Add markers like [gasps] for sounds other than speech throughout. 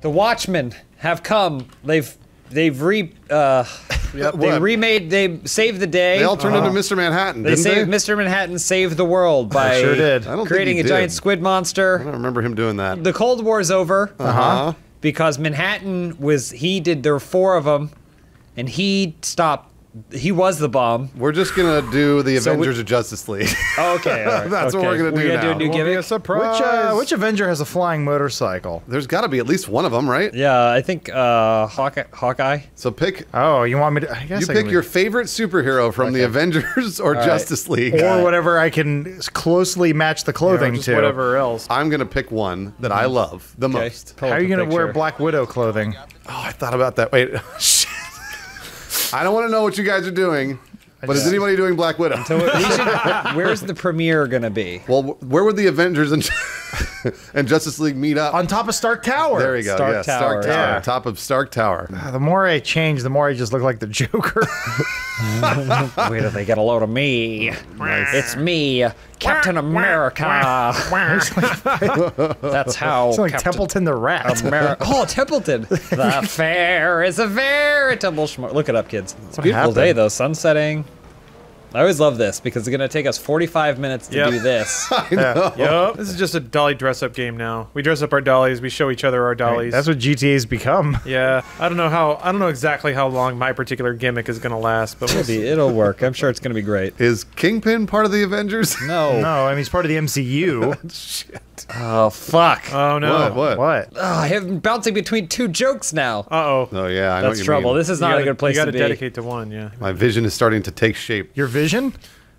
The Watchmen have come. They've they've re uh, they What? remade. They saved the day. They all turned into Mr. Manhattan, They didn't saved they? Mr. Manhattan saved the world by sure did. I creating a giant did. squid I monster. don't remember him doing that. The Cold War's over Uh-huh. because Manhattan was he did there were four of them, and he stopped. He was the bomb. We're just gonna do the So we- Avengers of Justice League. [laughs] Oh, okay, all right, [laughs] That's what we're gonna do We're gonna do a new Won't Won't be gimmick. a surprise. Which uh, which Avenger has a flying motorcycle? There's got to be at least one of them, right? Yeah, I think uh, Hawkeye. Hawkeye. So pick. Oh, you want me to? I guess You I pick can- your favorite superhero from the Avengers [laughs] or right. Justice League. or whatever I can closely match the Or clothing just to. whatever else. I'm gonna pick one that I love the Okay. most. pull How are you gonna wear. Black Widow clothing? Oh, I thought about that. Wait, shit. I don't want to know what you guys are doing, but is anybody doing Black Widow? We should- where's the premiere gonna be? well, where would the Avengers and, [laughs] and Justice League meet up? On top of Stark Tower. there we go. Stark yeah, Tower, Stark Tower. yeah. Top of Stark Tower. Ah, the more I change, the more I just look like the Joker. [laughs] Wait till they get a load of me. It's me, Captain America. [laughs] That's how. it's like Captain Templeton the Rat. America. [laughs] Oh, Templeton. the fair is a veritable schmo. Look it up, kids. It's a beautiful happened? day, though. Sun setting. I always love this because it's going to take us 45 minutes to Yep. do this. [laughs] Yup. This is just a dolly dress up game now. We dress up our dollies. We show each other our dollies. That's what GTA's become. [laughs] yeah. I don't know how. I don't know exactly how long my particular gimmick is gonna last, but we'll It'll, see. it'll work. [laughs] I'm sure it's going to be great. Is Kingpin part of the Avengers? No. No, I mean he's part of the MCU. Shit. Oh, fuck. Oh no. What? What? what? Oh, I am bouncing between two jokes now. Uh oh. Oh yeah, I know That's what you trouble. mean. This is not a good place you to gotta be. dedicate to one. Yeah. My vision is starting to take shape. Your vision?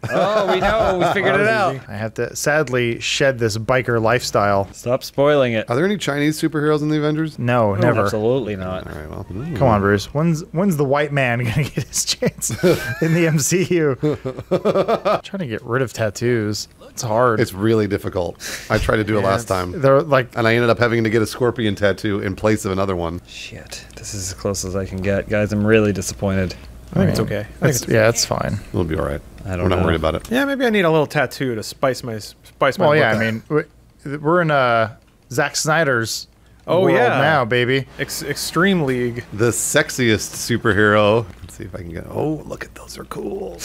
Oh, we know. We [laughs] figured it out. I have to sadly shed this biker lifestyle. Stop spoiling it. Are there any Chinese superheroes in the Avengers? No, oh, never. Absolutely not. All right, well, hmm. Come on, Bruce. When's when's the white man [laughs] gonna get his chance [laughs] in the MCU? trying to get rid of tattoos. It's hard. it's really difficult. I tried to do it last time, They're like and I ended up having to get a scorpion tattoo in place of another one. Shit. This is as close as I can get. Guys, I'm really disappointed. I think it's okay. I think it's, it's, yeah, it's fine. It'll be all right. I don't We're not know. worried about it. yeah, maybe I need a little tattoo to spice my spice my. Well, yeah, up. I mean, we- we're in uh, Zack Snyder's Oh, world yeah. now, baby. Ex- Extreme League. The sexiest superhero. Let's see if I can get. Oh, look at those are cool.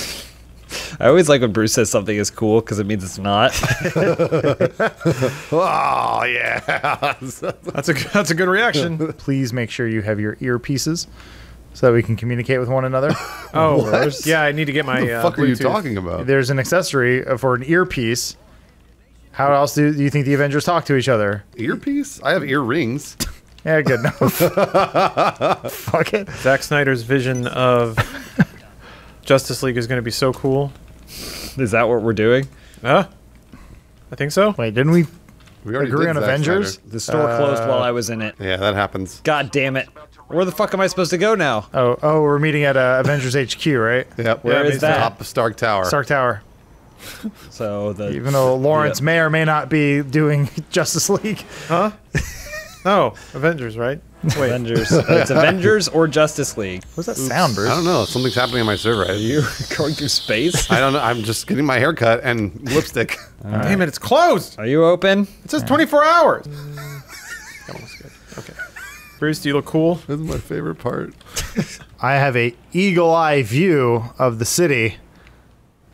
I always like when Bruce says something is cool because it means it's not. [laughs] Oh yeah. [laughs] That's a that's a good reaction. [laughs] Please make sure you have your earpieces so that we can communicate with one another. [laughs] Oh, What? yeah. I need to get my. what the uh, fuck are you Bluetooth. talking about? There's an accessory uh, for an earpiece. How else do, do you think the Avengers talk to each other? Earpiece? I have ear rings. [laughs] Yeah, good enough. [laughs] Fuck it. Zack Snyder's vision of Justice League is going to be so cool. is that what we're doing? Huh? I think so. Wait, didn't we We already agree did on Zack Avengers? Snyder. The store closed while I was in it. Yeah, that happens. God damn it. Where the fuck am I supposed to go now? Oh, oh, we're meeting at uh, Avengers HQ, right? [laughs] Yep. Where Yeah, is that? Top of Stark Tower. Stark Tower. So the Even though Lawrence Yeah. may or may not be doing [laughs] Justice League. Huh? no, Avengers, right? [laughs] Wait. Avengers. it's Avengers or Justice League. What's that sound, Bruce? I don't know. Something's happening on my server. Are you going through space? I don't know. I'm just getting my hair cut and lipstick. Damn it, it's closed. Are you open? It says 24 hours. That one's good. Okay. Bruce, do you look cool? This is my favorite part. [laughs] I have a eagle eye view of the city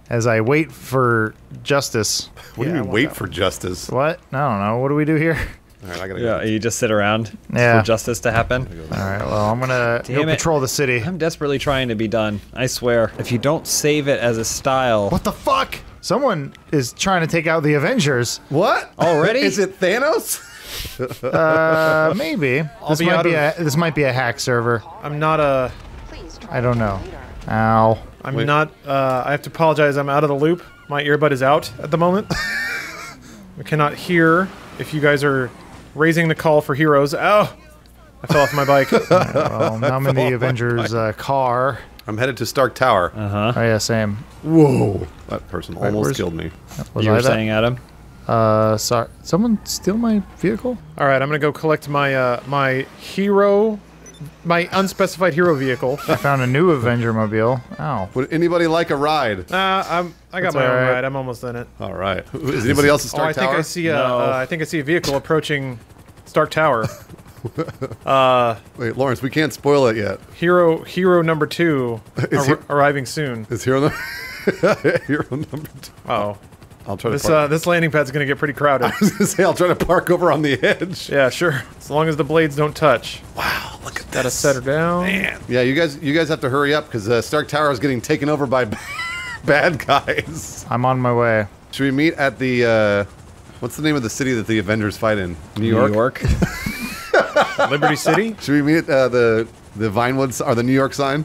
as I wait for justice. What do you mean, wait for justice? What? I don't know. What do we do here? All right, I gotta Yeah, go. you just sit around Yeah. for justice to happen. All right. Well, I'm gonna Damn go it. patrol the city. I'm desperately trying to be done. I swear. If you don't save it as a style, What the fuck? Someone is trying to take out the Avengers. What? Already? [laughs] is it Thanos? Uh, maybe. this be might be of- a this might be a hack server. I'm not a. I don't know. Ow. I'm Wait. not. Uh, I have to apologize. I'm out of the loop. My earbud is out at the moment. [laughs] I cannot hear if you guys are raising the call for heroes. Oh, I fell off my bike. [laughs] Well, now I'm in the Avengers uh, car. I'm headed to Stark Tower. Uh huh. Oh yeah, same. Whoa. That person almost where's- killed me. Was you I were that? saying, Adam? Uh, sorry. Someone steal my vehicle? All right, I'm gonna go collect my uh, my hero, my unspecified hero vehicle. I found a new Avenger mobile. Ow. Would anybody like a ride? Uh, I'm I got That's my own all right. ride. I'm almost in it. All right. Who- Is anybody else at Oh, I think Tower? I see a No. uh, I think I see a vehicle approaching Stark Tower. [laughs] Uh, Wait, Lawrence, we can't spoil it yet. hero hero number two [laughs] Is ar- he- arriving soon. Is hero number [laughs] hero number two? Oh, I'll try to. this park. uh, this landing pad's gonna get pretty crowded. [laughs] I was gonna say I'll try to park over on the edge. yeah, sure. As long as the blades don't touch. Wow, look at Gotta set her down. Man. Yeah, you guys, you guys have to hurry up because uh, Stark Tower is getting taken over by [laughs] bad guys. I'm on my way. Should we meet at the? Uh, what's the name of the city that the Avengers fight in? New York. New York. Liberty City. [laughs] Should we meet at uh, the the Vinewood s- or the New York sign?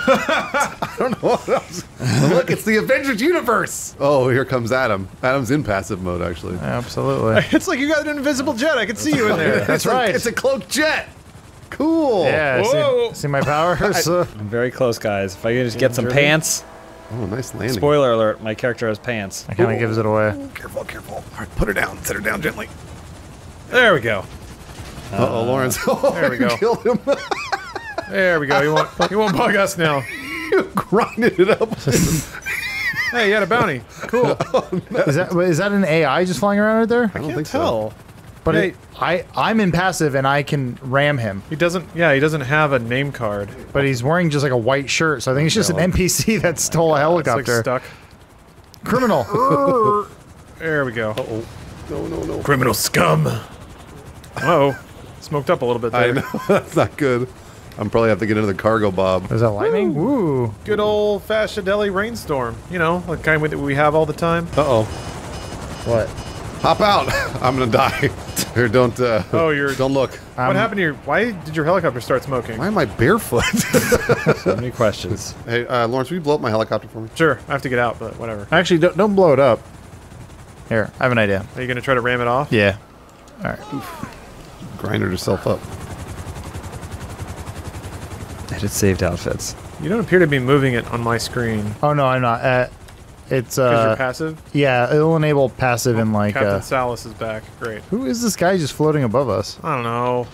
[laughs] I don't know what else. Look, it's the Avengers universe. Oh, here comes Adam. Adam's in passive mode actually. Absolutely. [laughs] It's like you got an invisible jet. I can see you in there. That's It's a- right. it's a cloaked jet. Cool. Yeah. Whoa. See, see my powers? [laughs] Uh, I'm very close, guys. If I could just get some Germany? pants. Oh, nice landing. Spoiler alert: my character has pants. that kind of gives it away. Careful, careful. All right, put her down. Set her down gently. There we go. Uh oh, Lawrence. Oh, there we go. Killed him. There we go. You won't you won't bug us now. [laughs] you grinded it up. [laughs] Hey, you had a bounty. Cool. [laughs] Oh, is that wait, is that an AI just flying around right there? I don't Can't think tell. But Hey. it, I I'm in passive and I can ram him. He doesn't. Yeah, he doesn't have a name card. But he's wearing just like a white shirt, so I think it's just an NPC that stole a It's like helicopter. stuck. Criminal. There we go. Oh No, no, no. Criminal scum. Oh, smoked up a little bit there. I know that's not good. I'm probably have to get into the Cargobob. Is that lightning? Woo. Good old fashioned Delhi rainstorm. You know, the kind that we have all the time. Uh oh. What? Hop out. [laughs] I'm gonna die. [laughs] Here, don't. Uh, Oh, you're- Don't look. what happened to your? Why did your helicopter start smoking? Why am I barefoot? [laughs] So many questions. hey, uh, Lawrence, will you blow up my helicopter for me? Sure, I have to get out, but whatever. Actually, don't, don't blow it up. Here, I have an idea. Are you gonna try to ram it off? Yeah. All right. Grinded herself up. Edit saved outfits. You don't appear to be moving it on my screen. Oh no, I'm not. Uh, it's Because you're uh, passive. yeah, it'll enable passive and like. Captain Uh, Salas is back. Great. who is this guy just floating above us? I don't know.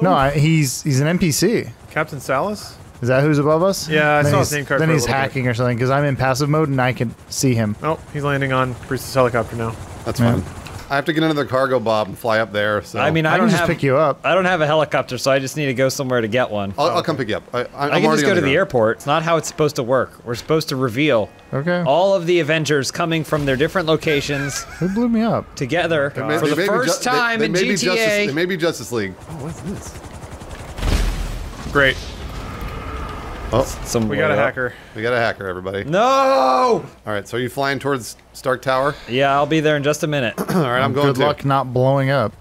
No, I, he's he's an NPC. Captain Salas? Is that who's above us? Yeah, I then saw his he's- name card Then for a he's little bit. hacking or something because I'm in passive mode and I can see him. Oh, he's landing on Priest's helicopter now. That's Yeah. fine. I have to get into the Cargobob, and fly up there. So I mean, I, I, can don't just have. pick you up. I don't have a helicopter, so I just need to go somewhere to get one. I'll, I'll come pick you up. I, I'm I can just go on to the ground. airport. It's not how it's supposed to work. We're supposed to reveal Okay. all of the Avengers coming from their different locations Who blew me up? together may- for the first ju- they- time they in may be Justice, GTA. they may be Justice League. Oh, what's this? Great. Oh, Some We got a up. hacker. we got a hacker, everybody. No. All right, so are you flying towards Stark Tower? Yeah, I'll be there in just a minute. [clears throat] All right, I'm going Good to. luck not blowing up.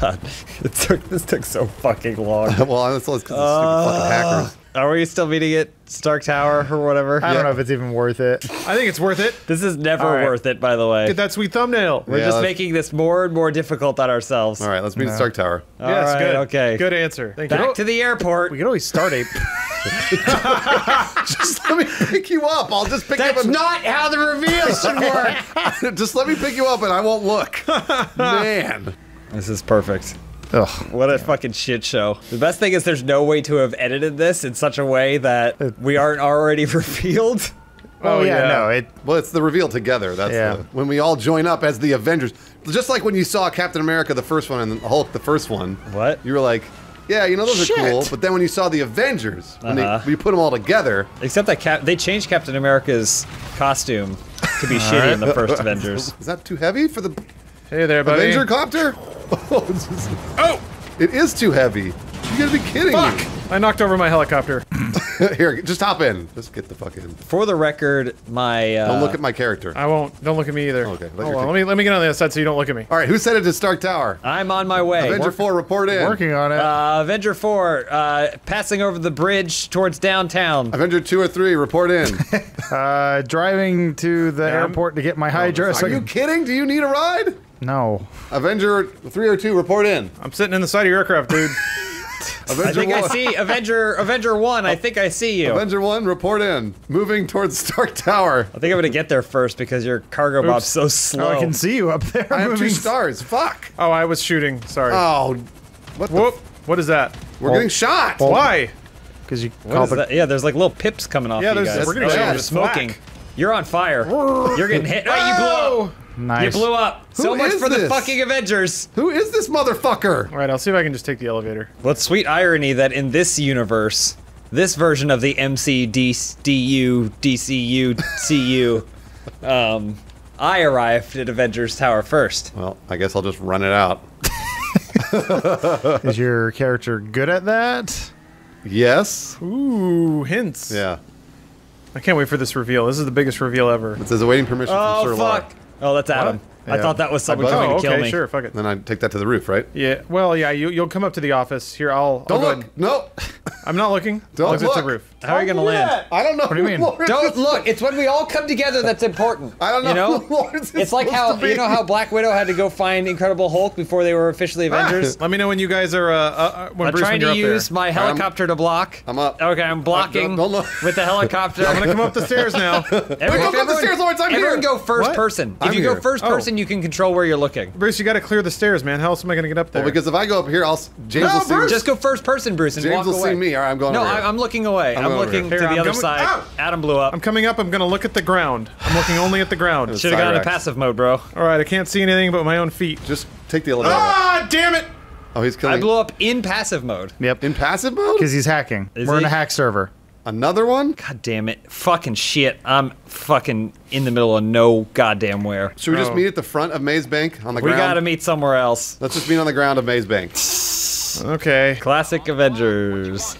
God, [laughs] it took this took so fucking long. [laughs] well, that's because of Uh, stupid fucking hackers. Are we still meeting at Stark Tower or whatever? I don't know if it's even worth it. I think it's worth it. This is never All right. worth it, by the way. Get that sweet thumbnail. We're Yeah, just let's- making this more and more difficult on ourselves. All right, let's meet at Stark Tower. All yes, right, good. Okay. Good answer. Thank Back you. to the airport. We can always start a. [laughs] Just let me pick you up. I'll just pick you That's up. And, not how the reveal should work. [laughs] just let me pick you up, and I won't look. [laughs] Man, this is perfect. Ugh. What a fucking shit show. The best thing is there's no way to have edited this in such a way that we aren't already [laughs] revealed. Oh, Oh, yeah, yeah. no, it. well, it's the reveal together. That's Yeah. the, when we all join up as the Avengers. Just like when you saw Captain America, the first one, and Hulk, the first one. What? You were like, yeah, you know those Shit. are cool. But then when you saw the Avengers, when Uh-huh. they, we put them all together, Except that Cap- they changed Captain America's costume to be [laughs] shitty in the first Avengers. [laughs] is that too heavy for the Hey there, buddy. Avenger copter? [laughs] Oh, it's just- it is too heavy. You gotta be kidding Fuck! I knocked over my helicopter. [laughs] Here, just hop in. Just get the fuck in. For the record, my uh, Don't look at my character. I won't. Don't look at me either. Okay, let Hold your on. Let me let me get on the other side so you don't look at me. all right, who said it to Stark Tower? I'm on my way. Avenger 4, report in. Working on it. Uh, Avenger 4, uh, passing over the bridge towards downtown. Avenger 2 or 3, report in. [laughs] Uh, driving to the I'm- airport to get my Hydra. so Are you kidding? Do you need a ride? No. Avenger 3 or 2, report in. I'm sitting in the side of your aircraft, dude. Avenger [laughs] I think 1. I see Avenger Avenger 1. I think I see you. Avenger 1, report in. Moving towards Stark Tower. I think I'm gonna get there first because your Cargobob's so slow. Oh, I can see you up there. I have two stars. Fuck. oh, I was shooting. Sorry. Oh, what the? Whoop. What is that? We're getting shot. Why? Because you What call the that? Yeah, there's like little pips coming off Yeah, you guys. we're getting oh, shot yeah, you're smoking. flak. You're on fire. You're getting hit. Oh, you blew up. Nice. You blew up. so much is for the this? fucking Avengers. Who is this motherfucker? All right, I'll see if I can just take the elevator. What's sweet irony that in this universe, this version of the MCDU, DCU, CU, [laughs] um, I arrived at Avengers Tower first. Well, I guess I'll just run it out. Is your character good at that? Yes. Ooh, hints. Yeah. I can't wait for this reveal. This is the biggest reveal ever. It says awaiting permission Oh, from Sir Lar. fuck. Oh, that's Adam. I Yeah. thought that was someone I coming Oh, to kill okay, me. sure, fuck it. Then I take that to the roof, right? Yeah, well, yeah, you, you'll come up to the office. Here, I'll. Don't I'll go look. ahead- No. I'm not looking. Don't I'll exit look. the roof. How are you gonna land? I don't know. What do you mean? Don't look. It's when we all come together that's important. I don't know You know, Lawrence it's like how you know how Black Widow had to go find Incredible Hulk before they were officially Avengers. Let me know when you guys are. Uh, uh, when I'm Bruce, trying to use there. my helicopter to block. I'm up. Okay, I'm blocking don't look. with the helicopter. I'm gonna come up the stairs now. [laughs] Everyone, Wait, go up the stairs, Lawrence, I'm everyone here. go first What? person. If I'm you go first Oh. person, you can control where you're looking. Bruce, you got to clear the stairs, man. How else am I gonna get up there? Well, because if I go up here, I'll s- James No, will see. Bruce! Just go first person, Bruce, and James will see me. All right, I'm going. No, over I, here. I'm looking away. I'm I'm, over looking here. to the I'm other going- side. Ow! Adam blew up. I'm coming up. I'm gonna look at the ground. I'm looking only at the ground. [laughs] Should have gone into Cyrax. passive mode, bro. All right, I can't see anything but my own feet. Just take the elevator. Ah, damn it! Oh, he's killing. I blew up in passive mode. Yep. in passive mode. Because he's hacking. Is We're in he? a hack server. Another one. God damn it. Fucking shit. I'm fucking in the middle of no goddamn where. Should we just Oh. meet at the front of Maze Bank on the ground. We ground? gotta meet somewhere else. Let's just meet on the ground of Maze Bank. [laughs] Okay. Classic Avengers.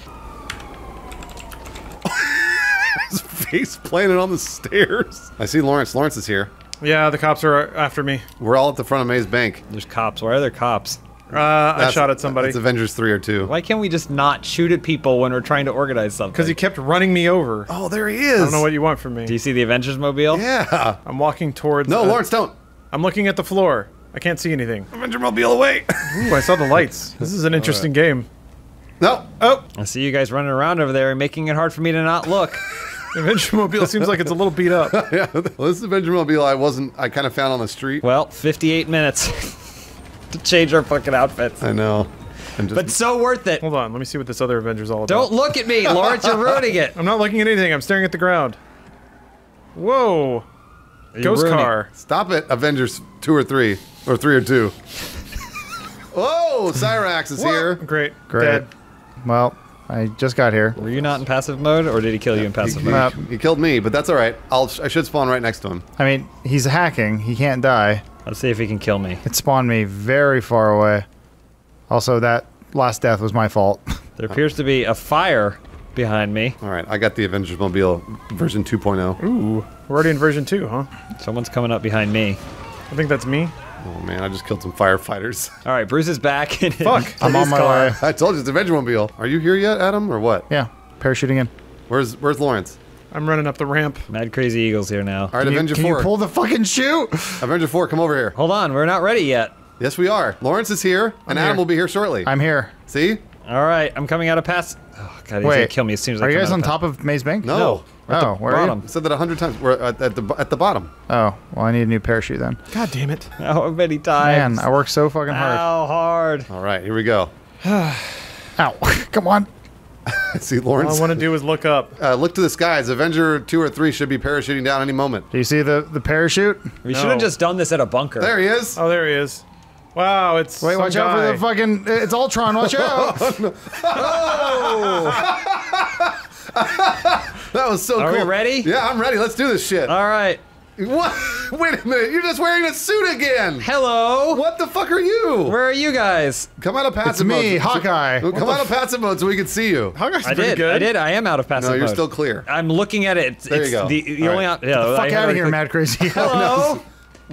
His face planted on the stairs. I see Lawrence. Lawrence is here. Yeah, the cops are after me. We're all at the front of Maze Bank. There's cops. Why are there cops? Uh, I shot at somebody It's Avengers 3 or 2. Why can't we just not shoot at people when we're trying to organize something? because he kept running me over. Oh, there he is. I don't know what you want from me. Do you see the Avengers mobile? Yeah. I'm walking towards. No, uh, Lawrence, don't. I'm looking at the floor. I can't see anything. Avenger Mobile away. [laughs] Ooh, I saw the lights. [laughs] This is an interesting game. no. Oh, I see you guys running around over there and making it hard for me to not look. [laughs] Avenger Mobile seems like it's a little beat up. [laughs] Yeah. Well, this is Avenger Mobile I wasn't, I kind of found on the street. well, 58 minutes [laughs] to change our fucking outfits. I know. Just, But so worth it. Hold on, let me see what this other Avenger's all about. Don't look at me, Lawrence. You're ruining it. [laughs] I'm not looking at anything. I'm staring at the ground. Whoa. You're Ghost ruining it. car. stop it, Avengers 2 or 3. Or 3 or 2. Whoa, Cyrax is here. Great. Great. Dead. Well, I just got here. Were you not in passive mode, or did he kill you in passive he- mode? Uh, he killed me, but that's all right. I'll, I should spawn right next to him. I mean, he's hacking. He can't die. Let's see if he can kill me. It spawned me very far away. Also, that last death was my fault. [laughs] There appears to be a fire behind me. All right, I got the Avengers Mobile version 2.0. Ooh. We're already in version 2, huh? Someone's coming up behind me. I think that's me. Oh man, I just killed some firefighters. [laughs] All right, Bruce is back. in Fuck. I'm on my car. way. I told you it's Avenger Mobile. Are you here yet, Adam, or what? Yeah, parachuting in. Where's Where's Lawrence? I'm running up the ramp. Mad Crazy Eagles here now. All right, Can, you, can 4. you pull the fucking chute? Avenger 4, come over here. Hold on, we're not ready yet. Yes, we are. Lawrence is here, and I'm Adam here. will be here shortly. I'm here. See? All right, I'm coming out of pass. Oh god, he's Wait, gonna kill me as soon as I Are you come guys out on of top of Maze Bank? No. No. Oh, where are bottom. I said that a hundred times. We're at, at the at the bottom. Oh, well, I need a new parachute then. God damn it. pass. [laughs] How many times? Man, I worked so fucking hard. How hard? All right, here we go. [sighs] Ow! [laughs] Come on. [laughs] See, Lawrence. All Lawrence. I want to do is look up. uh, look to the skies. Avenger two or three should be parachuting down any moment. Do you see the the parachute? We should have just done this at a bunker. There he is. Oh, there he is. Wow, it's Wait, some watch out for the fucking. It's Ultron. Watch [laughs] out! oh. That was so Are cool. we ready? Yeah, I'm ready. Let's do this shit. All right. what? [laughs] Wait a minute. You're just wearing a suit again. Hello. What the fuck are you? Where are you guys? Come out of passive It's me, mode. so- Hawkeye. Come out of passive mode so we can see you. Hawkeye's I pretty did. good. I did. I am out of passive No, you're mode. still clear. I'm looking at it. It's, There you it's go. The, the All only. right. Yeah, The Fuck I out of here, Mad Crazy. [laughs] Hello.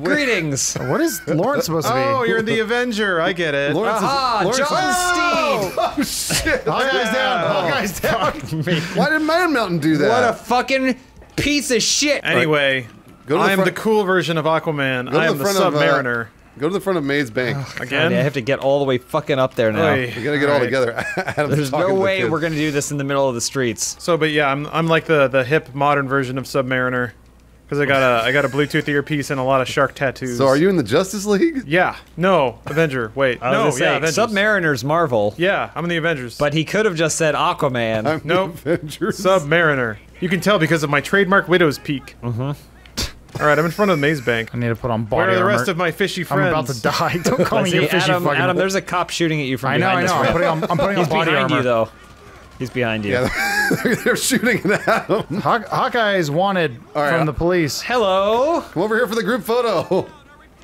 Greetings. what is Lawrence supposed to be? Oh, you're the Avenger. I get it. Lawrence is- Aha! Lawrence is- John Steed. [laughs] Oh shit! Hawkeye's down. Yeah. Hawkeye's down. Why did Man Mountain do that? What a fucking piece of shit. Anyway, Go to the I am front- the cool version of Aquaman. Go to I the am the front of, uh, Submariner. Go to the front of Maze Bank. Again? I have to get all the way fucking up there now. Oy. We gotta get all Alright. together. [laughs] Adam's There's no to the way we're gonna do this in the middle of the streets. So, but yeah, I'm I'm like the the hip modern version of Submariner, because I got a I got a Bluetooth earpiece and a lot of shark tattoos. So are you in the Justice League? Yeah. No. Avenger. Wait. I no. gonna say, yeah. Avengers. Submariner's Marvel, Yeah, I'm in the Avengers. but he could have just said Aquaman. I'm Nope. the Avengers. Submariner. You can tell because of my trademark widow's peak. Mm-hmm. All right, I'm in front of the maze bank. I need to put on body Where are the armor. rest of my fishy friends? I'm friends? about to die. [laughs] Don't call me See, your fishy Adam, fucking. Adam, there's a cop shooting at you from I know, behind I this know. I'm putting on, I'm putting He's on body behind armor. you, though. He's behind you. Yeah, [laughs] they're shooting at him. Hawk, Hawkeye is wanted right, from uh, the police. Hello. Come over here for the group photo.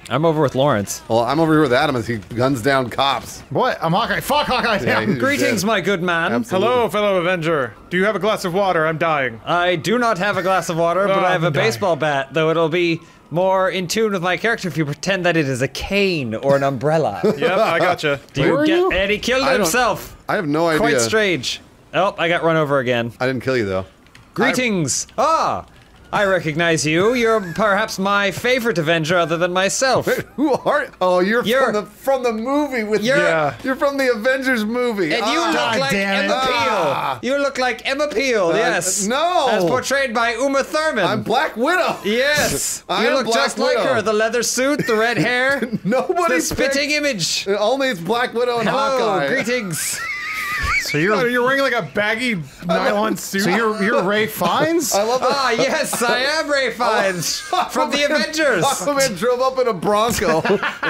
I'm over with Lawrence. Well, I'm over here with Adam as he guns down cops. What? I'm Hawkeye. Fuck Hawkeye. Yeah, Damn. Greetings, dead. my good man. Absolutely. Hello, fellow Avenger. Do you have a glass of water? I'm dying. I do not have a glass of water, but Oh, I have a I'm dying. baseball bat, though it'll be more in tune with my character if you pretend that it is a cane or an umbrella. [laughs] Yep, I gotcha. Do Where are get you? and he killed I himself. I have no idea. Quite strange. Oh, I got run over again. I didn't kill you though. Greetings. Ah, I recognize you. You're perhaps my favorite Avenger other than myself. Who are? Oh, you're, You're- from the from the movie with. You're- Yeah. You're from the Avengers movie. And you Ah. look God like damn it. Emma Ah. Peel. You look like Emma Peel, yes. no. As portrayed by Uma Thurman. I'm Black Widow. Yes. [laughs] I you look Black just like her. The leather suit, the red [laughs] hair, the spitting picked- image. Only it's Black Widow and Hello, Hawkeye. greetings. [laughs] [laughs] So Oh, you're you're wearing like a baggy nylon suit. [laughs] so you're you're Ralph Fiennes. I love that. Ah, yes, I am Ralph [laughs] Fiennes from the Avengers. Aquaman drove up in a Bronco.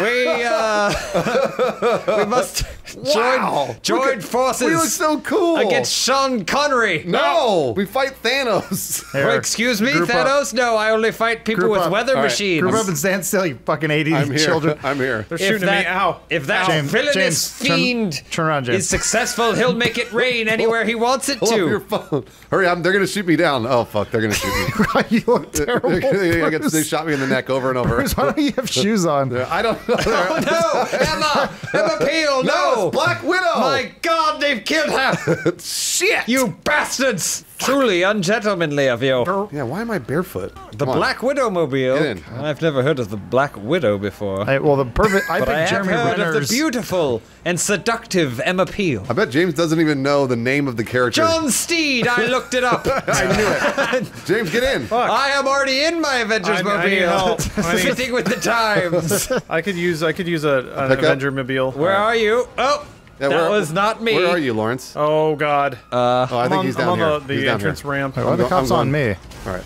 We uh, we must Wow. join join Look forces we look so cool. against Sean Connery. No, we fight Thanos. Here, Oh, excuse me, group up. Thanos. No, I only fight people Group with up. weather All right, machines. Group up and stand still, you fucking 80 I'm here. children. I'm here. They're if shooting that, me. Ow. if that James, villainous James, turn- fiend turn around, James. is successful, he'll make it rain anywhere he wants it Pull up your to. phone. Hurry up! They're gonna shoot me down. Oh fuck! They're gonna shoot me. [laughs] you look terrible. [laughs] they, they Bruce. shot me in the neck over and over. Bruce, why don't you have [laughs] shoes on? I don't know. No, Emma, Emma Peel, no, no. it's Black Widow. My God, they've killed her. shit! You bastards! Truly ungentlemanly of you. Yeah, why am I barefoot? The Come on. Black Widow mobile. I've never heard of the Black Widow before. I, well, the perfect. I but think I have Jeremy heard of the beautiful and seductive Emma Peel. I bet James doesn't even know the name of the character. John Steed, I looked it up. [laughs] I knew it. [laughs] James, get in. I am already in my Avengers I- I [laughs] mobile. need help. I need- Fitting with the times. I could use I could use a an Pick up. Avenger mobile. Where are you? Oh, Yeah, that where- was not me. Where are you, Lawrence? Oh God. Uh, oh, I I'm think on, he's I'm down on the, the He's down entrance here. ramp. Why are the cops on me? All right.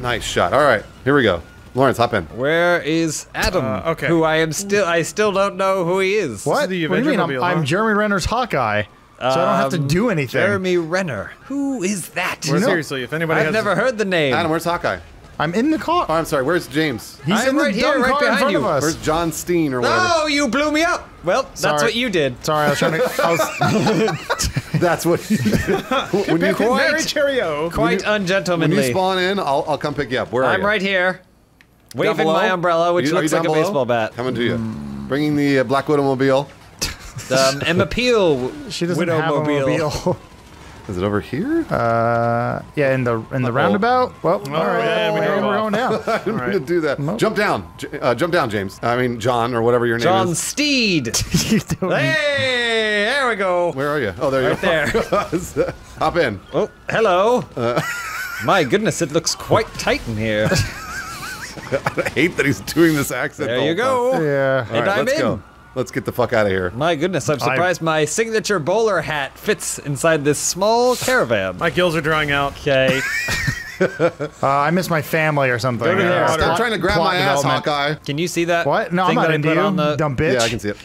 Nice shot. All right. Here we go. Lawrence, hop in. Where is Adam? Uh, okay. Who I am still, I still don't know who he is. What? the what do you mean? I'm, I'm? Jeremy Renner's Hawkeye, so I don't have to Um, do anything. Jeremy Renner. Who is that? Well, seriously, if anybody I've has never heard the name. Adam, where's Hawkeye? I'm in the car. Oh, I'm sorry. Where's James? He's I'm in the here, dumb right car in behind front you. of us. Where's John Steen or whatever? No, you blew me up. Well, that's Sorry. what you did. Sorry, I was trying to. I was, [laughs] That's what you [laughs] when you Quite- Mary Cheerio. Quite when you ungentlemanly. spawn in, I'll, I'll come pick you up. Where are I'm you? right here, waving below? my umbrella, which You- looks you like a below? baseball bat. Coming to you. Bringing the uh, Black Widow mobile. Um, Emma Peel. she doesn't Widow have mobile. a mobile. [laughs] Is it over here? Uh, yeah, in the in the roundabout. Well, all right, yeah, we we're, drove [laughs] we're off. going down. I didn't mean to do that. Jump down. J- Uh, jump down, James. I mean, John or whatever your name is. John is. Steed. [laughs] You don't- hey, there we go. Where are you? Oh, there you Right there. are. [laughs] Hop in. Oh, hello. Uh. My goodness, it looks quite tight in here. I hate that he's doing this accent. There the you whole time. go. yeah. All right, I'm let's in. go. Let's get the fuck out of here. My goodness, I'm surprised my signature bowler hat fits inside this small [laughs] caravan. My gills are drying out. Okay. [laughs] Uh, I miss my family or something. Go to there. Stop plot- trying to grab my ass, development. Hawkeye. Can you see that? What? No, I'm not that I into put you, on the- dumb bitch. Yeah, I can see it.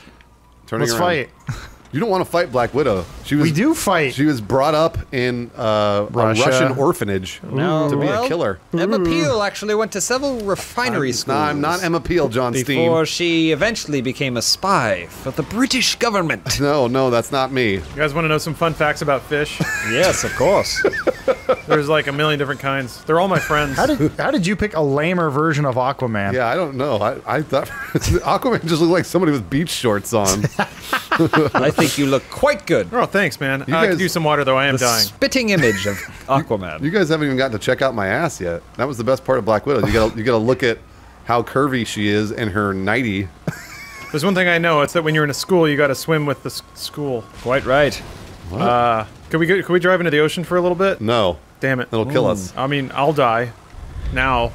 Turning Let's around. fight. You don't want to fight Black Widow. She was. We do fight. She was brought up in uh, Russia. a Russian orphanage No, to be well, a killer. Emma Peel actually went to several refinery I'm, schools. nah, I'm not Emma Peel, John Before Steen. she eventually became a spy for the British government. [laughs] No, no, that's not me. You guys want to know some fun facts about fish? [laughs] yes, of course. [laughs] There's like a million different kinds. They're all my friends. How did how did you pick a lamer version of Aquaman? Yeah, I don't know. I, I thought Aquaman just looked like somebody with beach shorts on. I think you look quite good. Oh, thanks, man. You Uh, I guys- could use some water though. I am The dying. spitting image of [laughs] Aquaman. You guys haven't even gotten to check out my ass yet. That was the best part of Black Widow. You gotta you gotta look at how curvy she is in her nighty. [laughs] There's one thing I know. It's that when you're in a school, you got to swim with the s- school. Quite right. Uh, could we go, could we drive into the ocean for a little bit? No, Damn it. it'll kill us. I mean, I'll die. Now.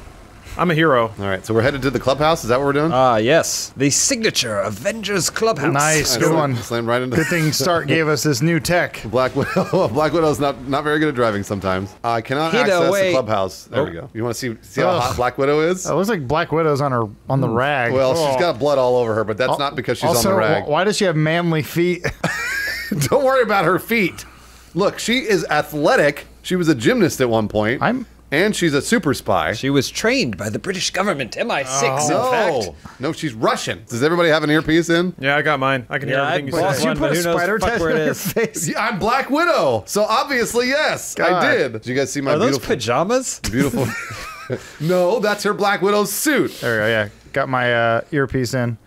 I'm a hero. All right, so we're headed to the clubhouse. Is that what we're doing? Ah, yes. The signature Avengers Clubhouse. Nice, I good slam- one. Slammed right into Good thing [laughs] Stark gave us this new tech. Black Widow. [laughs] Black Widow's not not very good at driving sometimes. I cannot Hid access away- the clubhouse. There we Oh. go. You want to see see how Ugh. hot Black Widow is? It looks like Black Widow's on her on the rag. Well, Oh. she's got blood all over her, but that's not because she's also, on the rag. wh- why does she have manly feet? [laughs] Don't worry about her feet. Look, she is athletic. She was a gymnast at one point. I'm- and she's a super spy. She was trained by the British government, MI6, no, in fact. no, she's Russian. Does everybody have an earpiece in? Yeah, I got mine. I can hear Yeah, I everything you say. you put but a spider fuck tattoo on your face. Yeah, I'm Black Widow. So obviously, yes, I did. Did you guys see my Are those beautiful, pajamas? beautiful? [laughs] [laughs] no, that's her Black Widow suit. There we go. Yeah, got my uh, earpiece in.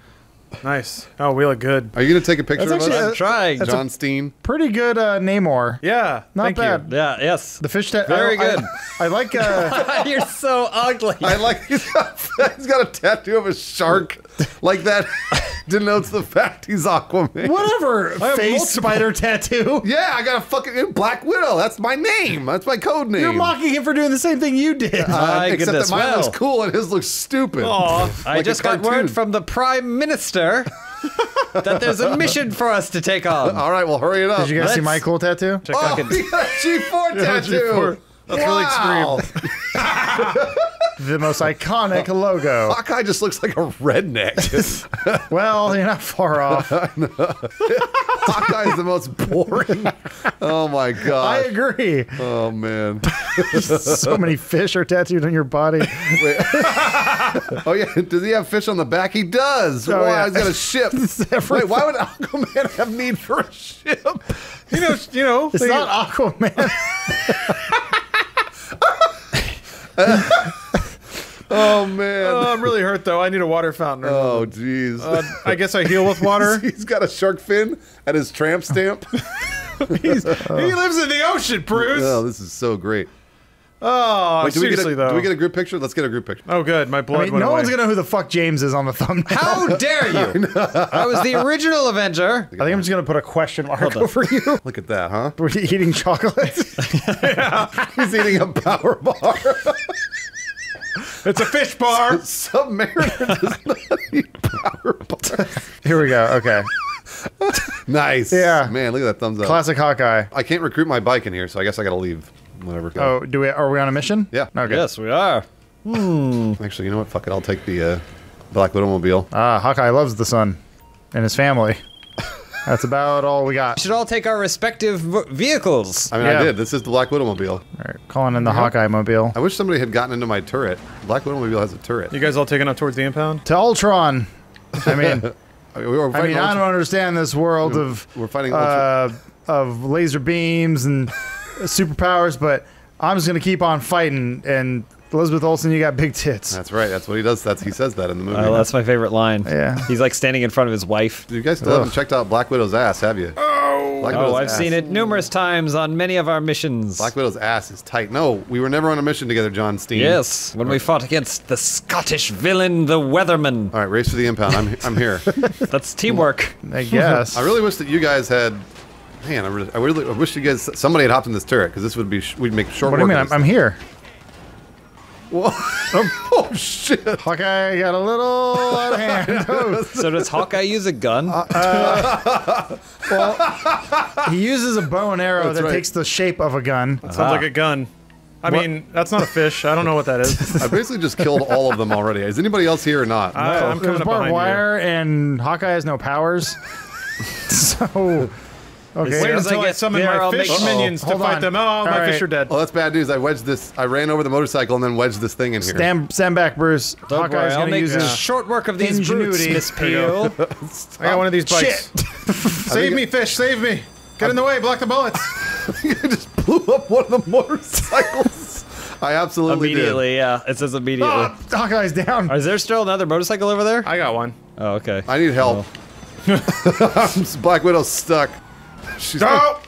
Nice. Oh, we look good. Are you gonna take a picture That's of actually- us? I'm trying. John Steen. Pretty good uh, Namor. Yeah. Not thank bad. You. Yeah, yes. The fish tattoo. Very good. I, like. Uh, [laughs] You're so ugly. I like he's [laughs] got, he's got a tattoo of a shark [laughs] like that [laughs] denotes the fact he's Aquaman. whatever. have Face multiple- spider tattoo. [laughs] Yeah, I got a fucking Black Widow. That's my name. That's my code name. You're mocking him for doing the same thing you did. Uh, My except goodness, that mine well. looks cool and his looks stupid. I Like a just got cartoon. word from the Prime Minister that there's a mission for us to take on. All right, well, hurry it up. Did you guys see Let's- my cool tattoo? Check oh, back in. he got a G4 tattoo. G4. That's really Wow. The most iconic logo. Hawkeye just looks like a redneck. [laughs] Well, you're not far off. [laughs] Hawkeye is the most boring. Oh my god! I agree. Oh man. [laughs] So many fish are tattooed on your body. Wait. oh yeah. Does he have fish on the back? He does. Oh, wow, yeah. he's got a ship. Wait, why would Aquaman have need for a ship? You know, you know. It's not Aquaman. Oh man. Oh, I'm really hurt though. I need a water fountain. Oh jeez. Uh, I guess I heal with water. [laughs] He's got a shark fin at his tramp stamp. [laughs] He's, he lives in the ocean, Bruce. oh, this is so great. Oh, Wait, do we get seriously a, though. do we get a group picture? Let's get a group picture. oh, good. My blood I mean, went no away. one's gonna know who the fuck James is on the thumbnail. How [laughs] dare you? I was the original Avenger. I think I'm just gonna put a question mark over you. Look at that, huh? Were you eating chocolate? He's eating a power bar. It's a fish bar. [laughs] Submariner does not eat power bars. Here we go. Okay. Nice. Yeah. Man, look at that thumbs up. Classic Hawkeye. I can't recruit my bike in here, so I guess I gotta leave. Whatever. Oh, do we? Are we on a mission? Yeah. Okay. Yes, we are. Actually, you know what? Fuck it. I'll take the uh, Black Widow mobile. Ah, Hawkeye loves the sun and his family. That's about all we got. We should all take our respective v- vehicles. I mean, Yeah. I did. This is the Black Widow mobile. All right, calling in the Hawkeye mobile. I wish somebody had gotten into my turret. Black Widow mobile has a turret. You guys all taking up towards the impound? To Ultron. I mean, [laughs] I, we were I fighting mean, I don't understand this world of We're fighting uh, of laser beams and [laughs] superpowers, but I'm just gonna keep on fighting. And Elizabeth Olsen, you got big tits. That's right. That's what he does. That's he says that in the movie. Oh, that's my favorite line. Yeah. He's like standing in front of his wife. you guys still haven't checked out Black Widow's ass, have you? Oh, Black Oh, I've ass. seen it numerous times on many of our missions. Black Widow's ass is tight. No, we were never on a mission together, John Steen. Yes, when we fought against the Scottish villain, the Weatherman. All right, race for the impound. I'm I'm here. [laughs] That's teamwork. I guess. I really wish that you guys had. Man, I really, I really I wish you guys somebody had hopped in this turret because this would be sh- we'd make short what do you work mean? of I'm. I'm here. Whoa. [laughs] oh shit! Hawkeye got a little out of hand. [laughs] Oh, So does Hawkeye use a gun? Uh, uh, he uses a bow and arrow That's that right. takes the shape of a gun. That Sounds like a ah. gun. I mean, that's not a fish. I don't know what that is. [laughs] I basically just killed all of them already. Is anybody else here or not? I, I'm There's coming up barbed behind wire, and Hawkeye has no powers. so, okay. Wait As I until I, get summon there, my I'll fish make- Uh-oh. minions to Hold fight on. them. Oh, All my right. fish are dead. Well, that's bad news. I wedged this. I ran over the motorcycle and then wedged this thing in here. stand, stand back, Bruce. Don't worry, Hawkeye's I'll going to make use his short work of these brutes, ingenuity. Miss Peel. [laughs] I got one of these bikes. Shit. [laughs] Save me, fish. Save me. Get in the way. Block the bullets. [laughs] I just blew up one of the motorcycles. I absolutely immediately, yeah. It says immediately. Ah, Hawkeye's down. Is there still another motorcycle over there? I got one. Oh, okay. I need help. Black Widow's stuck. She's No!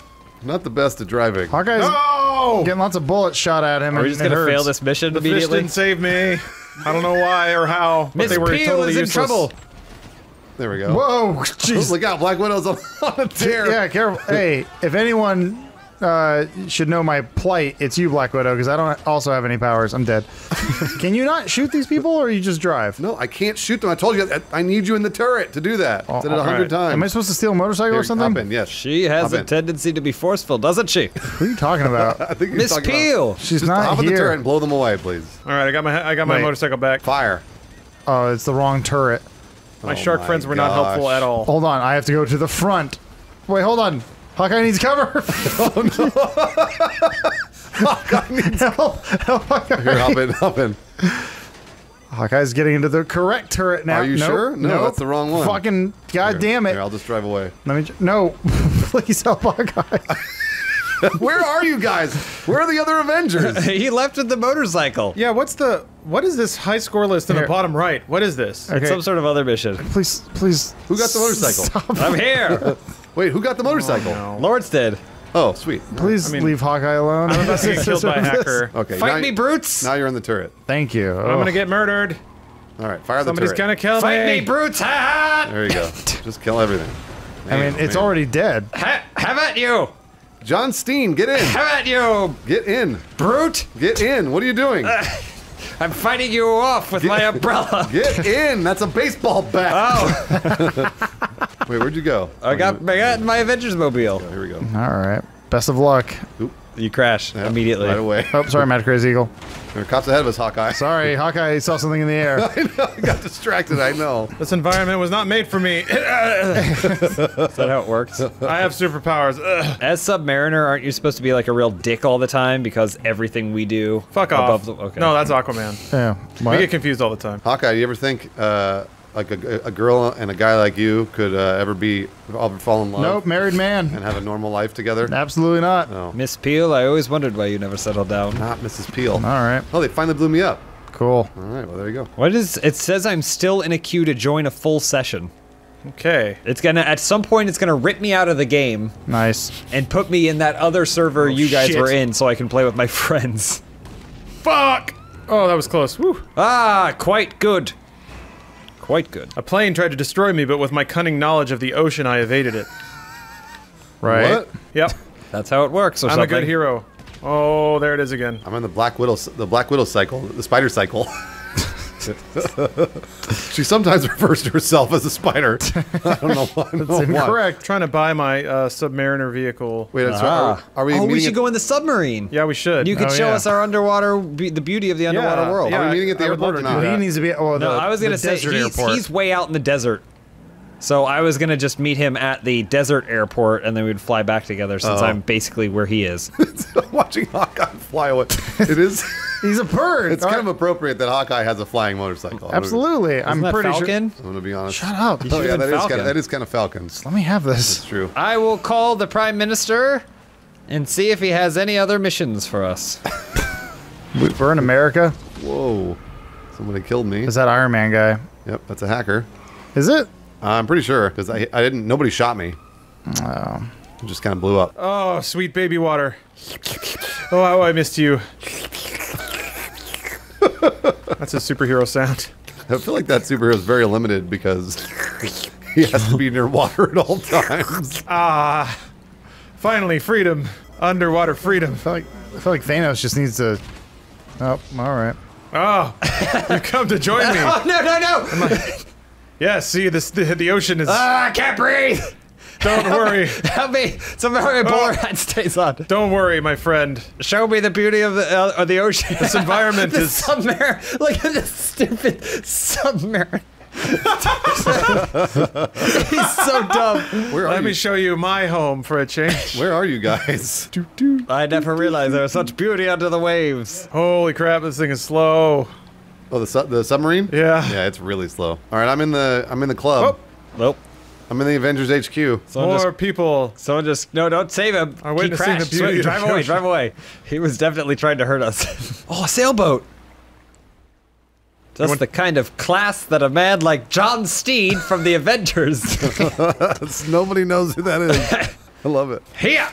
not the best at driving. Hawkeye's No! getting lots of bullets shot at him. Are we and just gonna fail this mission The fish immediately? didn't save me. I don't know why or how. But Miss they were Peel totally is in useless. trouble. There we go. Whoa, jeez. [laughs] Look out, Black Widow's on, on a tear. Yeah, careful. Hey, if anyone uh, should know my plight, it's you, Black Widow, because I don't also have any powers. I'm dead. [laughs] Can you not shoot these people, or you just drive? No, I can't shoot them. I told you I, I need you in the turret to do that. I said it a hundred right. times. Am I supposed to steal a motorcycle Here, or something? hop in, Yes. She has Hop a in. tendency to be forceful, doesn't she? [laughs] What are you talking about? [laughs] I think Miss talking about- Peel. She's Just not hop in the turret here. and blow them away, please. All right, I got my I got my Wait. motorcycle back. Fire. Oh, it's the wrong turret. My Oh shark my friends were not helpful at all. Hold on, I have to go to the front. Wait, hold on. Hawkeye needs cover. oh [laughs] no! Hawkeye needs help. Help, Hawkeye. Here, hop in, hop in. Hawkeye's getting into the correct turret now. Are you Nope, sure? No, nope. that's the wrong one. Fucking goddamn Here, it! Here, I'll just drive away. Let me. No, [laughs] please help Hawkeye. [laughs] Where are you guys? Where are the other Avengers? he left with the motorcycle. Yeah, what's the what is this high score list in Here. the bottom right? What is this? Okay, Some sort of other mission. please, please. Who got the motorcycle? Stop. I'm here. Wait, who got the oh, motorcycle? No. Lawrence did. Oh, sweet. Please I mean- leave Hawkeye alone. I'm about to get killed by a hacker. Okay. now Fight me, brutes. Now you're in the turret. Thank you. Oh. I'm gonna get murdered. All right, fire the turret. Somebody's gonna kill Fight me. me, brutes. Ha ha! [laughs] There you go. Just kill everything. I mean, it's man. already dead. ha. Have at you. John Steen, get in. Have at you, Get in. brute. Get in. What are you doing? [laughs] I'm fighting you off with my umbrella. [laughs] Get in. That's a baseball bat. Oh, Wait, where'd you go? I got, I got my Avengers mobile. Here we go. All right. Best of luck. You crash Yeah, immediately. Right away. Oh, sorry, Mad Crazy Eagle. There are cops ahead of us, Hawkeye. Sorry, Hawkeye saw something in the air. [laughs] I know. I got distracted. I know. This environment was not made for me. [laughs] Is that how it works? [laughs] I have superpowers. Ugh. As Submariner, aren't you supposed to be like a real dick all the time because everything we do Fuck above off. the okay. No, that's Aquaman. Yeah. We get confused all the time. Hawkeye, do you ever think uh, like a, a girl and a guy like you could uh, ever be ever fall in love Nope, married man. and have a normal life together? Absolutely not. No, Miss Peel, I always wondered why you never settled down. not Mrs. Peel. All right. Oh, they finally blew me up. Cool. All right, well there you go. What is it says I'm still in a queue to join a full session. Okay. It's gonna at some point it's gonna rip me out of the game Nice. and put me in that other server you guys shit. were in so I can play with my [laughs] friends. Fuck. Oh, that was close. Woo. Ah, quite good. Quite good. A plane tried to destroy me, but with my cunning knowledge of the ocean, I evaded it. Right. What? Yep. That's how it works or I'm something. a good hero. Oh, there it is again. I'm on the Black Widow, the Black Widow cycle, the spider cycle. [laughs] [laughs] she sometimes refers to herself as a spider. [laughs] I don't know why. I don't know That's why. incorrect. Trying to buy my uh, Submariner vehicle. Wait, that's Ah. right. Are, are we oh, we should at, go in the submarine. Yeah, we should. You could Oh, show yeah. us our underwater, be- the beauty of the underwater Yeah, world. yeah. Are we meeting at the I airport love or not? He needs to be. Oh, No, the, I was gonna say he's, he's way out in the desert. So I was gonna just meet him at the desert airport, and then we'd fly back together. Since Oh. I'm basically where he is. [laughs] watching Hawkeye fly away? It is. He's a bird. It's kind of appropriate that Hawkeye has a flying motorcycle. I'm gonna- Absolutely. I'm that pretty Falcon? I'm gonna be honest. Shut up. Oh yeah, that is kind of that is kind of Falcons. Let me have this. It's true. I will call the prime minister and see if he has any other missions for us. [laughs] We're in America. Whoa, somebody killed me. Is that Iron Man guy? Yep, that's a hacker. Is it? I'm pretty sure because I I didn't nobody shot me. Oh. It just kind of blew up. Oh, sweet baby water. Oh, how I missed you. That's a superhero sound. I feel like that superhero is very limited because he has to be near water at all times. Ah, finally, freedom. Underwater freedom. I feel like I feel like Thanos just needs to. Oh, all right. Oh, you come to join me. [laughs] oh no no no! Yeah, see, this the, the ocean is. Ah, I can't breathe. Don't [laughs] worry. Help me! Somehow my bowler hat stays on. Don't worry, my friend. Show me the beauty of the uh, of the ocean. This environment [laughs] the is. submarine. Look at this stupid submarine. [laughs] He's so dumb. Where are Let you? me show you my home for a change. Where are you guys? I never realized there was such beauty under the waves. Holy crap, this thing is slow. Oh, the su- the submarine? Yeah. Yeah, it's really slow. All right, I'm in the I'm in the club. Oh. Nope. I'm in the Avengers HQ. Someone More just, people. someone just, no, don't save him. Are he witnessing crashed. the beauty drive away, [laughs] drive away. He was definitely trying to hurt us. [laughs] oh, a sailboat. Just the kind of class that a man like John Steed from the Avengers. [laughs] Nobody knows who that is. I love it. Here.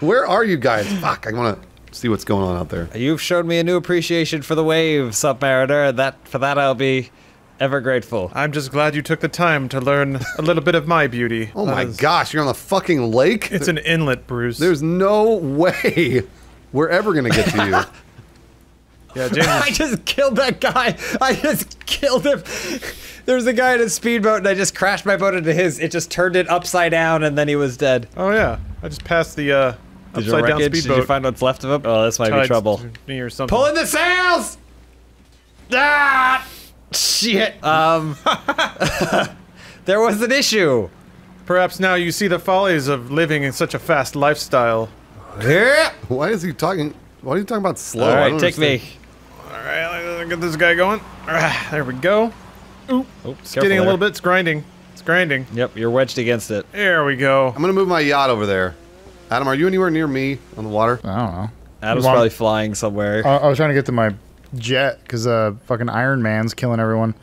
Where are you guys? Fuck, I want to see what's going on out there. You've shown me a new appreciation for the waves, Submariner. That for that I'll be Ever grateful. I'm just glad you took the time to learn a little bit of my beauty. [laughs] Oh my As- gosh, you're on the fucking lake? It's an inlet, Bruce. There's no way we're ever gonna get to you. [laughs] yeah, James. [laughs] I just killed that guy. I just killed him. There was a guy in a speedboat, and I just crashed my boat into his. It just turned it upside down, and then he was dead. oh yeah, I just passed the uh, Did upside down wreckage? Did speedboat. you find what's left of him? Oh, this might be trouble. to Me or something. Pull in the sails! Ah! Shit. Um. [laughs] there was an issue. Perhaps now you see the follies of living in such a fast lifestyle. Yeah. Why is he talking? Why are you talking about slow? All I right, don't take understand. me. All right, let's get this guy going. Ah, there we go. Oh, It's getting a little bit. It's grinding. It's grinding. Yep, you're wedged against it. There we go. I'm gonna move my yacht over there. Adam, are you anywhere near me on the water? I don't know. Adam's probably flying somewhere. I, I was trying to get to my jet because uh, fucking Iron Man's killing everyone.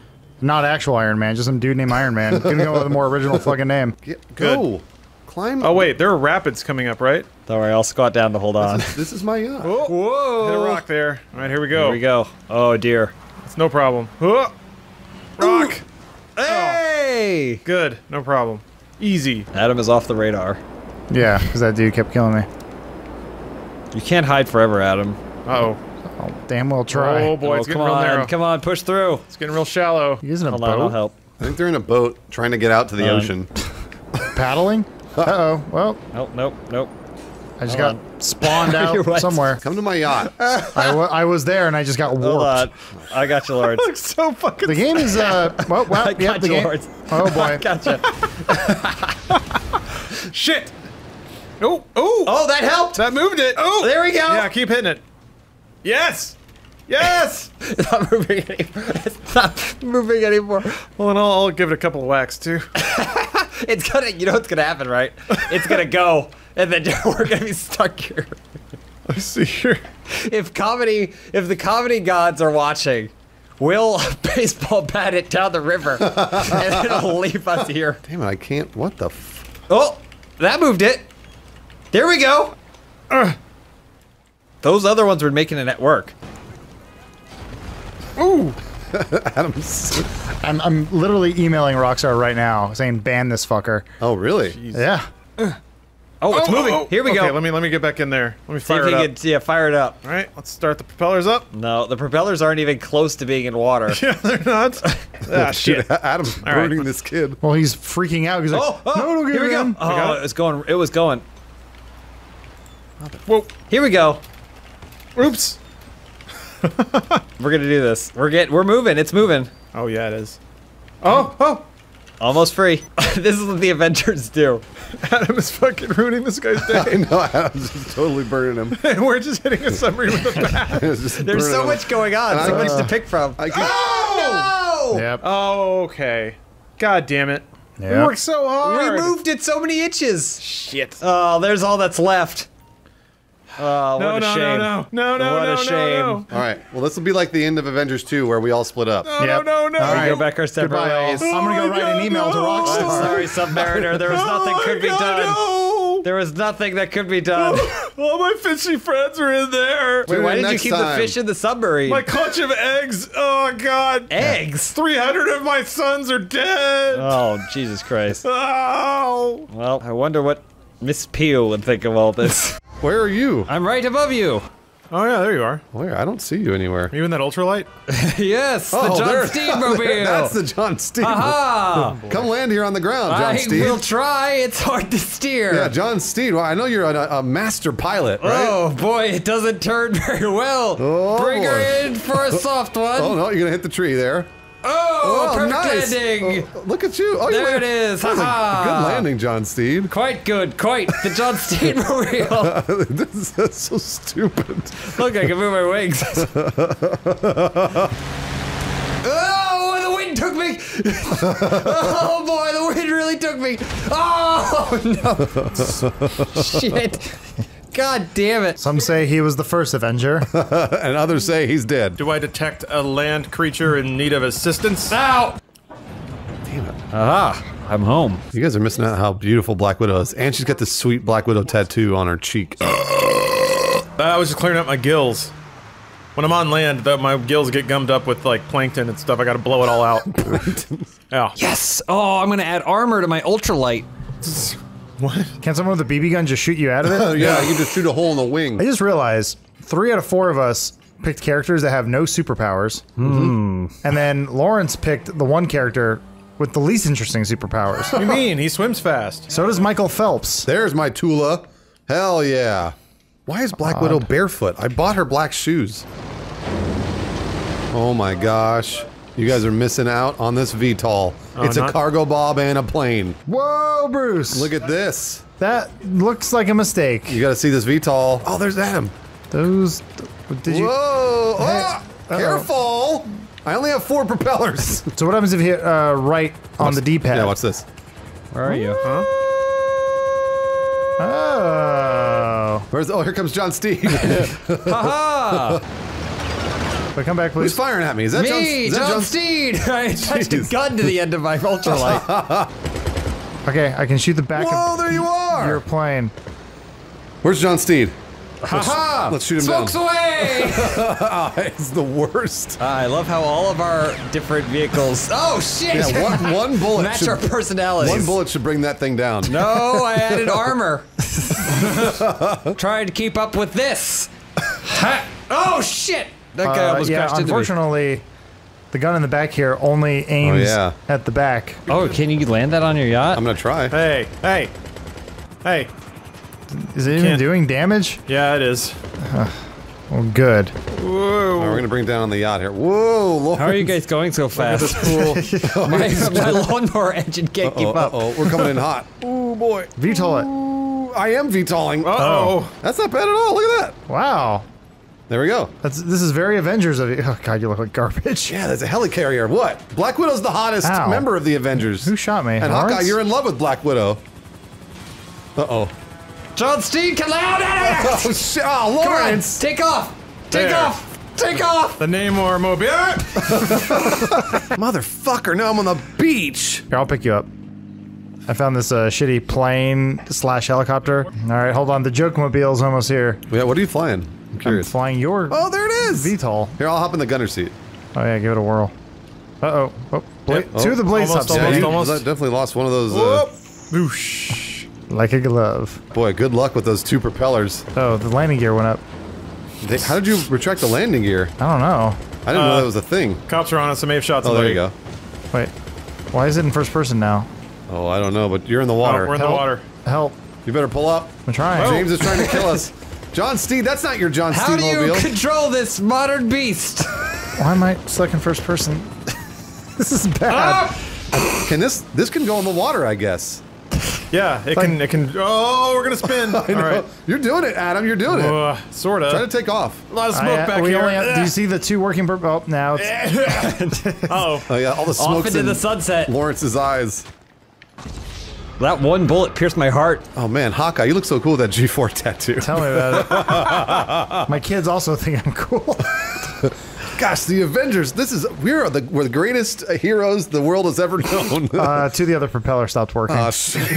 Not actual Iron Man, just some dude named Iron Man. Couldn't come up with a more original fucking name. Get, [laughs] go. Climb. Oh wait, there are rapids coming up, right? Don't worry, I'll squat down to hold on. This is my yacht. Oh, Whoa! hit a rock there. All right, here we go. Here we go. Oh dear. It's no problem. Oh, rock. Hey! Good. No problem. Easy. Adam is off the radar. Yeah, because that dude kept killing me. You can't hide forever, Adam. Uh oh. I'll damn well try. Oh boy, oh, it's getting come real on, narrow. come on, push through. It's getting real shallow. He isn't a Hold on, I'll help. I think they're in a boat trying to get out to the Um, ocean. [laughs] Paddling? Uh oh. Well, Nope, nope, nope. I just Hold got spawned [laughs] out right. somewhere. Come to my yacht. [laughs] I, I was there and I just got Hold warped. on. I got you, Lawrence. Looks so fucking. The game is uh well, well I yep, got the you, game. Lawrence. Oh boy. Gotcha. Shit. Oh, oh, Oh, that helped. that moved it. Oh, There we go. Yeah, keep hitting it. Yes. Yes. [laughs] It's not moving anymore. It's not moving anymore. well, and I'll, I'll give it a couple of whacks too. [laughs] It's gonna. You know what's gonna happen, right? It's gonna go, and then [laughs] we're gonna be stuck here. Let's see here. If comedy, if the comedy gods are watching, we'll baseball bat it down the river, and it'll leave us here. Damn it, I can't. What the f? Oh, that moved it. There we go. Those other ones were making it at work. Ooh. [laughs] Adam's. I'm, I'm literally emailing Rockstar right now saying ban this fucker. Oh, really? Yeah. Oh, it's Oh, moving. oh, oh. Here we okay, go. Let me let me get back in there. Let me See fire if it you up. can, yeah, fire it up. All right, let's start the propellers up. No, the propellers aren't even close to being in water. [laughs] Yeah, they're not. [laughs] ah, shit. Adam's right. burning this kid. Well, he's freaking out. He's like, Oh, oh, no, don't get here we go. in." Oh, it? it's going. It was going. Whoa. Here we go. Oops. [laughs] We're gonna do this. We're get. We're moving. It's moving. Oh yeah, it is. Oh, oh. Almost free. [laughs] this is what the Avengers do. [laughs] Adam is fucking ruining this guy's I day. know Adam's just totally burning him. and we're just hitting a submarine with a bat. There's so him. much going on. And So I much can- to uh, pick from. I can, Oh! Yep. Oh, okay. God damn it. We Yep. worked so hard. We moved it so many inches. Shit. Oh, there's all that's left. Oh, no, what a no, shame. no, no, no, no, What a no, no, shame. no. all right. Well, this will be like the end of Avengers 2 where we all split up. No, Yep. no, no, no. All We right. go back our separate Goodbye, all. ways. I'm gonna Oh go my write an God, email to no. I'm Rockstar. sorry, Submariner. There was oh nothing oh my could be God, done. No. There was nothing that could be done. [laughs] All my fishy friends are in there. Wait, why did you next keep the time. fish in the submarine? My clutch of eggs. Oh God. [laughs] eggs. 300 of my sons are dead. Oh, Jesus Christ. [laughs] Oh. Well, I wonder what Miss Peel would think of all this. [laughs] Where are you? I'm right above you. Oh yeah, there you are. Where? I don't see you anywhere. Are you in that ultralight? [laughs] yes, the Oh, John there- Steedmobile. [laughs] That's the John Steed. Aha! Come land here on the ground, John I Steed. will try. It's hard to steer. Yeah, John Steed. Well, I know you're a, a master pilot, right? Oh boy, it doesn't turn very well. Oh, Bring her in for a soft one. Oh no, you're gonna hit the tree there. Oh, oh, perfect nice. landing. Oh, look at you. Oh, There went- it is. That was a Ha-ha. good landing, John Steed. Quite good, quite. The John Steedmobile. [laughs] [laughs] this is that's so stupid. Look, I can move my wings. [laughs] oh, the wind took me. oh boy, the wind really took me. Oh no. Shit. God damn it. Some say he was the first Avenger. [laughs] and others say he's dead. Do I detect a land creature in need of assistance? Ow. Damn it. Aha. I'm home. You guys are missing out how beautiful Black Widow is. And she's got this sweet Black Widow tattoo on her cheek. [coughs] Uh, I was just clearing out my gills. When I'm on land, the, my gills get gummed up with like plankton and stuff. I gotta blow it all out. [laughs] yeah. Yes! Oh, I'm gonna add armor to my ultralight. [laughs] What? Can someone with a BB gun just shoot you out of it? [laughs] yeah, you just shoot a hole in the wing. I just realized three out of four of us picked characters that have no superpowers. Mm-hmm. And then Lawrence picked the one character with the least interesting superpowers. What do you mean? He swims fast. so does Michael Phelps. There's my Tula. Hell yeah. Why is Black Widow barefoot? I bought her black shoes. Oh my gosh. You guys are missing out on this VTOL. it's a Cargobob and a plane. Whoa, Bruce! Look at this. that looks like a mistake. You gotta see this VTOL. Oh, there's Adam. Those. Did you? Whoa! Hey. Ah, careful! I only have four propellers. [laughs] So what happens if you hit uh, right on the D-pad? Yeah, what's this? Where are you? Huh? Oh. Where's oh here comes John Steed. [laughs] Haha! [laughs] But come back, Who's please. firing at me? Is that John? Me, Is that John Steed! [laughs] I [laughs] attached a gun to the end of my ultralight. [laughs] Okay, I can shoot the back Whoa, of there you are! your plane. Where's John Steed? Haha! let's shoot him Smokes down. away! It's the worst. Uh, I love how all of our different vehicles. Oh shit! Yeah, one, one bullet Match should, our personalities. one bullet should bring that thing down. No, I added armor. Trying to keep up with this. Ha! Oh shit! That guy Uh, almost yeah, crashed into me. unfortunately, the gun in the back here only aims yeah. at the back. Oh, can you land that on your yacht? I'm gonna try. Hey, hey, hey. Is it even Can't- doing damage? Yeah, it is. [sighs] Well, good. Whoa. All right, we're gonna bring down the yacht here. Whoa, Lord. How are you guys going so [laughs] fast? cool. [laughs] my, my lawnmower engine can't keep up. Oh, we're coming in [laughs] hot. Ooh, boy. VTOL it. Ooh, I am VTOLing. Uh-oh. That's not bad at all. Look at that. Wow. There we go. That's this is very Avengers of you. Oh god, you look like garbage. Yeah, that's a helicarrier. What? Black Widow's the hottest Ow. member of the Avengers. Who shot me? And Lawrence? Hawkeye, you're in love with Black Widow. Uh oh. John Steed, come out! [laughs] Oh, shit. Oh, Come on, Lawrence. take off! Take There. off! Take off! The Namor mobile. [laughs] Motherfucker, now I'm on the beach. Here, I'll pick you up. I found this uh, shitty plane slash helicopter. All right, hold on. The joke mobile's almost here. Yeah, what are you flying? I'm I'm flying your oh, there it is. VTOL. Here, I'll hop in the gunner seat. Oh yeah, give it a whirl. Uh oh. oh bla- Yep. Two of the blades Almost, stopped Yeah, almost, you almost. definitely lost one of those. Whoop. Uh, Boosh. like a glove. boy, good luck with those two propellers. Oh, the landing gear went up. They- How did you retract the landing gear? I don't know. I didn't know Uh, that was a thing. Cops are on us. I may have shot Oh, there you go. Wait. Why is it in first person now? Oh, I don't know, but you're in the Oh, water. we're in the water. Help. you better pull up. I'm trying. James is trying to kill us. [laughs] John Steed, that's not your John Steed How Steed do you control this modern beast? Why am I stuck in first person? [laughs] this is bad. Ah! Can this this can go in the water, I guess. Yeah, it can. It can. Oh, we're gonna spin. All [laughs] I know. right. You're doing it, Adam. You're doing it. Sort of. Try to take off. A lot of I, smoke uh, back we here. only have, do you see the two working? Per- oh, now it's [laughs] oh. Oh yeah, all the Off smoke's into in the sunset. Lawrence's eyes. That one bullet pierced my heart. Oh man, Hawkeye, you look so cool with that G4 tattoo. Tell me about it. [laughs] My kids also think I'm cool. [laughs] Gosh, the Avengers. This is we're the we're the greatest heroes the world has ever known. [laughs] Uh, two, the other propeller stopped working. Shit.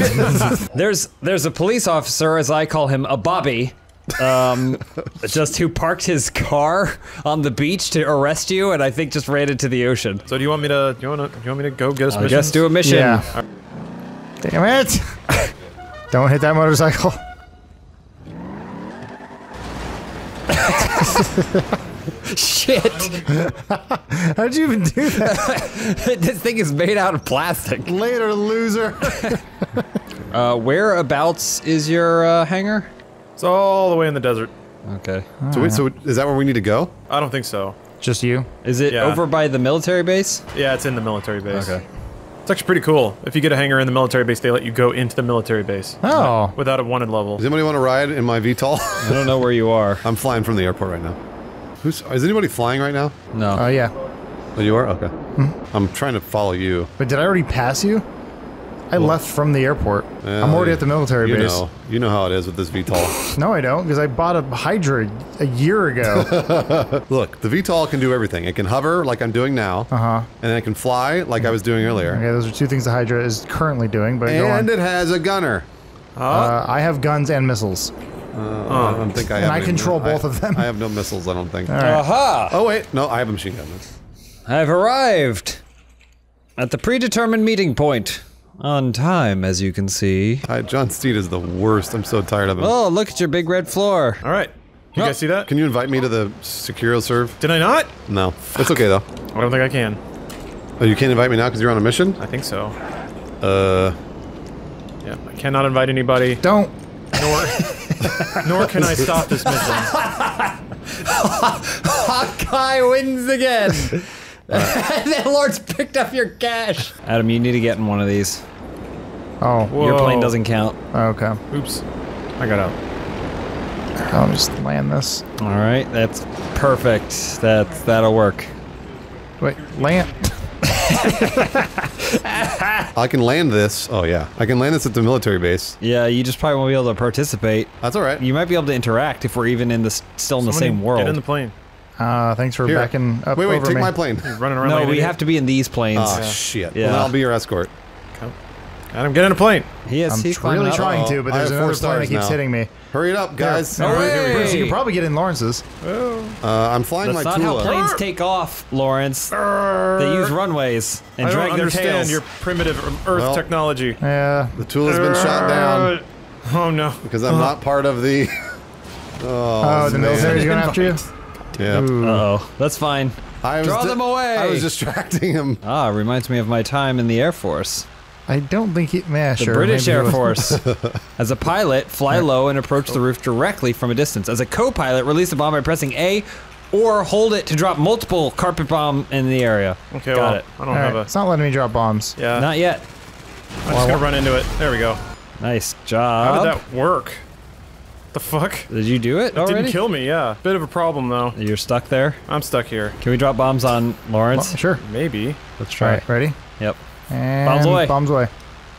There's there's a police officer, as I call him, a Bobby, um, just who parked his car on the beach to arrest you, and I think just ran into the ocean. So do you want me to? Do you want to? Do you want me to go get us I missions? guess do a mission. yeah. Damn it! Don't hit that motorcycle. Shit! How'd you even do that? [laughs] this thing is made out of plastic. Later, loser. [laughs] Uh, whereabouts is your uh, hangar? It's all the way in the desert. Okay. so, wait, so is that where we need to go? I don't think so. Just you. Is it Yeah. over by the military base? Yeah, it's in the military base. Okay. It's actually pretty cool. If you get a hangar in the military base, they let you go into the military base. Oh. Without a wanted level. Does anybody want to ride in my VTOL? I don't know where you are. [laughs] I'm flying from the airport right now. Who's is anybody flying right now? No. Oh yeah. Oh, you are. Okay. Hmm? I'm trying to follow you. But did I already pass you? I left from the airport. Well, I'm already at the military You base. know, you know how it is with this VTOL. No, I don't, because I bought a Hydra a year ago. [laughs] [laughs] Look, the VTOL can do everything. It can hover like I'm doing now, uh huh. and then it can fly like I was doing earlier. Okay, those are two things the Hydra is currently doing. But go on. And it has a gunner. Uh, I have guns and missiles. I don't think I have. And I any- control I- both of them. I have no missiles. I don't think. Aha! Oh wait, no, I have a machine gun. I've arrived at the predetermined meeting point. On time, as you can see. I, John Steed is the worst. I'm so tired of him. Oh, look at your big red floor. All right. You Oh. guys see that? Can you invite me to the SecuroServ? Did I not? No, it's okay though. I don't think I can. Oh, you can't invite me now because you're on a mission. I think so. Uh, Yeah, I cannot invite anybody, Don't. nor [laughs] nor can I stop this mission. [laughs] Hawkeye wins again. [laughs] [laughs] and then Lord's picked up your cash. Adam, you need to get in one of these. Oh, Your plane doesn't count. okay. Oops. I got out. I'll just land this. All right, that's perfect. That's that'll work. Wait, land. [laughs] I can land this. Oh yeah, I can land this at the military base. Yeah, you just probably won't be able to participate. That's all right. You might be able to interact if we're even in the still in the same world. Get in the plane. Uh, thanks for Here. backing up wait, wait, over take me. my plane. You're running around. no, like we idiot. have to be in these planes. Oh shit. Yeah. Well, I'll be your escort. Adam, get in a plane. He is. I'm he's climbing really up. trying to, but there's have four another plane that keeps now. hitting me. Hurry it up, guys. There. Hooray! Bruce, you could probably get in Lawrence's. Uh, I'm flying That's my not how Tula. planes take off, Lawrence. They use runways and I don't drag their understand tails. your primitive Earth Well- technology. Yeah. The tool has been shot down Oh no. because I'm not [laughs] part of the. Oh, the man. military's going after you? Yeah. Uh-oh, that's fine. I was Draw di- them away. I was distracting him. Ah, reminds me of my time in the Air Force. I don't think he. Yeah, The sure. British Air Force. [laughs] As a pilot, fly low and approach the roof directly from a distance. As a co-pilot, release the bomb by pressing A or hold it to drop multiple carpet bomb in the area. Okay, Got well, it. I don't All have right, a. It's not letting me drop bombs. Yeah. Not yet. I'm just gonna run into it. There we go. Nice job. How did that work? The fuck? Did you do it It already? didn't kill me. Yeah. Bit of a problem though. You're stuck there. I'm stuck here. Can we drop bombs on Well, Lawrence? sure. Maybe. Let's try. right, ready? Yep. And Bombs away. Bombs away.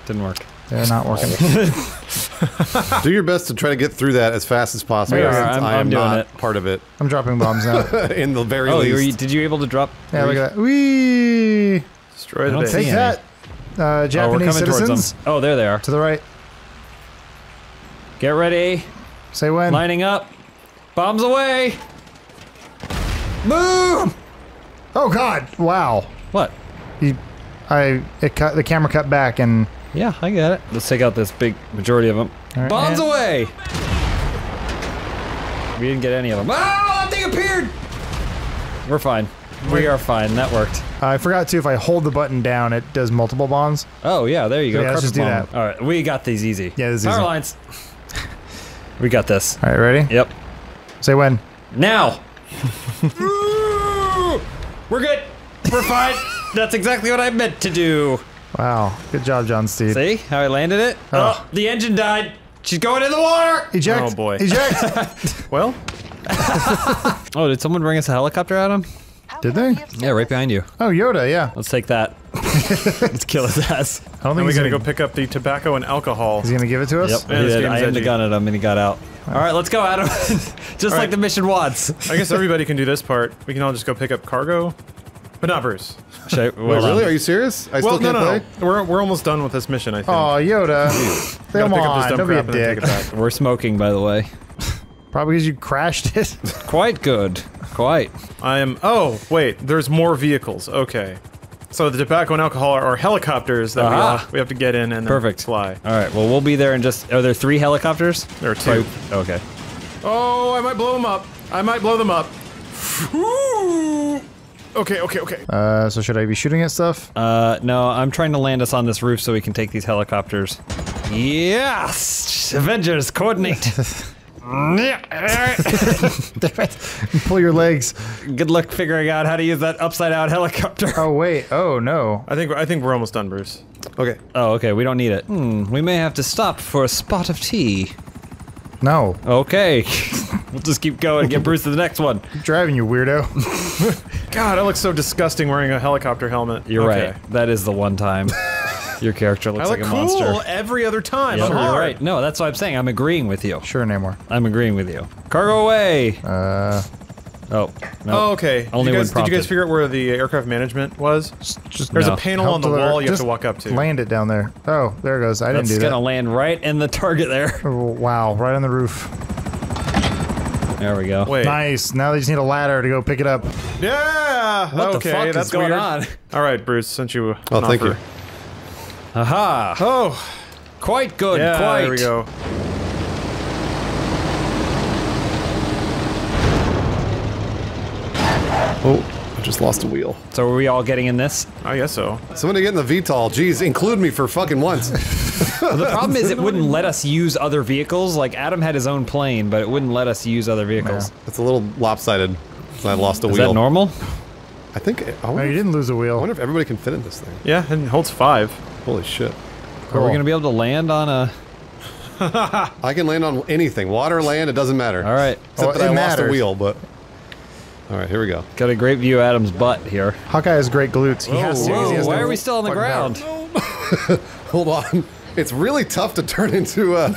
Didn't work. They're not working. [laughs] Do your best to try to get through that as fast as possible. Are. I'm- I I'm doing not it. part of it. I'm dropping bombs now. [laughs] In the very Oh, you were, least. did you able to drop? Yeah, look at that. Wee! Destroy I the don't base. Take that, uh, Oh, we're Japanese coming towards citizens. them. Oh, there they are. To the right. Get ready. Say when. Lining up. Bombs away. Boom. Oh God! Wow. What? He, I it cut the camera cut back and Yeah, I get it. Let's take out this big majority of them. Right, Bombs and- away. We didn't get any of them. Oh, ah, that thing appeared. We're fine. We are fine. That worked. I forgot too. If I hold the button down, it does multiple bombs. Oh yeah, there you go. Yeah, let's just do bomb. that. All right, we got these easy. Yeah, this is Power easy. lines. We got this. All right, ready? Yep. Say when. Now. [laughs] We're good. We're fine. That's exactly what I meant to do. Wow. Good job, John Steed. See how I landed it? Oh. Oh, the engine died. She's going in the water. Eject. Oh, boy. Eject. [laughs] [laughs] Well, Oh, did someone bring us a helicopter, Adam? Did they? Yeah, right behind you. Oh, Yoda. Yeah. Let's take that. [laughs] Let's kill his ass. I don't think we gotta gonna, go pick up the tobacco and alcohol. He's gonna give it to us. Yep, Man, he this did. game's I aimed the edgy. gun at him and he got out. All right, let's go, Adam. [laughs] Just like right. the mission wants. I guess [laughs] everybody can do this part. We can all just go pick up cargo, but not Bruce. Should I- Wait, well, really? Are you serious? I Well, still no, can't no, play? no. We're, we're almost done with this mission. I think. Oh, Yoda. Gotta Come pick up this on. Don't be a crap and then dick. take it back. We're smoking, by the way. Probably because you crashed it. [laughs] Quite good. Quite. I am. Oh, wait. There's more vehicles. Okay. So the tobacco and alcohol are, are helicopters that we, Aha. all, we have to get in and then Perfect. fly. All right. Well, we'll be there in just. Are there three helicopters? There are two. Okay. Oh, I might blow them up. I might blow them up. Ooh. Okay, okay, okay. Uh, so should I be shooting at stuff? Uh, no, I'm trying to land us on this roof so we can take these helicopters. Yes! Avengers, coordinate. [laughs] [laughs] Pull your legs. Good luck figuring out how to use that upside down helicopter. Oh wait. Oh no. I think I think we're almost done, Bruce. Okay. Oh, okay, we don't need it. Hmm, we may have to stop for a spot of tea. No. Okay. [laughs] we'll just keep going and get Bruce to the next one. Keep driving, you weirdo. [laughs] God, I look so disgusting wearing a helicopter helmet. You're Okay. right. That is the one time your character I looks look like a cool monster. every other time. Yeah, I'm you're hard. right. No, that's what I'm saying. I'm agreeing with you. sure, Namor. I'm agreeing with you. Cargo away. Uh, Oh, no. Oh, okay. Only did you guys, did you guys figure out where the aircraft management was? just There's No. a panel help on the deliver- wall you have to walk up to. Land it down there. Oh, there it goes. I That's didn't do that. It's gonna land right in the target there. [laughs] Oh, wow, right on the roof. There we go. Wait. Nice. Now they just need a ladder to go pick it up. Yeah. What okay, the fuck that's is going weird. on? All right, Bruce. Sent you. An Oh, thank offer. you. Aha! Oh, Quite good. yeah. quite. There we go. Oh, I just lost a wheel. So are we all getting in this? I guess so. Somebody get in the VTOL. Jeez, include me for fucking once. [laughs] Well, the problem is it wouldn't let us use other vehicles. Like Adam had his own plane, but it wouldn't let us use other vehicles. It's a little lopsided. I lost a Is wheel. that normal? I think. I No, you didn't lose a wheel. wonder if everybody can fit in this thing. Yeah, and it holds five. Holy shit. Are we gonna be able to land on a? [laughs] I can land on anything. Water, land, it doesn't matter. All right, Except Oh, that I it lost a wheel, but. All right, here we go. got a great view of Adam's butt here. Hawkeye has great glutes. He has to. 'cause Whoa, has why no are we still on the ground? [laughs] [laughs] Hold on. It's really tough to turn into a.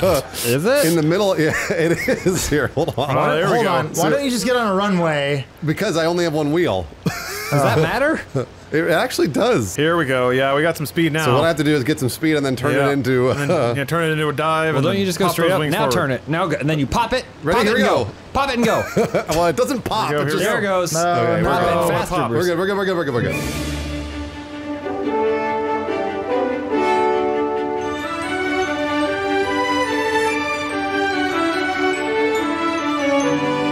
Is it? In the middle, yeah, it is here. Hold on. Oh, there we Hold go. on. Why don't you just get on a runway? Because I only have one wheel. Does that oh. matter? [laughs] It actually does. Here we go. Yeah, we got some speed now. So what I have to do is get some speed and then turn yeah. it into. And then, uh, yeah, turn it into a dive. Well, and don't then you just go straight up? Now forward. turn it. Now, go, and then you pop it. Ready? Pop Here it we and go. go. Pop it and go. [laughs] well, it doesn't pop. Here we it just- here there it goes. No, Okay, no. Pop we're it faster, We're good. We're good. We're good. We're good. We're good.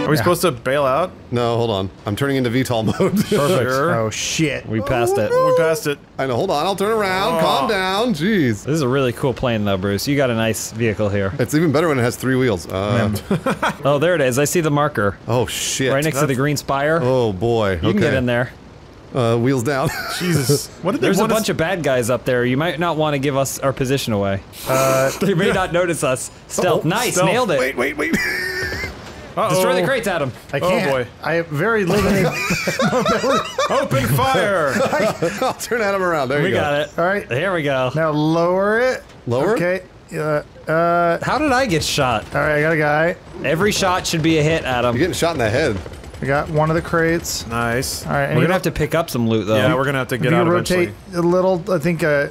Are we supposed to bail out? No, hold on. I'm turning into VTOL mode. [laughs] Sure. Oh shit. We passed it. We passed it. I know. Hold on. I'll turn around. Oh. Calm down. Jeez. This is a really cool plane, though, Bruce. You got a nice vehicle here. It's even better when it has three wheels. Uh, [laughs] Oh, there it is. I see the marker oh shit. right next to the green spire. Oh boy. you can get in there. Uh, wheels down. [laughs] Jesus. What did they There's a want bunch of bad guys up there. You might not want to give us our position away. Uh, they may not notice us. Stealth. Oh, nice. stealth. Nailed it. wait, wait, wait. Uh-oh. Destroy the crates, Adam. I can't. Oh boy. I have very limited. [laughs] Open fire! [laughs] I'll turn Adam around. There We you go. got it. All right. There we go. Now lower it. Lower? Okay. Uh, uh, How did I get shot? all right. I got a guy. Every shot should be a hit, Adam. You're getting shot in the head. I got one of the crates. nice. All right. We're gonna have to pick up some loot, though. Yeah, we're gonna have to If get you out rotate eventually. a little, I think. Uh,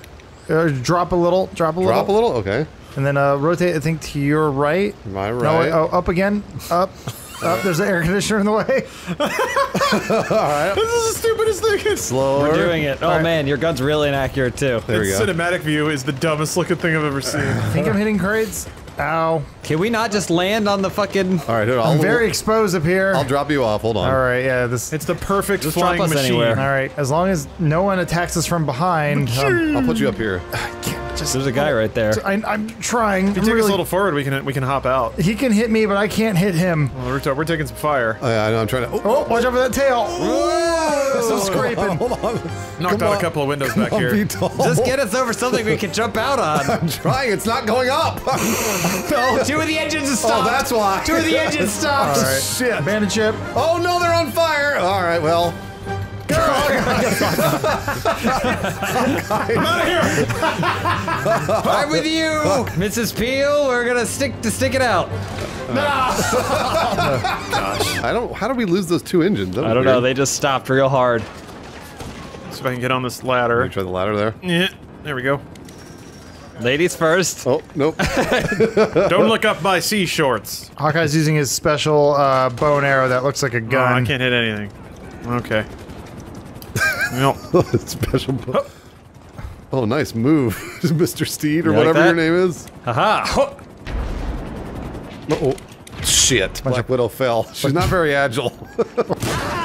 uh, drop a little. Drop a little. Drop a little. Okay. And then uh, rotate. I think to your right. My No, right. wait, oh, up again. Up. [laughs] Up. There's an air conditioner in the way. [laughs] All right. This is the stupidest thing. It's Slower. We're doing it. Oh Alright. man, your gun's really inaccurate too. There we Its go. cinematic view is the dumbest looking thing I've ever seen. I think I'm hitting crates. Ow. Can we not just land on the fucking? All right, here, I'll, I'm very exposed up here. I'll drop you off. Hold on. All right. Yeah. This. It's the perfect Just drop flying us machine. anywhere. All right. As long as no one attacks us from behind. um, I'll put you up here. Just, There's a guy right there. I, I'm trying. If you I'm take us a little forward, we can we can hop out. He can hit me, but I can't hit him. Well, we're, we're taking some fire. Oh, yeah, I know. I'm trying to. Oh, Oh, watch out for that tail. Some scraping. [laughs] hold on. Knocked Come out on. a couple of windows back I'll here. be tall. Just get us over something we can jump out on. [laughs] I'm trying. It's not going up. [laughs] No, two of the engines have oh, that's why. Two of the engines stopped. All right. Shit. Bandit chip. Oh no, they're on fire. All right. Well. I'm out of here. [laughs] I'm with you, Mrs. Peel. We're gonna stick to stick it out. [laughs] I don't. How did we lose those two engines? That was I don't know. weird. They just stopped real hard. See if I can get on this Let me ladder. try the ladder there. Yeah, there we go. Ladies first. Oh nope. [laughs] Don't look up my sea shorts. Hawkeye's using his special uh, bow and arrow that looks like a gun. Oh, I can't hit anything. Okay. No. [laughs] Special. bo- Oh, nice move, [laughs] Mr. Steed or You like whatever your name is. Haha. Oh, shit! Black Widow fell. She's not very agile. [laughs]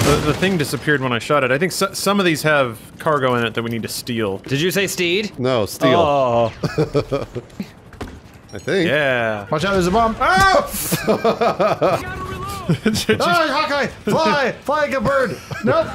The, the thing disappeared when I shot it. I think so, some of these have cargo in it that we need to steal. Did you say Steed? no, steel. Oh, I think. Yeah. Watch out, there's a bomb. Ah! [laughs] Ah! Ah, Hawkeye! Fly! Fly like a bird! Nope!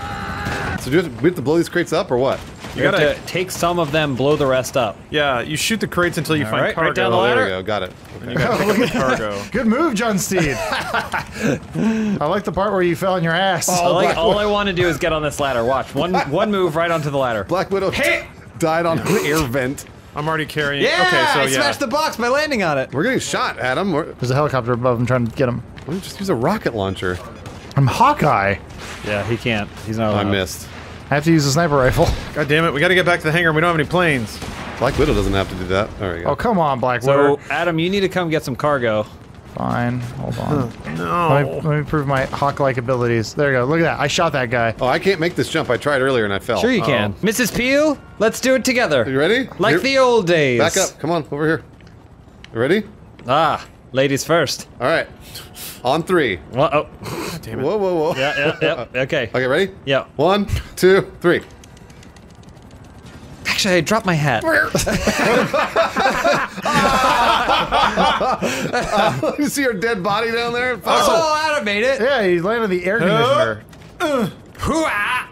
So do you have to, we have to blow these crates up or what? you You gotta- to take some of them, blow the rest up. yeah, you shoot the crates until you All find right, cargo. right down the Oh, there ladder. we go. Got it. Okay. You gotta pick cargo. [laughs] Good move, John Steed. [laughs] I like the part where you fell on your ass. Oh, like, Black all I want to do is get on this ladder. Watch one one move right onto the ladder. Black Widow died on an air vent. I'm already carrying. Yeah, okay, so I yeah. smashed the box by landing on it. We're getting shot, Adam. We're, There's a helicopter above. I'm trying to get him. don't you just use a rocket launcher? I'm Hawkeye. Yeah, he can't. He's not. I missed. I have to use a sniper rifle. God damn it, we gotta get back to the hangar. We don't have any planes. Black Widow doesn't have to do that. There we go. Oh, come on, Black Widow. So Adam, you need to come get some cargo. Fine. Hold on. Let, me, No. let me prove my hawk-like abilities. There you go. Look at that. I shot that guy. Oh, I can't make this jump. I tried earlier and I fell. Sure you can. Mrs. Peel, let's do it together. You ready? Like Here- the old days. Back up. Come on, over here. You ready? Ah, ladies first. All right. On three. Well, oh, Damn it. Whoa, whoa, whoa. yeah, yeah, yeah. [laughs] Okay. Okay, ready? Yeah. One, two, three. Actually, I dropped my hat. [laughs] [laughs] you see our dead body down there? Oh, Adam made it. Yeah, he landed the air conditioner. Hoo-ah!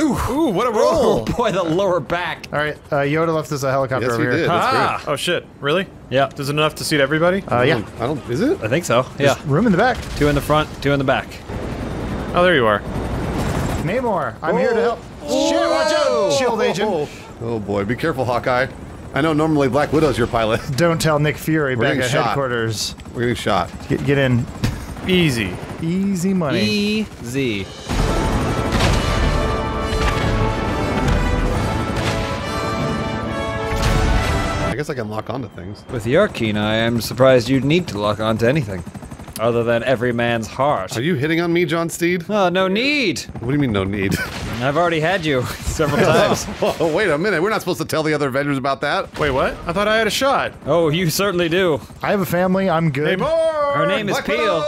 Ooh, what a Oh roll. boy, the lower back. All right, uh, Yoda left us a helicopter Yes, over he here. did. That's Ah, Oh shit, really? yeah, Is it enough to seat everybody? Uh, great. yeah, I don't, I don't. Is it? I think so. Yeah, room in the back. two in the front, two in the back. oh, there you are. Namor, I'm here to help. Shit, watch out! Shield agent. Oh, oh boy, be careful, Hawkeye. I know normally Black Widow's your pilot. [laughs] Don't tell Nick Fury back getting at shot. headquarters. We're getting shot. Get, get in. Easy. Easy money. Easy. I guess I can lock onto things. With your keen eye, I'm surprised you'd need to lock onto anything. Other than every man's heart. Are you hitting on me, John Steed? Oh, no need. What do you mean, no need? I've already had you [laughs] several [laughs] times. oh, wait a minute. We're not supposed to tell the other Avengers about that. Wait, what? I thought I had a shot. Oh, you certainly do. I have a family. I'm good. Hey, Her name is Peel.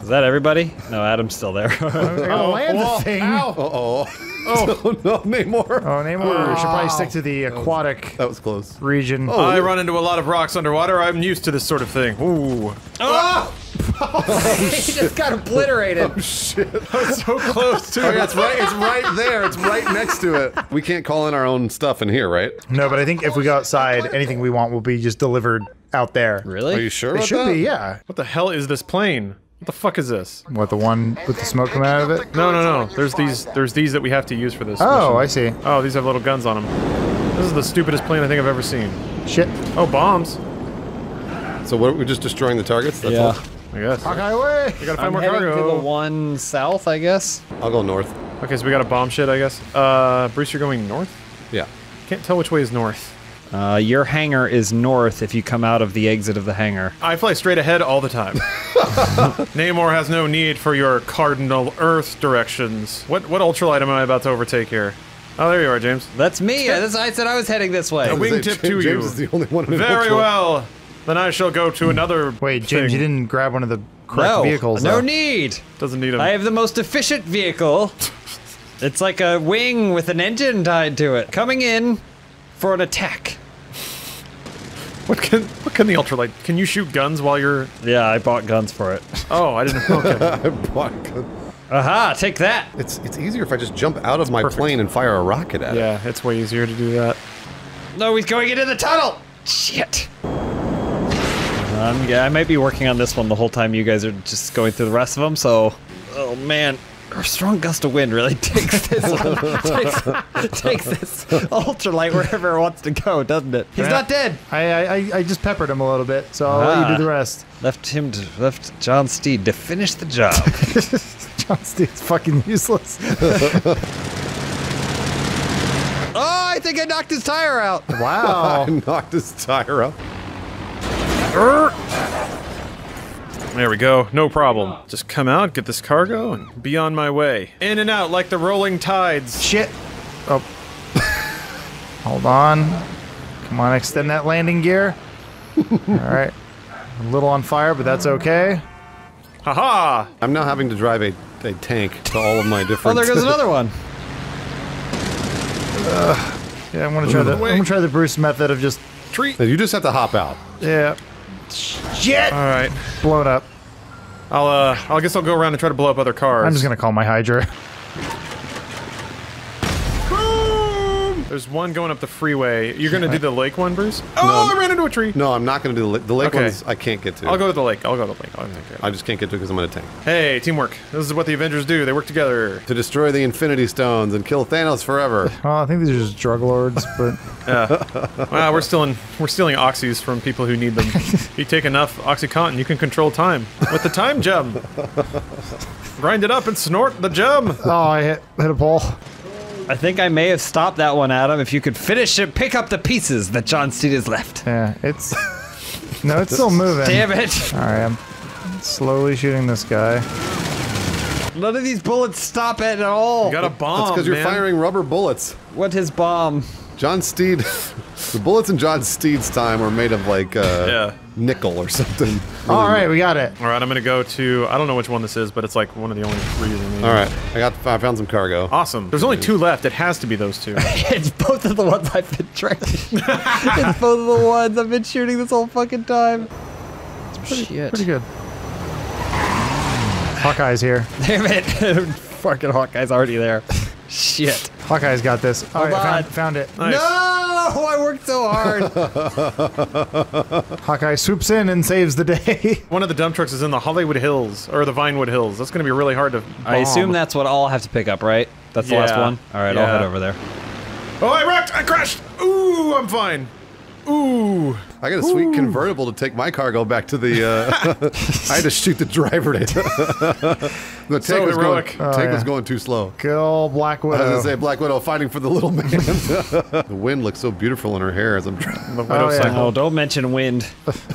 Is that everybody? No, Adam's still there. I gotta land whoa, the thing. ow. Uh-oh. Oh. [laughs] no, Namor. Oh, Namor ah. should probably stick to the aquatic That was close. region. Oh. I run into a lot of rocks underwater. I'm used to this sort of thing. Ooh. Ah! [laughs] Oh, he just got obliterated. Oh Shit. [laughs] so close to Oh, yeah, it's right. It's right there. It's right next to it. We can't call in our own stuff in here, right? No, but I think if we go outside, anything we want will be just delivered out there. Really? Are you sure? It about should that? be, yeah. What the hell is this plane? What the fuck is this? What the one with the smoke coming out of it? No, no, no. There's these. There's these that we have to use for this. Oh, I see. Oh, these have little guns on them. This is the stupidest plane I think I've ever seen. Shit. Oh, bombs. So what? We're just destroying the targets. That's Yeah. all. I guess. Hawkeye away! We gotta find I'm more heading to the one south, I guess. I'll go north. Okay, so we got a bomb shit, I guess. Uh, Bruce, you're going north. Yeah. Can't tell which way is north. Uh, your hangar is north if you come out of the exit of the hangar. I fly straight ahead all the time. [laughs] Namor has no need for your cardinal Earth directions. What what ultralight am I about to overtake here? Oh, there you are, James. That's me. That's, I said I was heading this way. A wingtip James to you. is the only one. Very ultra. well. Then I shall go to another. Wait, James, thing. you didn't grab one of the correct no, vehicles. no though. need. Doesn't need them. I have the most efficient vehicle. [laughs] It's like a wing with an engine tied to it, coming in for an attack. What can what can the ultralight? Can you shoot guns while you're? Yeah, I bought guns for it. Oh, I didn't know. [laughs] Okay. I bought gun- Aha, take that. It's it's easier if I just jump out of my Perfect. plane and fire a rocket at it. yeah, it's way easier to do that. No, he's going into the tunnel. Shit. Um, yeah, I might be working on this one the whole time you guys are just going through the rest of them. So, oh man, a strong gust of wind really [laughs] takes this takes, takes this ultralight wherever it wants to go, doesn't it? He's Yeah. not dead. I, I, I- I just peppered him a little bit, so I'll let you Ah. do the rest. Left him to left John Steed to finish the job. [laughs] John Steed's fucking useless. [laughs] oh, I think I knocked his tire out. Wow. I knocked his tire up. There we go. No problem. Just come out, get this cargo, and be on my way. In and out like the rolling tides. Shit. Oh. [laughs] Hold on. Come on, extend that landing gear. [laughs] All right. A little on fire, but that's okay. Haha! I'm now having to drive a, a tank to all of my oh, different... Oh, there goes [laughs] another one. Yeah, I'm gonna try the I'm gonna try the Bruce method of just Treat. you just have to hop out. yeah. Shit. All right. Blown up. I'll uh. I guess I'll go around and try to blow up other cars. I'm just gonna call my Hydra. There's one going up the freeway. You're gonna do the lake one, Bruce? Oh, I ran into a tree. No, I'm not going to do the lake. The lake Okay. ones I can't get to. I'll go to the lake. I'll go to the lake. I'll take care I just can't get to it because I'm in a tank. Hey, teamwork. This is what the Avengers do. They work together. To destroy the Infinity Stones and kill Thanos forever. [laughs] Oh, I think these are just drug lords, but [laughs] yeah. Wow, we're stealing we're stealing oxys from people who need them. if [laughs] you take enough OxyContin, you can control time with the time gem. Grind it up and snort the gem. oh, I hit hit a pole. I think I may have stopped that one, Adam. If you could finish it, pick up the pieces that John Steed has left. Yeah, it's [laughs] No, it's still moving. Damn it! All right, I'm slowly shooting this guy. None of these bullets stop it at all. You got a bomb. That's because you're man. firing rubber bullets. What is bomb? John Steed, [laughs] the bullets in John Steed's time were made of like uh, Yeah. nickel or something. [laughs] All right, we got it. All right, I'm gonna go to. I don't know which one this is, but it's like one of the only three. I mean. All right, I got. I found some cargo. Awesome. There's only two left. It has to be those two. [laughs] It's both of the ones I've been tracking. [laughs] it's both of the ones I've been shooting this whole fucking time. Shit. Pretty good. Hawkeye's here. Damn it. fucking Hawkeye's already there. Shit. Hawkeye's got this. All right, Hold found, on. found it. Nice. No! I worked so hard. [laughs] Hawkeye swoops in and saves the day. [laughs] One of the dump trucks is in the Hollywood Hills or the Vinewood Hills. That's gonna be really hard to. I assume that's what I'll have to pick up, right? That's the last one? Alright, I'll head over there. Oh, I wrecked! I crashed! Ooh, I'm fine. Ooh. I got a sweet convertible to take my cargo back to the. Uh, [laughs] [laughs] I had to shoot the driver to. [laughs] the tank So was heroic. going. tank was going too slow. Kill old Black I was Widow. gonna say Black Widow fighting for the little man. the wind looks so beautiful in her hair as I'm trying. The widow Oh, yeah. cycle. Oh, don't mention wind.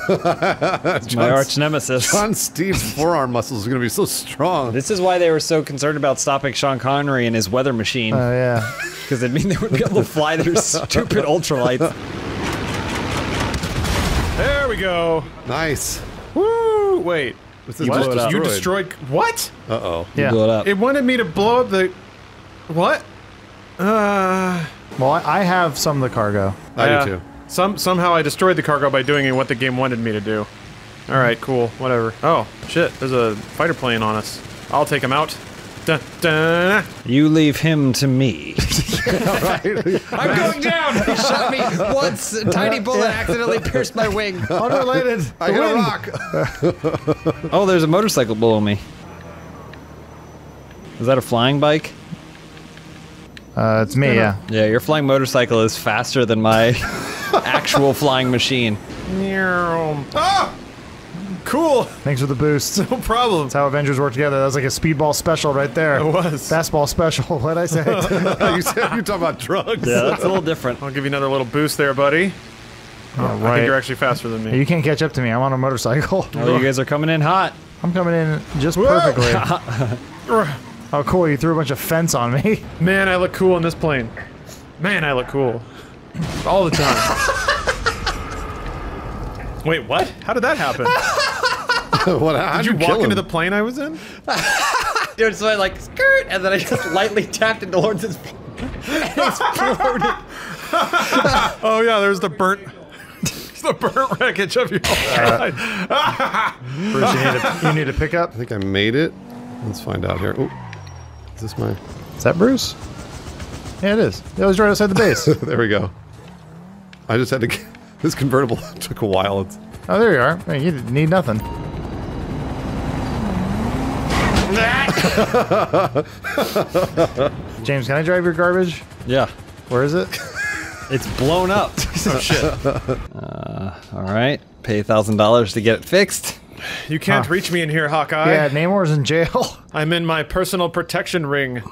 It's my arch nemesis. John Steed's forearm muscles are gonna be so strong. This is why they were so concerned about stopping Sean Connery and his weather machine. Oh yeah. Because it'd mean they wouldn't be able to fly their stupid ultralights. There we go. Nice. Woo! Wait. This is What? just destroyed. You destroyed. What? Uh oh. Yeah. Blow it up. It wanted me to blow up the. What? Uh. Well, I, I have some of the cargo. I yeah. do too. Some somehow I destroyed the cargo by doing what the game wanted me to do. All right, cool, whatever. Oh shit, there's a fighter plane on us. I'll take him out. Dun, dun. You leave him to me. Right? [laughs] I'm going down! He shot me once. A tiny bullet accidentally pierced my wing. Unrelated. I The hit a rock. [laughs] Oh, there's a motorcycle below me. Is that a flying bike? Uh, it's me. Yeah. Yeah, your flying motorcycle is faster than my [laughs] actual flying machine. Ah! Cool. Thanks for the boost. No problem. That's how Avengers work together. That was like a speedball special right there. It was. Fastball special. [laughs] What'd I say? [laughs] you said you're talking about drugs. Yeah, that's a little different. I'll give you another little boost there, buddy. Yeah, I think you're actually faster than me. You can't catch up to me. I'm on a motorcycle. Oh, you guys are coming in hot. I'm coming in just perfectly. [laughs] oh, cool. You threw a bunch of fence on me. Man, I look cool in this plane. Man, I look cool. All the time. Wait, what? How did that happen? [laughs] what? How'd Did you, you, kill walk into the plane I was in? [laughs] Dude, so I like skirt, and then I just [laughs] lightly tapped into Lawrence's exploded. Oh yeah, there's the burnt, the burnt wreckage of your plane. Uh, Bruce, you need, to, you need to pick up. I think I made it. Let's find out here. Oh, is this my? Is that Bruce? Yeah, it is. It was right outside the base. There we go. I just had to. Get, this convertible [laughs] took a while. It's, oh, there you are. Hey, You didn't need nothing. [laughs] James, can I drive your garbage? Yeah, Where is it? [laughs] it's blown up. oh shit! Uh, all right, pay thousand dollars to get it fixed. You can't Huh. reach me in here, Hawkeye. yeah, Namor's in jail. [laughs] I'm in my personal protection ring. [laughs]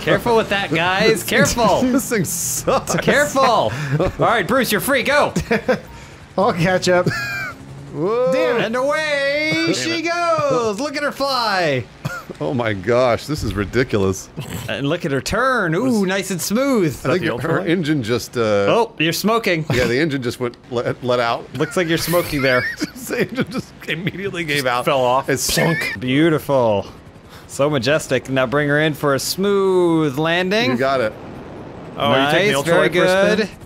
Careful with that, guys. [laughs] Careful. this thing sucks. Careful. All right, Bruce, you're free. Go. I'll catch up. Whoa. Damn it. And away she goes. Look at her fly. [laughs] Oh my gosh, this is ridiculous. And look at her turn. Ooh, nice and smooth. I think her ultralight? engine just. Uh, Oh, you're smoking. Yeah, the engine just went let, let out. [laughs] Looks like you're smoking there. [laughs] the engine just immediately gave out. Fell off. It sunk. Beautiful. So majestic. Now bring her in for a smooth landing. You got it. Oh, nice, you taking very ultralight for a good. spin?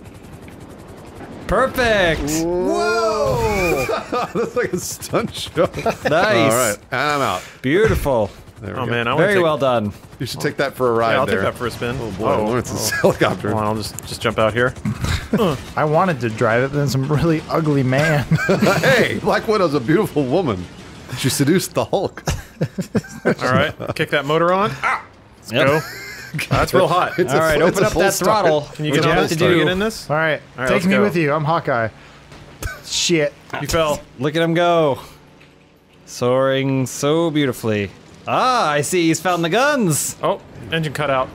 Perfect. Whoa! That's like a stunt show. Nice. All right, and I'm out. Beautiful. There we Oh go. man, I want to Very take, well done. You should take that for a ride Yeah, I'll there. take that for a spin. Oh boy, Lawrence's helicopter. Hold on, I'll just just jump out here. [laughs] I wanted to drive it, but then some really ugly man. [laughs] [laughs] hey, Black Widow's a beautiful woman. She seduced the Hulk. All right, kick that motor on. Ah, let's Yep. go. That's real hot. It's All a right, full- it's open up that start. throttle. Can you What get, you in, have to can you do? get in this? All right, All right, take me go. with you. I'm Hawkeye. Shit. You fell. Look at him go. Soaring so beautifully. Ah, I see he's found the guns. Oh, engine cut out.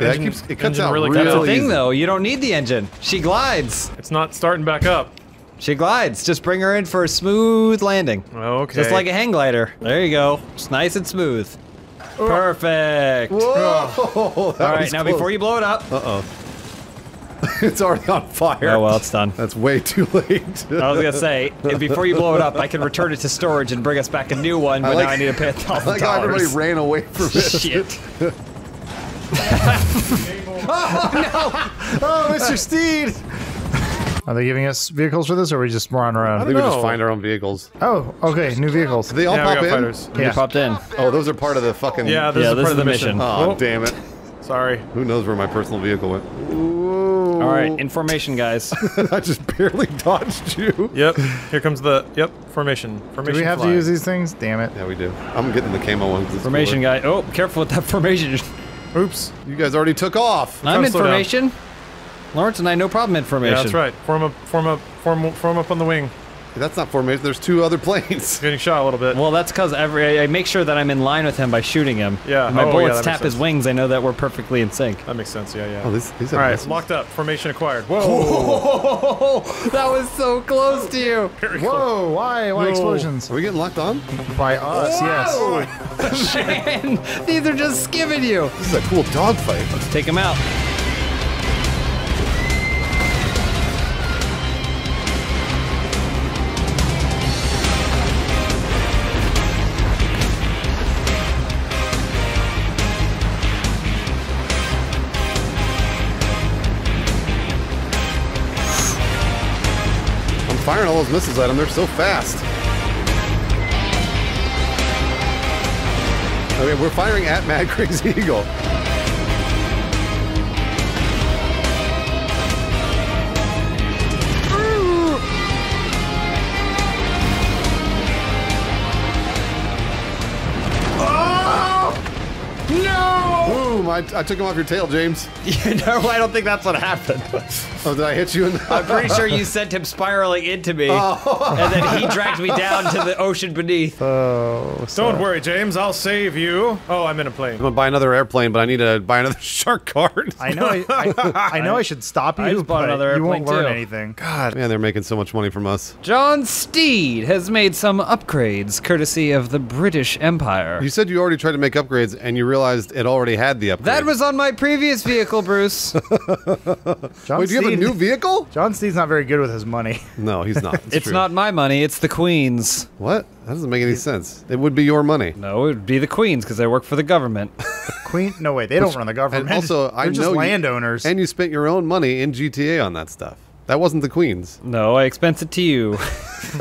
Yeah, it Engine- keeps it cuts out really really, cut That's the thing, easy. though. You don't need the engine. She glides. It's not starting back up. She glides. Just bring her in for a smooth landing. Okay. Just like a hang glider. There you go. Just nice and smooth. Perfect. Whoa! All [laughs] right, now before you blow it up. Uh oh. [laughs] it's already on fire. Oh well, it's done. That's way too late. I was gonna say, before you blow it up, I can return it to storage and bring us back a new one, but like- now I need to pay a [laughs] I thousand like how everybody ran away from it. Shit. [laughs] Oh, no! Oh, Mr. Steed! Are they giving us vehicles for this, or are we just run I around? think we just find our own vehicles. Oh, okay, new vehicles. They all yeah, we pop got in? fighters. You popped in. Oh, those are part of the fucking. Yeah, this Yeah, is this part is of the the mission. mission. Oh, Oh, damn it. Sorry. Who knows where my personal vehicle went? All right, information, guys. [laughs] I just barely dodged you. Yep. Here comes the yep formation. Formation. Do Formation. we have to use these things? Damn it. Yeah, we do. I'm getting the camo one. 'cause it's Formation, cooler. guy. Oh, careful with that [laughs] formation. Oops. You guys already took off. I'm to slow down. information. Lawrence and I, no problem information. Yeah, that's right. Form up. Form up. Form. Form up on the wing. That's not formation. There's two other planes. [laughs] Getting shot a little bit. Well, that's because every I I make sure that I'm in line with him by shooting him. Yeah, When my oh, bullets that tap his wings. I know that we're perfectly in sync. that makes sense. Yeah, yeah. Oh, these, these All are right, missiles. locked up. Formation acquired. Whoa. [laughs] That was so close to you. [laughs] Whoa, why? Why Whoa. explosions? Are we getting locked on? By us, yes. Man, these are just skimming you. This is a cool dogfight. Take him out. Firing all those missiles at them. They're so fast. Okay, we're firing at Mad [laughs] Crazy Eagle. I, I took him off your tail, James. [laughs] You know, I don't think that's what happened. Oh, did I hit you in the... I'm pretty sure you [laughs] sent him spiraling into me, oh. and then he dragged me down to the ocean beneath. Oh, Don't worry, James. I'll save you. Oh, I'm in a plane. I'm gonna buy another airplane, but I need to buy another [laughs] shark card. I know. I, I, I know. I should stop you, I just bought but another you won't airplane, learn too. anything. God, man, they're making so much money from us. John Steed has made some upgrades courtesy of the British Empire. You said you already tried to make upgrades, and you realized it already had the upgrade. That was on my previous vehicle, Bruce. [laughs] John Wait, do you have a Steed- new vehicle? John Steed's not very good with his money. [laughs] No, he's not. it's true. not my money, it's the Queen's. What? That doesn't make any sense. It would be your money. No, it would be the Queen's because I work for the government. [laughs] Queen? No way. They don't run the government. And also, I They're just know you- landowners. And you spent your own money in GTA on that stuff. That wasn't the Queen's. No, I expense it to you. he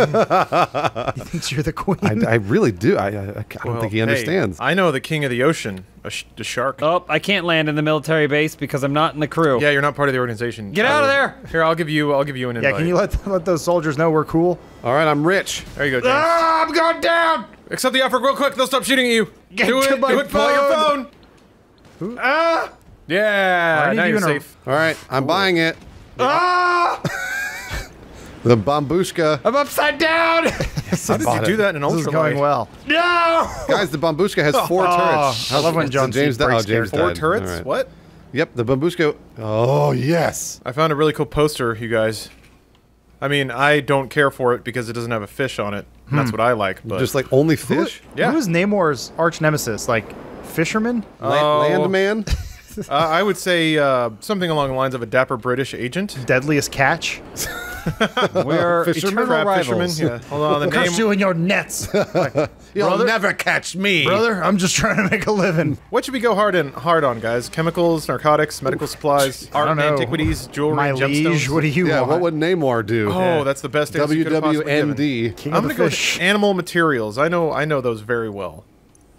thinks you're the queen. I, I really do. I, I, I don't Well, think he hey, understands. I know the king of the ocean, a, sh- a shark. Oh, I can't land in the military base because I'm not in the crew. Yeah, you're not part of the organization. Get out of there! Here, I'll give you. I'll give you an invite. yeah, can you let let those soldiers know we're cool? All right, I'm rich. There you go, James. Ah, I'm going down! Accept the offer real quick. They'll stop shooting at you. Get do it. Do it. Pull your phone. phone. Ah. Yeah. I now you you're safe. All right, I'm buying it. Ah! [laughs] The Bombushka. I'm upside down! [laughs] How did bought you do it. that in This is ultralight? going well. no! Guys, the Bombushka has four turrets. I love when How's- John James Steed di- breaks oh, James Four died. turrets? All right. What? Yep, the Bombushka. Oh, yes. I found a really cool poster, you guys. I mean, I don't care for it because it doesn't have a fish on it. and That's what I like. But Just like only fish? Yeah. Who is Namor's arch nemesis? Like fisherman? La- Oh. Landman? [laughs] [laughs] uh, I would say uh, something along the lines of a dapper British agent. Deadliest catch? [laughs] We're Fisherman? eternal rivals. fisherman. Yeah. Hold on. The Catch name. you in your nets, [laughs] You'll Brother? never catch me. brother. I'm just trying to make a living. What should we go hard in hard on, guys? Chemicals, narcotics, medical supplies, art, and antiquities, jewelry, My and liege, what do you Yeah, want? what would Namor do? Oh, that's the best answer you could have possibly given. WWND. I'm gonna go with animal materials. I know, I know those very well.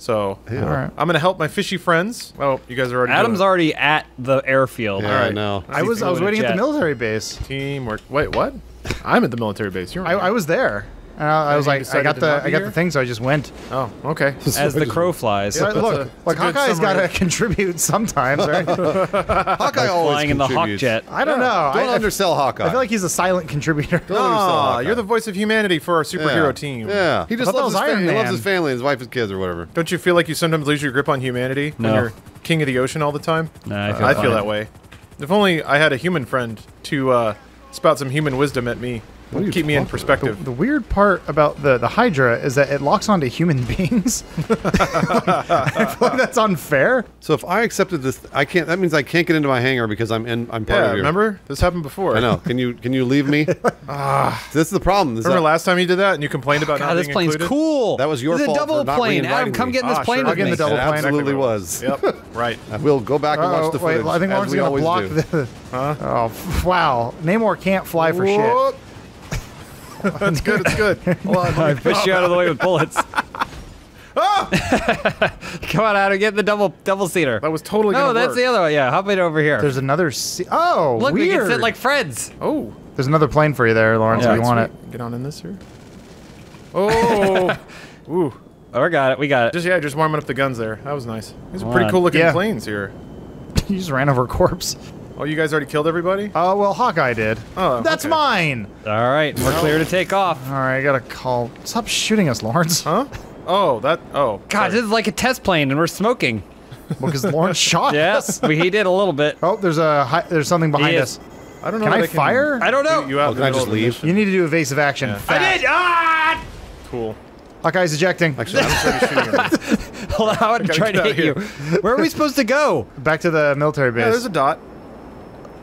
So Yeah. All right. I'm gonna help my fishy friends. Oh, you guys are already. Adam's doing already at the airfield. Yeah, All I right. know. I was I was flew in a waiting at the military base. it. teamwork. Wait, what? [laughs] I'm at the military base. You're. I, I was there. And I, I was like, I got the I got the thing, so I just went. Oh, okay. [laughs] As the crow flies. Yeah, look, a- like that's a good Hawkeye's got to [laughs] contribute sometimes, right? [laughs] Hawkeye always Flying in the hawk jet. I don't know. Don't I, I, undersell Hawkeye. I feel like he's a silent contributor. Don't undersell Ah, Hawkeye. you're the voice of humanity for our yeah. superhero team. Yeah, he just loves his, was fa- he loves his family, his wife, his kids, or whatever. Don't you feel like you sometimes lose your grip on humanity when No. you're king of the ocean all the time. Nah, I Uh, feel I feel that way. If only I had a human friend to uh, spout some human wisdom at me, What keep me in perspective. The weird part about the, the Hydra is that it locks onto human [laughs] beings. [laughs] I feel like that's unfair. So if I accepted this, I can't. That means I can't get into my hangar because I'm in. I'm part yeah, of your. remember this happened before. I know. Can you can you leave me? [laughs] ah, this is the problem. is Remember that- last time you did that and you complained about God, not this being plane's included? cool. That was your This is fault a double for not plane. Adam, re-inviting come get in this Ah, plane sure. with I'll get in me. the double It plane. absolutely was. Yep, right. I will go back and watch Oh, the wait, footage. I think as Lauren's we gonna always block do. the. Oh, wow. Namor can't fly for shit. [laughs] That's good. It's good. Hold on. I pushed you out of the way with bullets. Oh! [laughs] [laughs] Come on, Adam, get the double double seater. That was totally No, that's work. the other one. Yeah, hop it over here. There's another. Se- oh, Look, we can sit like friends. Oh. There's another plane for you there, Lawrence, Yeah, if you want it. Get on in this here. Oh. Ooh. Oh, we got it. We got it. Just yeah, just warming up the guns there. That was nice. These are pretty on. cool looking Yeah. planes here. you just ran over a corpse. Oh, you guys already killed everybody? Oh, well, Hawkeye did. Oh, That's okay. mine. All right, we're clear to take off. All right, I gotta call. Stop shooting us, Lawrence. Huh? Oh, that. Oh. God, sorry. this is like a test plane, and we're smoking. Because Lawrence [laughs] shot Yes, us. we, he did a little bit. Oh, there's a hi- there's something behind us. I don't know. Can I that fire? I don't know. You, you out Oh, can I just middle of the leave? You need to do evasive action. Yeah. Fast. I did. Ah! Cool. Hawkeye's ejecting. Actually, I'm Already shooting him. Hold on, I'm gotta trying get to hit you. Where are we supposed to go? Back to the military base. Yeah, there's a dot.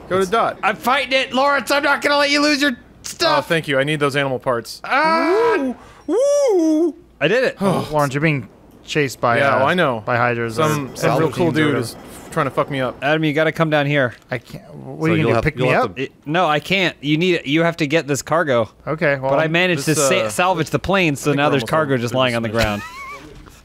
Go to dot. I'm fighting it, Lawrence. I'm not gonna let you lose your stuff. Oh, thank you. I need those animal parts. Ah! Woo! I did it. [sighs] Lawrence, you're being chased by. Yeah, uh, oh, I know. By hydras. Some or some real cool dude is trying to fuck me up. Adam, you got to come down here. I can't. What So are you you'll gonna have- Pick me up? to- It- no, I can't. You need. You have to get this cargo. Okay. Well, But I managed this, to uh, salvage the plane, so now there's cargo just lying on the ground. [laughs]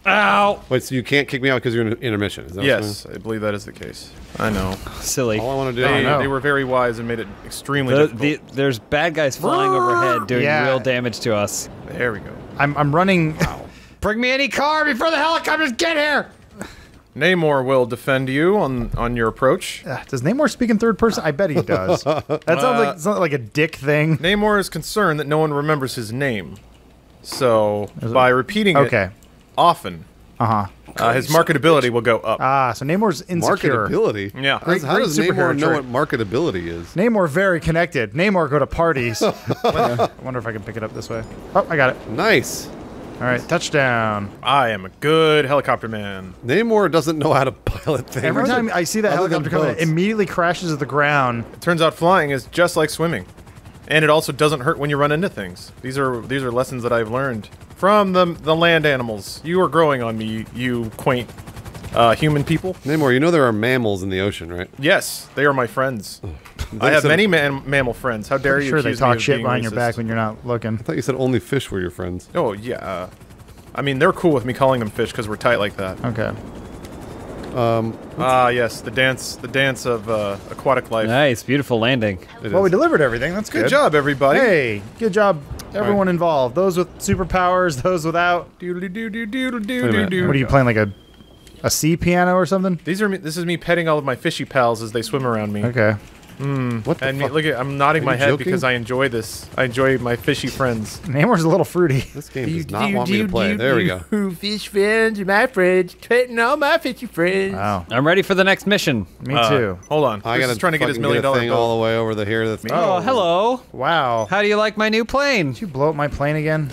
Ow! Wait, so you can't kick me out because you're in, intermission? Is that Yes, I believe that is the case. I know. Silly. All I want to do. They, no. they were very wise and made it extremely The, difficult. the, there's bad guys flying overhead doing Yeah. real damage to us. there we go. I'm I'm running. Wow. [laughs] Bring me any car before the helicopters get here. Namor will defend you on on your approach. Uh, does Namor speak in third person? I bet he does. [laughs] that sounds like sounds like a dick thing. Namor is concerned that no one remembers his name, so by repeating it. Okay. it often, Uh huh. uh, his marketability will go up. Ah, so Namor's insecure. Marketability. Yeah. How, Great- how does Namor know trait. what marketability is? Namor very connected. Namor go to parties. [laughs] I wonder if I can pick it up this way. Oh, I got it. Nice. All right, touchdown. I am a good helicopter man. Namor doesn't know how to pilot things. Every time I see that helicopter coming, it immediately crashes to the ground. It turns out flying is just like swimming, and it also doesn't hurt when you run into things. These are these are lessons that I've learned from the the land animals. You are growing on me, you quaint uh, human people. Namor, you know there are mammals in the ocean, right? Yes, they are my friends. I have many man- mammal friends. How dare you Sure, they accuse me talk shit behind your back when you're not looking. I thought you said only fish were your friends. Oh yeah. uh, I mean, they're cool with me calling them fish because we're tight like that. Okay. Ah, yes, the dance, the dance of uh, aquatic life. Nice, beautiful landing. It Well, we delivered everything. That's good. Good job, everybody. Hey, good job, everyone involved. Those with superpowers, [laughs] those without. Doodly doo doo doodle Wait doo doo doo. What are you playing, like a a C piano or something? These are me, this is me petting all of my fishy pals as they swim around me. Okay. What the And me, fuck? look at I'm nodding Are my head joking? because I enjoy this. I enjoy my fishy friends. Namor's a little fruity. This game does not want me to play. There we go. [laughs] Fish friends, in my friends, petting all my fishy friends. Wow. I'm ready for the next mission. Me Uh, too. Hold on. I Chris gotta trying to get his fucking million a dollar thing bill. all the way over the here. That's Oh, hello. Wow. How do you like my new plane? Did you blow up my plane again?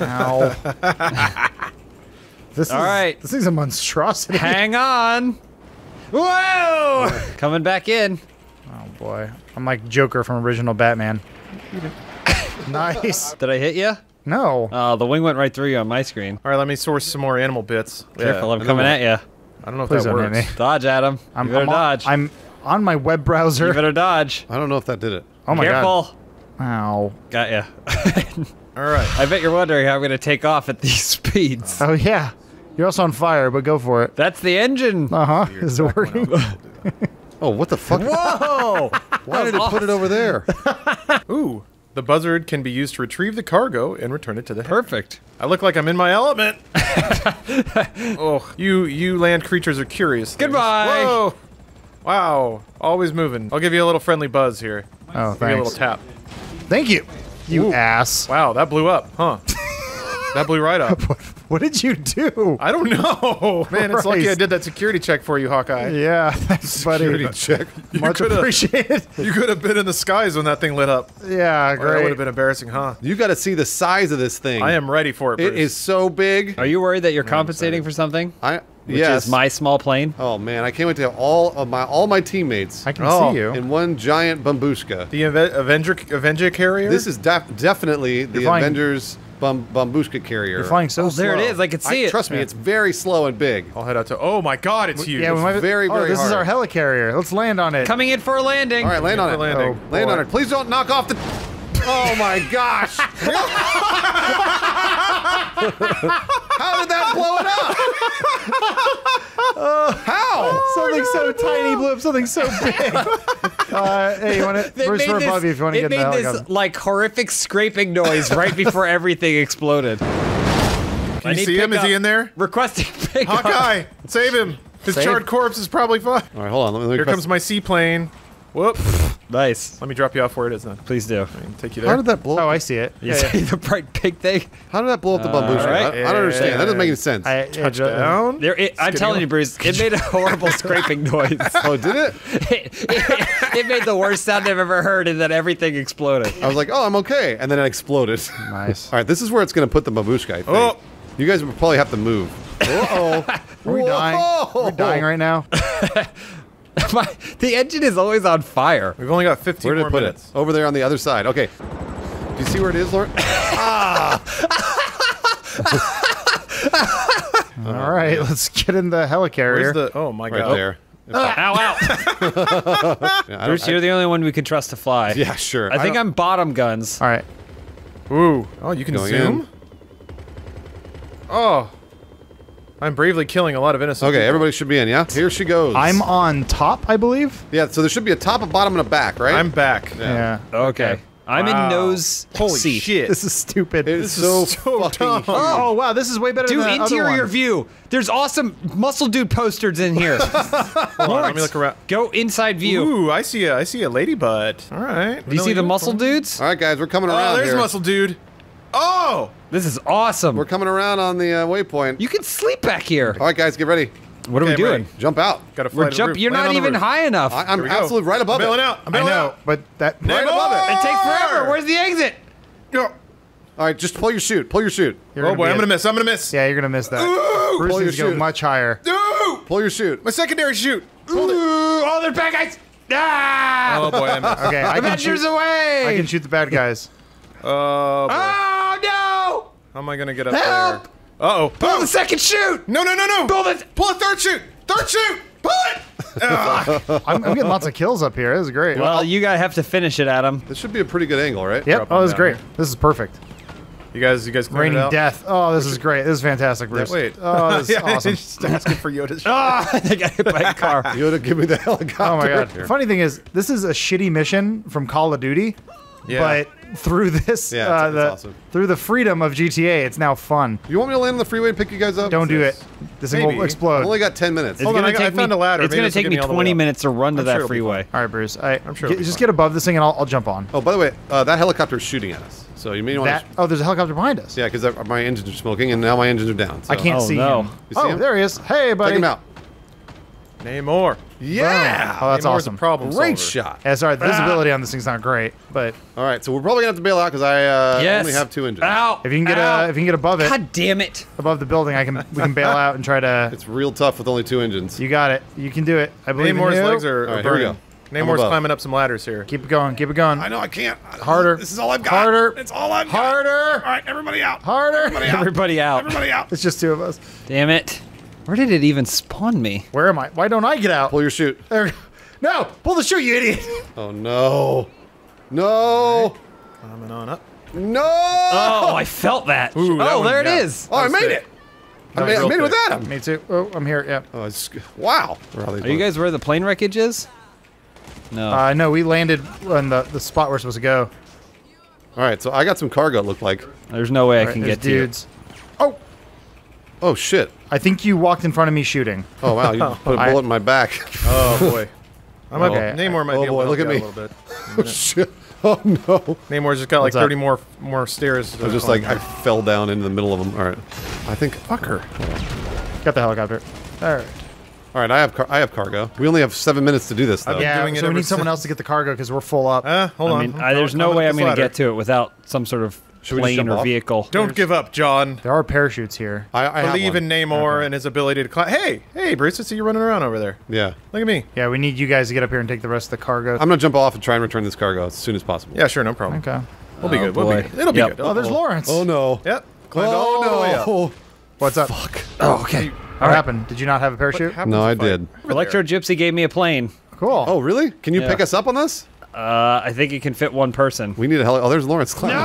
Ow. [laughs] this All is, right. This thing's a monstrosity. Hang on. [laughs] Whoa! Coming back in. Boy. I'm like Joker from original Batman. [laughs] nice. Did I hit you? No. Oh, the wing went right through you on my screen. All right, let me source some more animal bits. Careful, Yeah. I'm and coming at you. I don't know if Please that works. me. Dodge, Adam. I'm, you better I'm on- dodge. I'm on my web browser. you better dodge. I don't know if that did it. oh my Careful. god. Careful. Ow. Got ya. [laughs] All right. I bet you're wondering how I'm going to take off at these [laughs] speeds. Oh yeah. You're also on fire, but go for it. That's the engine. Uh huh. Is it working? Oh, what the fuck? Whoa! [laughs] Why did it put it over there? [laughs] Ooh, the buzzard can be used to retrieve the cargo and return it to the. Perfect. I look like I'm in my element. [laughs] oh, you you land creatures are curious. things. Goodbye. Whoa. Wow, always moving. I'll give you a little friendly buzz here. Oh, Give you a little tap. Thank you. You Ooh. ass. Wow, that blew up, huh? That blew right up. [laughs] What did you do? I don't know. [laughs] Man, it's lucky I did that security check for you, Hawkeye. Yeah, [laughs] thanks, buddy. Security check. Much coulda- appreciated. You could have been in the skies when that thing lit up. Yeah, Oh, that would great. have been embarrassing, huh? You got to see the size of this thing. I am ready for it. It Bruce. is so big. Are you worried that you're compensating for something? I Which yes. is my small plane. Oh man, I can't wait to have all of my all my teammates I can Oh, see you. in one giant bombushka. the Ave- Avenger Avenger carrier. This is def- definitely the flying- Avengers bam- bombushka carrier. You're flying so Oh, there it is. slow. is. I can see I- it. Trust me, it's very slow and big. I'll head out to. Oh my God, it's huge. Yeah, we might very, oh, very this is our hard. helicarrier. Let's land on it. Coming in for a landing. All right, land on it. landing. Oh, land boy. on it. Please don't knock off the. Oh my gosh! [laughs] How did that blow it up? How? Something so tiny blew up something so big. [laughs] uh, hey, you want to? They Bruce, made we're this- above you if you want to it get in the made this like horrific scraping noise right before [laughs] everything exploded. Can you see him? Is he in there? Requesting pickup. Hawkeye, save him. His Save? charred corpse is probably fine. All right, hold on. Let me, let me Here press- comes my seaplane. Whoop. [laughs] Nice. Let me drop you off where it is then. Please do. Take you there. How did that blow? Oh, I see it. You Yeah, see the bright pig thing? How did that blow up the bombushka? right. I, I don't understand. That doesn't make any sense. I, I, Touchdown. There, it, I'm telling old. you, Bruce, it made a horrible scraping noise. [laughs] oh, did it? it, [laughs] it- it made the worst sound I've ever heard, and then everything exploded. I was like, oh, I'm okay, and then it exploded. Nice. All right, this is where it's going to put the babushka. I think. Oh. You guys will probably have to move. Uh oh. Are we dying? We're dying right now. [laughs] My, the engine is always on fire. We've only got 15 Where did more it put minutes. it? Over there on the other side. Okay. Do you see where it is, ah. Lauren? [laughs] All right, oh, let's get in the helicarrier. Where's the? Oh my Right God. there. Ah. Ow, ow. [laughs] Yeah, I Bruce, I- you're the only one we can trust to fly. yeah, sure. I think don't- I'm bottom guns. All right. Ooh. Oh, you can Going zoom. in. Oh. I'm bravely killing a lot of innocent. Okay, people. everybody should be in, yeah? Here she goes. I'm on top, I believe. Yeah, so there should be a top, a bottom, and a back, right? I'm back. Yeah. Okay. I'm Wow. in nose Holy seat. shit. This is stupid. It's This so, is so fucking dumb. Oh, oh wow, this is way better Do than the other interior one. view. There's awesome muscle dude posters in here. [laughs] Hold on, let me look around. Go inside view. Ooh, I see a I see a lady butt. All right. Do you see the muscle dudes? All right, guys, we're coming around. Oh, around there's here. muscle dude. Oh. This is awesome. We're coming around on the uh, waypoint. you can sleep back here. All right, guys, get ready. What are Okay, we I'm doing? ready. Jump out. Got to fly We're jump. You're Land not even roof. high enough. I, I'm we go. absolutely right above I'm bailing it. out. I'm I know, out. but that Right above it. it takes forever. Where's the exit? Go. All right, just pull your chute. Pull your chute. You're Oh gonna boy, I'm at- gonna miss. I'm gonna miss. Yeah, you're gonna miss that. Ooh, Bruce pull needs to your go chute. much higher. Ooh, Pull your chute. my secondary shoot. Ooh, oh, they're bad guys. Ah! Oh boy, I missed. [laughs] Okay, I can Avengers shoot. away. I can shoot the bad guys. Oh boy. Oh no! How am I gonna get up Help! there? Uh oh. Pull the second shoot. No, no, no, no. Pull the. Pull a third shoot. Third shoot. Pull it. Ah. [laughs] I'm, I'm getting lots of kills up here. This is great. Well, you gotta have to finish it, Adam. This should be a pretty good angle, right? yep. Oh, this is great. here. This is perfect. You guys, you guys cleared it Raining out? death. Oh, this is great. This is fantastic, Bruce. Wait. Oh, this is [laughs] Yeah, awesome. just asking for Yoda's shot. Ah! I got hit by a car. [laughs] Yoda, give me the helicopter. Oh my god. Here. Funny thing is, this is a shitty mission from Call of Duty, Yeah. but through this, Yeah, it's- uh, it's the, awesome. through the freedom of GTA, it's now fun. You want me to land on the freeway and pick you guys up? Don't do this? it. This thing will Maybe. I've explode. only got 10 minutes. It's Hold on, gonna I got- take I found me, a ladder. It's gonna take me me all the way 20 minutes to run to I'm that sure it'll freeway. All right, Bruce. I, I'm sure get- it'll just get above this thing and I'll, I'll jump on. Oh, by the way, uh, that helicopter is shooting at us. So you may want That. Oh, there's a helicopter behind us. Yeah, because my engines are smoking, and now my engines are down. So. I can't Oh, see no. him. You see oh, him? there he is. Hey, buddy. Take him out. Namor. Yeah! Oh, that's Namor's awesome. a problem Great solver. shot. Yeah, sorry, the visibility on this thing's not great, but All right, so we're probably gonna have to bail out because I uh, Yes. only have two engines. Ow! if you can get Ow. uh, if you can get above it, God damn it! above the building, I can we can bail [laughs] out and try to. It's real tough with only two engines. You got it. You can do it. I believe Namor's in you. legs are, are right, burning. go. I'm Namor's climbing up some ladders here. Keep it going. Keep it going. I know I can't. Harder. This is all I've got. Harder. It's all I've got. Harder. All right, everybody out. Harder. Everybody out. Everybody out. It's just two of us. Damn it! Where did it even spawn me? Where am I? Why don't I get out? Pull your chute. There. No, pull the chute, you idiot. Oh no. No. Climbing on up. No. Oh, I felt that. Ooh, that oh, one, there yeah. it is. Oh, I made thick. it. I made, I made it with thick. Adam. Me too. Oh, I'm here. Yeah. Oh, it's, wow. Are you guys where the plane wreckage is? No. Uh, no, we landed on the, the spot we're supposed to go. All right, so I got some cargo. It looked like. There's no way I All right, can there's get to you. dudes. Oh, Oh shit. I think you walked in front of me shooting. Oh wow. You [laughs] put a I- bullet in my back. [laughs] Oh boy. [laughs] I'm Okay. okay. Namor might Oh, be able boy, to look at me. a little bit. Oh shit! Oh no! Namor's just got like up? 30 more more stairs. I was just like I fell down into the middle of them. All right. I think. fucker. Got the helicopter. All right. All right. I have car- I have cargo. We only have seven minutes to do this though. Yeah, doing it so we need someone else to get the cargo because we're full up. Uh, hold I on. mean, I'm there's no way I'm going to get to it without some sort of Should we just plane or off? vehicle. Don't give up, John. There are parachutes here. I, I Believe in Namor and his ability to climb. Hey, hey, Bruce! I see you running around over there. Yeah. Look at me. Yeah, we need you guys to get up here and take the rest of the cargo. I'm gonna jump off and try and return this cargo as soon as possible. Yeah, sure, no problem. okay. We'll be Oh, good. We'll be good. It'll be good. Oh, there's Lawrence. Oh no. Yep. Climbed Oh all the way up. no. What's up? Fuck. Oh, okay. What happened? Did you not have a parachute? No, I did. over Electro there? Gypsy gave me a plane. Cool. Oh really? Can you Yeah. pick us up on this? Uh, I think it can fit one person. We need a heli. Oh, there's Lawrence climbing.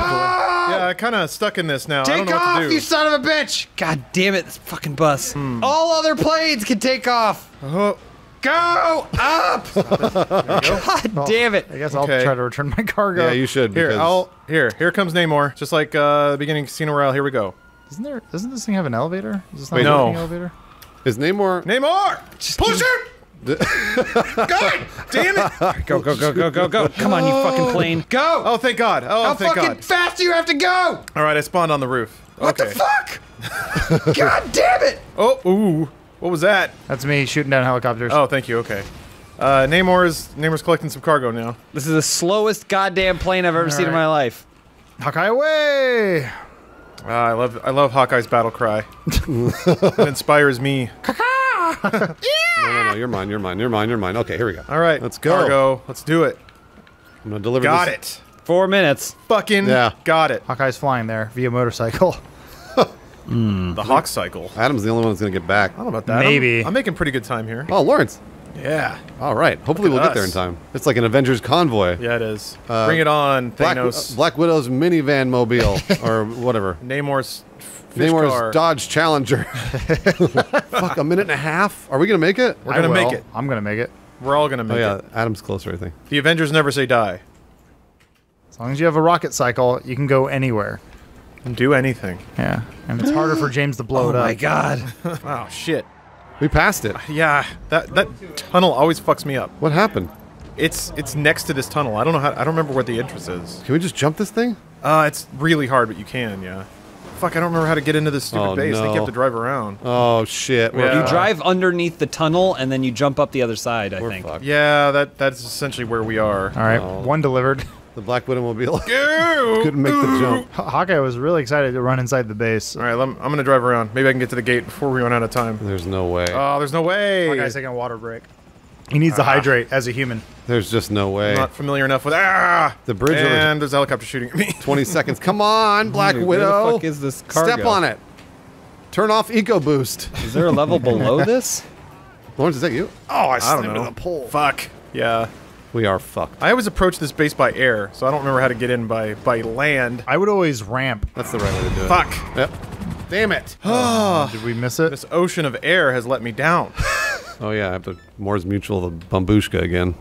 Yeah, I kind of stuck in this now. I don't Take know what off, to do. you son of a bitch! God damn it, this fucking bus. Hmm. All other planes can take off. Oh, Go up! [laughs] God damn it. I guess Okay. I'll try to return my cargo. Yeah, you should. here, because I'll here. Here comes Namor. Just like uh, the beginning of Casino Royale. Here we go. Doesn't there? Doesn't this thing have an elevator? Is this not Wait, a no. elevator? Is Namor? Namor, push it! God damn it! Go, go, go, go, go, go. Come on, you fucking plane. Go! Oh, thank God! Oh, How thank fucking God! fast do you have to go? All right, I spawned on the roof. What okay. the fuck? God damn it! Oh, ooh, what was that? That's me shooting down helicopters. Oh, thank you. Okay. Uh, Namor's Namor's collecting some cargo now. This is the slowest goddamn plane I've ever seen in my life. Hawkeye away! Ah, I love I love Hawkeye's battle cry. [laughs] it inspires me. [laughs] No, no, no. You're mine. You're mine. You're mine. You're mine. Okay, here we go. All right, Let's go. Cargo, let's do it. I'm gonna deliver. Got this. it. Four minutes. Fucking Yeah. got it. Hawkeye's flying there via motorcycle. [laughs] The Hawk cycle. Adam's the only one that's gonna get back. I don't know about that. I'm- Maybe. I'm, making pretty good time here. Oh, Lawrence. Yeah. All right. Hopefully we'll at get there in time. It's like an Avengers convoy. Yeah, it is. Uh, Bring it on, Black, Thanos. Black Widow's minivan mobile [laughs] or whatever. Namor's fish Namor's car. Dodge Challenger. [laughs] Fuck, a minute and a half? Are we gonna make it? We're gonna make it. I'm gonna make it. We're all gonna make Oh yeah, it. Adam's closer, I think. The Avengers never say die. As long as you have a rocket cycle, you can go anywhere. And do anything. Yeah, and it's harder for James to blow [gasps] Oh it up. my god. [laughs] Oh shit. We passed it. Yeah, that that tunnel always fucks me up. What happened? It's it's next to this tunnel. I don't know how. I don't remember where the entrance is. Can we just jump this thing? Uh, it's really hard, but you can. Yeah. Fuck, I don't remember how to get into this stupid Oh, base. I think you have to drive around. Oh shit. We're, Yeah. You drive underneath the tunnel and then you jump up the other side, I we're think. fucked. Yeah, that that's essentially where we are. All right, Oh. one delivered. The Black Widow mobile [laughs] Ew. couldn't make the jump. Hawkeye was really excited to run inside the base. All right, lem- I'm gonna drive around. Maybe I can get to the gate before we run out of time. There's no way. Oh, there's no way. Hawkeye's taking a water break. He needs to Ah. hydrate as a human. There's just no way. I'm not familiar enough with ah. The bridge over- and there's a helicopter shooting at me. [laughs] 20 seconds. Come on, Black Dude, where the Widow. fuck is this cargo? Step on it. Turn off Eco Boost. Is there a level [laughs] below this? Lawrence, is that you? Oh, I I slammed don't into know. the pole. Fuck. Yeah. We are fucked. I always approach this base by air, so I don't remember how to get in by by land. I would always ramp. That's the right way to do it. Fuck. Yep. Damn it. [sighs] Did we miss it? This ocean of air has let me down. [laughs] Oh yeah, I have to Mors Mutual the Bombushka again.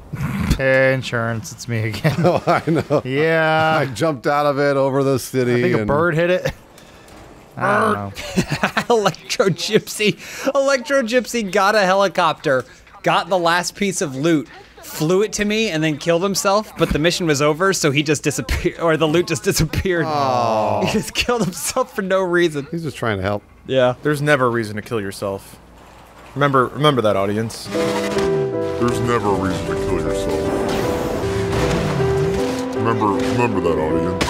Hey, [laughs] eh, insurance, it's me again. [laughs] Oh, I know. Yeah. I jumped out of it over the city. I think a bird hit it. [laughs] I don't know. Electro Gypsy. Electro Gypsy got a helicopter, got the last piece of loot, flew it to me, and then killed himself. But the mission was over, so he just disappeared, or the loot just disappeared. He just killed himself for no reason. He's just trying to help. Yeah. There's never a reason to kill yourself. Remember, remember that audience. There's never a reason to kill yourself. Remember, remember that audience.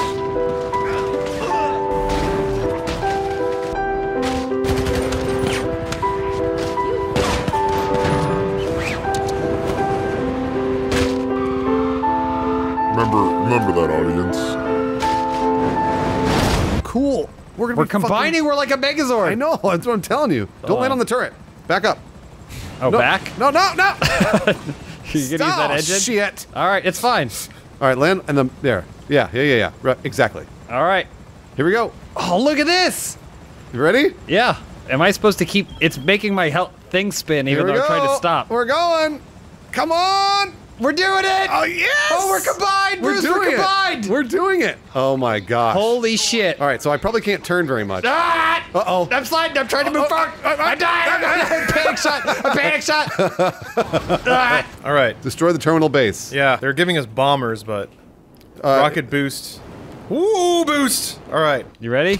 Remember, remember that audience. Cool. We're gonna We're be fucking- combining. We're like a Megazord. I know. That's what I'm telling you. Don't land on the turret. Back up. Oh, No, back? No, no, no. [laughs] You gonna use that engine? Shit. All right, it's fine. All right, land and then there. Yeah, yeah, yeah, yeah. Right, exactly. All right. Here we go. Oh, look at this. You ready? Yeah. Am I supposed to keep? It's making my hel- thing spin, even though we I'm trying to stop. We're going. Come on. We're doing it. Oh yes. Oh, we're combined. We're Bruce, doing we're it. We're doing it. Oh my gosh. Holy shit. All right, so I probably can't turn very much. Ah! Uh-oh. I'm sliding. I'm trying to move forward. I'm dying. I'm dying. [laughs] Panic shot. A panic [laughs] shot. Ah. All right. Destroy the terminal base. Yeah, they're giving us bombers, but rocket boost. Ooh, boost. All right. You ready?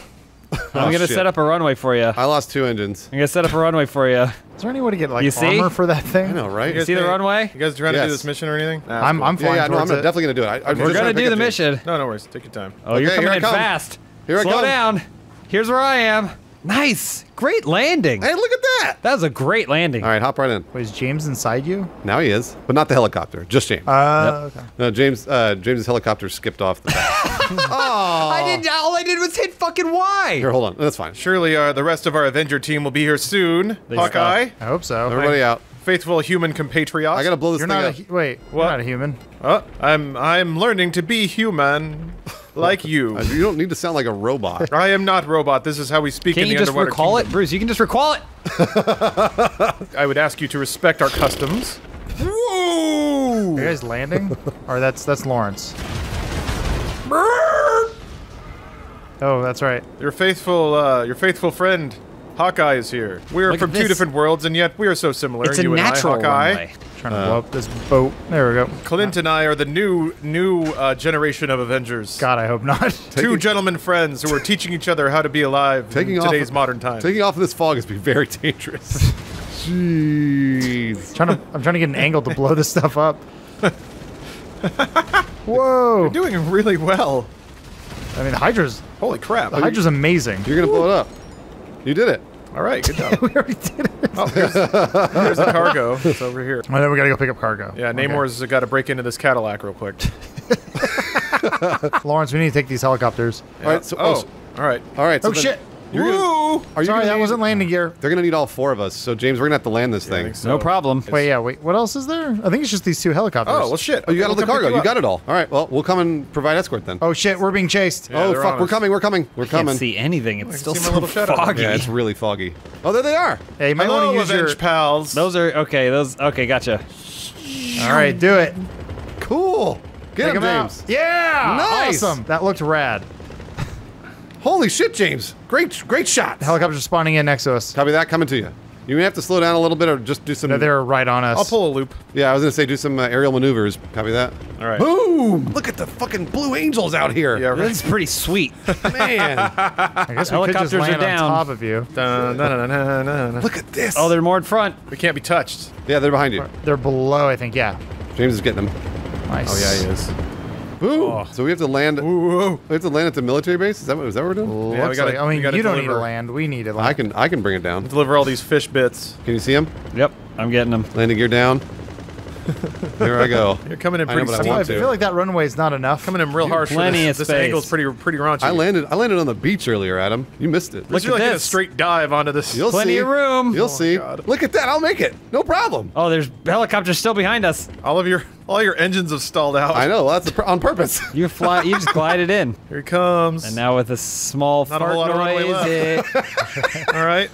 [laughs] I'm oh, gonna shit. set up a runway for you. I'm lost two engines. I'm gonna set up a runway for you. Is there any way to get like You see? armor for that thing? I know, right? You guys See the runway? You guys trying to do this mission or anything? Nah, I'm, cool. I'm flying yeah, no, I'm it. definitely gonna do it. I, I'm We're gonna do the mission. No, no worries. Take your time. Oh, you're coming here in come. fast. Here I Slow come. down. Here's where I am. Nice. Great landing. Hey, look at that! That was a great landing. All right, hop right in. Wait, is James inside you? Now he is, but not the helicopter. Just James. Uh, okay. no, James. Uh, James's helicopter skipped off the back. [laughs] I didn't. All I did was hit fucking Y. Here, hold on. That's fine. Surely uh, the rest of our Avenger team will be here soon. They Hawkeye, I hope so. Everybody out. faithful human compatriots. I gotta blow this You're thing not a up. hu- wait. What? You're not a human. Oh, I'm I'm learning to be human, [laughs] like [laughs] you. You don't need to sound like a robot. [laughs] I am not robot. This is how we speak Can't in you the just underwater recall kingdom. it, Bruce? You can just recall it. [laughs] I would ask you to respect our customs. Woo! Are you guys landing? or that's that's Lawrence. Oh, that's right. Your faithful, uh, your faithful friend, Hawkeye is here. We are Look from two different worlds, and yet we are so similar. It's a you natural and I, Hawkeye. runway. Trying to blow up this boat. There we go. Clint and I are the new, new uh, generation of Avengers. God, I hope not. [laughs] Two gentlemen friends who are [laughs] teaching each other how to be alive Taking in off today's modern time. Taking off in this fog is be very dangerous. [laughs] Jeez. trying to, I'm trying to get an angle to blow this stuff up. Whoa! Doing really well. I mean, Hydra's Holy crap! Hydra's amazing. You're gonna blow it up. You did it. All right, good job. [laughs] we already did it. oh, here's, here's the cargo. It's over here. And then we gotta go pick up cargo. Yeah, Okay. Namor's got to break into this Cadillac real quick. [laughs] Lawrence, we need to take these helicopters. All right. So, Oh, so- all right. all right. So Oh then shit! You're gonna, are you Sorry, gonna that need- wasn't landing gear. They're gonna need all four of us. So James, we're gonna have to land this I thing. so. No problem. Wait, yeah, wait. What else is there? I think it's just these two helicopters. Oh well, shit. Oh, you got all the we'll come cargo. pick You got it all. All right. Well, we'll come and provide escort then. Oh shit, we're being chased. Yeah, oh fuck, we're coming. We're coming. We're coming. I Can't coming. see anything. It's still see so little shadow. foggy. Yeah, it's really foggy. Oh, there they are. Hey, you might want Hello, to use Avenge your. pals. Those are okay. Those okay. Gotcha. All right, do it. Cool. Get Take him, 'em out. James. Yeah, Nice. awesome. That looked rad. Holy shit, James. Great, great shot. Helicopters spawning in next to us. Copy that. Coming to you. You may have to slow down a little bit or just do some. No, they're right on us. I'll pull a loop. Yeah, I was gonna say do some uh, aerial maneuvers. Copy that. All right. Boom! Look at the fucking blue angels out here. Yeah, right. That's pretty sweet. [laughs] man. I guess we could just Helicopters are land on top of you. Dun, dun, dun, dun, dun, dun. Look at this. oh, they're more in front. We can't be touched. yeah, they're behind you. They're below, I think. Yeah. James is getting them. Nice. Oh yeah, he is. Boom. Oh. So we have to land. Ooh, We have to land at the military base. Is that what, is that what we're doing? Yeah, we gotta- like- I we mean, gotta you don't need to land. We need to land. I can I can bring it down. Deliver all these fish bits. Can you see them? Yep, I'm getting them. Landing gear down. [laughs] There I go. You're coming in I know, pretty but I steep. I feel like that runway is not enough. Coming in real harsh. plenty this, of this angle's space. pretty pretty raunchy. I landed I landed on the beach earlier, Adam. You missed it. Look at like in a this. straight dive onto this. You'll Plenty see. of room. You'll oh, see. God. Look at that. I'll make it. No problem. Oh, there's helicopters still behind us. all of your all your engines have stalled out. I know. That's on purpose. [laughs] You fly. You just glided in, Here he comes. and now with a small Not a fart whole lot of runway noise. left. It, [laughs] all right.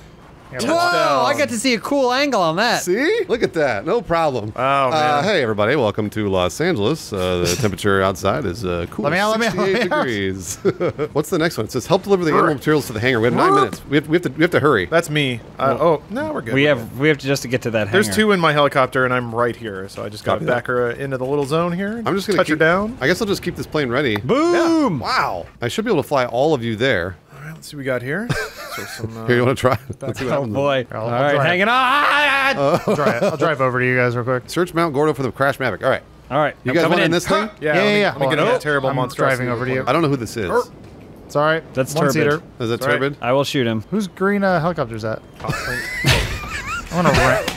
Yeah, whoa! I got to see a cool angle on that. See? Look at that. No problem. Oh, Uh, man. hey, everybody. Welcome to Los Angeles. Uh, the [laughs] temperature outside is uh, cool. Let me out, let me out, let 68 me out. degrees. [laughs] What's the next one? It says help deliver the animal materials to the hangar. We have nine minutes. We have, we have to we have to hurry. That's me. Uh, oh no, we're good. We We're have we have to just to get to that. Hangar. There's hangar. two in my helicopter, and I'm right here, so I just got Copy to back her uh, into the little zone here. I'm just gonna touch keep, her down. I guess I'll just keep this plane ready. Boom! Wow. I should be able to fly all of you there. All right, let's see what we got here. [laughs] so some, uh, Here, you want to try? Let's see what Oh happens. boy! I'll- All I'll right, try hanging on. [laughs] I'll, drive, I'll drive over to you guys real quick. Search Mount Gordo for the Crash Mavic. All right. All right, You I'm guys want in in. this thing? yeah, Yeah, let me, yeah, Let me get Hold a terrible I'm monstrosity. driving over to you. I don't know who this is. It's all right. That's One Turbid. seater. Is that Right. Turbid? I will shoot him. Whose green uh, helicopter's that? [laughs] I want to rent.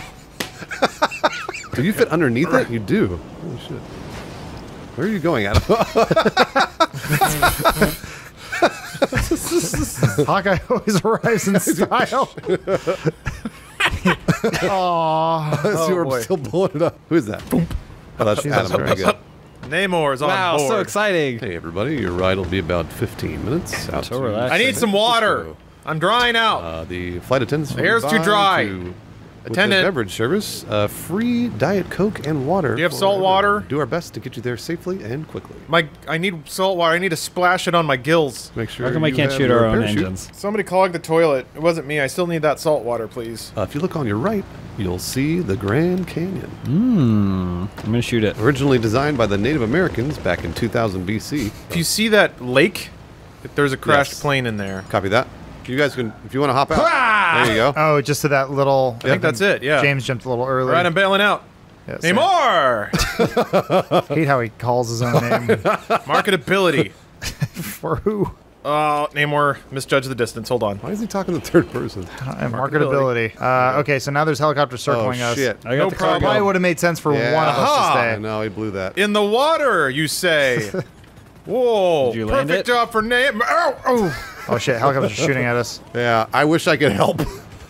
Do you fit underneath it? You do. Holy shit. Where are you going, Adam? [laughs] Hawkeye always arrives in style. [laughs] Aww. As you were boy. still blowing it up. Who is that? Oh, that's Jesus Adam. Okay, Christ. good. Namor's on Wow, board. so exciting! Hey, everybody. Your ride will be about 15 minutes. Out So to relaxed. I need some water. I'm drying out. Uh, the flight attendants. The air's too dry. To With Attendant. the beverage service, uh, free Diet Coke and water. Do you have salt water? Do our best to get you there safely and quickly. My, I need salt water. I need to splash it on my gills. Make sure. How come I can't shoot our own parachute. engines? Somebody clogged the toilet. It wasn't me. I still need that salt water, please. Uh, if you look on your right, you'll see the Grand Canyon. Mmm. I'm gonna shoot it. Originally designed by the Native Americans back in 2000 BC. If you see that lake, there's a crashed Yes. plane in there. Copy that. You guys can, if you want to hop out. There you go. Oh, just to that little. I think that's it, yeah. James jumped a little early. All right, I'm bailing out. Yeah, same. Namor! [laughs] hate how he calls his own name. [laughs] Marketability. [laughs] For who? Oh, Namor misjudged the distance. Hold on. Why is he talking in the third person? Uh, marketability. Uh, okay, so now there's helicopters Oh, circling us. shit. I got No the problem. Probably would have made sense for Yeah. one of us Aha! to I stay. know, he blew that. In the water, you say. Whoa. Did you land perfect it? job for Namor. Oh, oh. Oh shit, helicopters are shooting at us. Yeah, I wish I could help.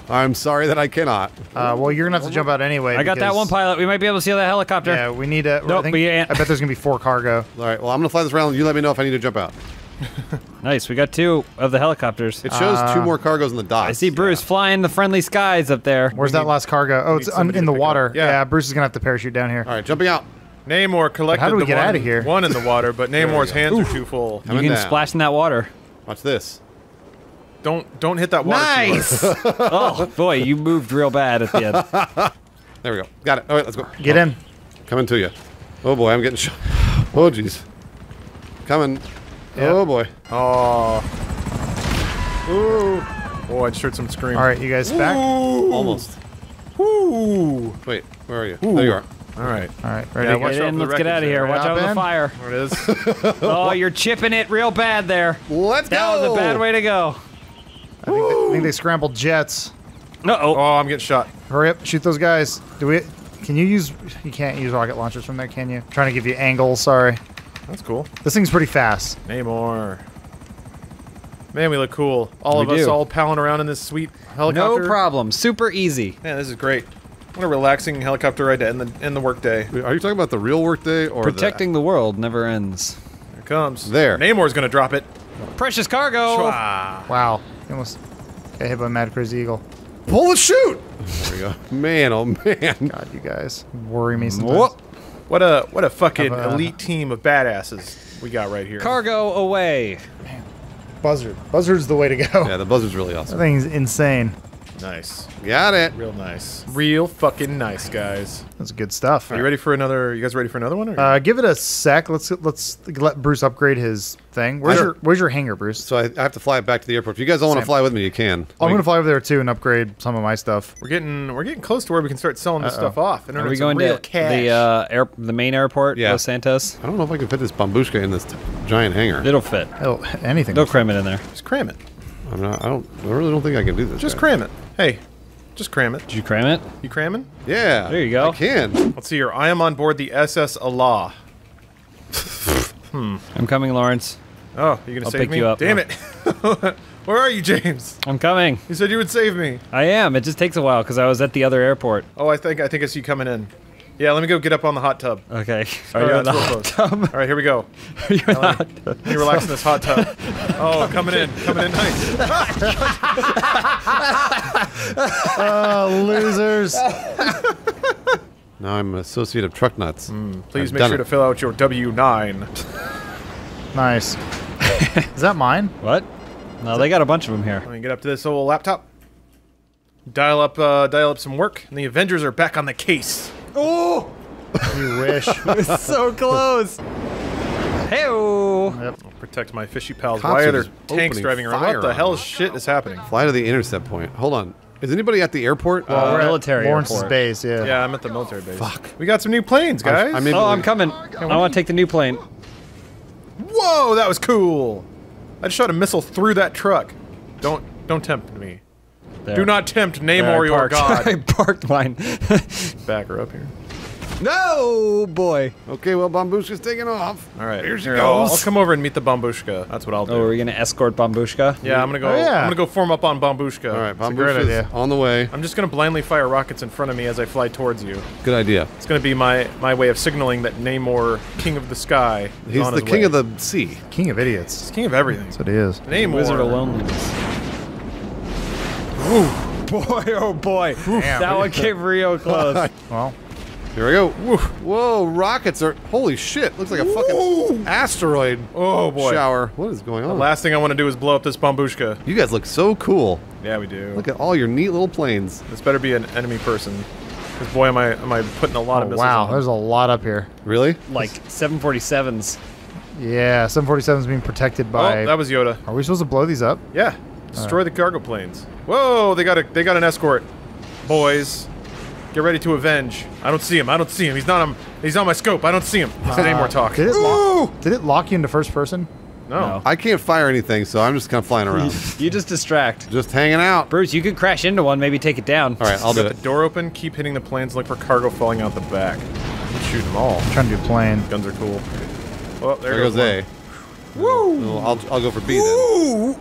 I'm sorry that I cannot. Uh, well, you're gonna have to jump out anyway. I got that one pilot. We might be able to steal that helicopter. Yeah, we need to. I, think, we ain't. I bet there's gonna be four cargo. All right, well, I'm going to fly this around. You let me know if I need to jump out. [laughs] Nice. We got two of the helicopters. It shows two more cargoes in the dots. I see Bruce flying the friendly skies up there. Where's that last cargo? Oh, it's un, in the water. Yeah. Yeah. Bruce is gonna have to parachute down here. All right, jumping out. Namor collected How do we the get one, outta here? one in the water, but Namor's hands are too full. You Coming can down. splash in that water. Watch this. Don't don't hit that water. too hard. [laughs] oh boy, you moved real bad at the end. There we go. Got it. All right, let's go. Get in. Coming to you. Oh boy, I'm getting shot. Oh jeez. Coming. Oh boy. Oh. Ooh. Oh, I just heard some scream. All right, you guys back. All Almost. Ooh. Wait, where are you? There you are. All right. All right. right. right, Yeah, watch Get out in, let's get out of here. there. Watch out for the fire. There it is. [laughs] Oh, you're chipping it real bad there. Let's That go. was a bad way to go. I think, they, I think they scrambled jets. No. oh, Oh, I'm getting shot. Hurry up, shoot those guys. Do we? Can you use? You can't use rocket launchers from there, can you? trying to give you angles. Sorry. That's cool. This thing's pretty fast. Namor. Man, we look cool. All We of us do. all palling around in this sweet helicopter. no problem. Super easy. Man, this is great. What a relaxing helicopter ride to end the end the workday. Are you talking about the real workday or Protecting the world never ends. it comes. There. Namor's gonna drop it. Precious cargo. Shwa. Wow. You almost got hit by a Mad Crazy Eagle. Pull the chute. There we go. Man, oh man. God, you guys worry me sometimes. Whoop. What a what a fucking a- elite team of badasses we got right here. Cargo away. Man. Buzzard. Buzzard's the way to go. Yeah, the buzzard's really awesome. That awesome. thing's insane. Nice. Got it. Real nice. Real fucking nice, guys. That's good stuff. Are you ready for another? You guys ready for another one? Or Uh, give it a sec. Let's let's let Bruce upgrade his thing. Where's Sure. your Where's your hangar, Bruce? So I, I have to fly it back to the airport. If you guys don't want to fly with me, you can. I'm gonna fly over there too and upgrade some of my stuff. we're getting we're getting close to where we can start selling this Uh-oh. stuff off and Are earning we some going real to cash. the uh, air, the main airport, Yeah. Los Santos? I don't know if I can fit this bombushka in this t- giant hangar. It'll fit. Hell, anything. They'll cram it in there. Just cram it. I'm not. I don't. I really don't think I can do this. Just guys. cram it. Hey, just cram it. Did you cram it? You cramming? Yeah. There you go. I can. Let's see here. I am on board the SS Allah. [laughs] hmm. I'm coming, Lawrence. Oh, you're gonna I'll save pick me? you up. Damn it! [laughs] Where are you, James? I'm coming. You said you would save me. I am. It just takes a while because I was at the other airport. Oh, I think I think I see you coming in. Yeah, let me go get up on the hot tub. Okay. Are you in the hot roll tub? All right, here we go. [laughs] Are you in the hot tub? Let me relax in this hot tub. Oh, coming in, coming in nice. [laughs] Oh, losers. Now I'm associate of truck nuts. Please I've make sure it. to fill out your W9. nice. [laughs] Is that mine? What? No, they got a bunch of them here. Let me get up to this old laptop. Dial up, uh, dial up some work, and the Avengers are back on the case. Oh! You wish. [laughs] so close. Hey. Protect my fishy pals. Cops Why are are there tanks driving around? What the hell shit is happening? Fly to the intercept point. Hold on. Is anybody at the airport? Well, Uh, we're at military Lawrence's airport. base, yeah. Yeah, I'm at the military base. Fuck. We got some new planes, I'm- guys. I'm Oh, I'm coming. I want to take the new plane. Whoa, that was cool. I just shot a missile through that truck. Don't don't tempt me. There. Do not tempt Namor, I your parked. [laughs] I parked mine. [laughs] Back her up here. no, boy. Okay, well, Bombushka's taking off. All right, Here she here, I'll. I'll come over and meet the Bombushka. That's what I'll do. Oh, are we gonna escort Bombushka? yeah, I'm gonna go. Oh, yeah. I'm gonna go form up on Bombushka. All right, a great Bombushka's idea. on the way. I'm just gonna blindly fire rockets in front of me as I fly towards you. Good idea. It's gonna be my my way of signaling that Namor, King of the Sky, is He's on the his king way. of the sea. King of idiots. He's king of everything. That's what he is. Namor. Wizard of Loneliness. Boy, oh boy. Damn. That one came real [laughs] close. Well, Here we go. Whoa, rockets are. Holy shit. Looks like a fucking asteroid Oh boy. shower. What is going on? The Last thing I want to do is blow up this bombushka. you guys look so cool. Yeah, we do. Look at all your neat little planes. This better be an enemy person. Because boy, am I am I putting a lot of oh, missiles wow, on. there's a lot up here. Really? like 747s. Yeah, 747's being protected oh, by. Oh, that was Yoda. Are we supposed to blow these up? Yeah. Destroy the cargo planes. Whoa, they got a they got an escort. Boys, get ready to avenge. I don't see him. I don't see him. He's not on he's on my scope. I don't see him. Any more uh, talk? Did it, lock, did it lock you into first person? No. No. I can't fire anything, so I'm just kind of flying around. [laughs] You just distract. just hanging out. Bruce, you could crash into one, maybe take it down. All right, I'll do it. the door open. Keep hitting the planes. Look for cargo falling out the back. Shoot them all. trying to do plane. Guns are cool. Oh, there, There goes A. Woo! I'll, I'll go for B then.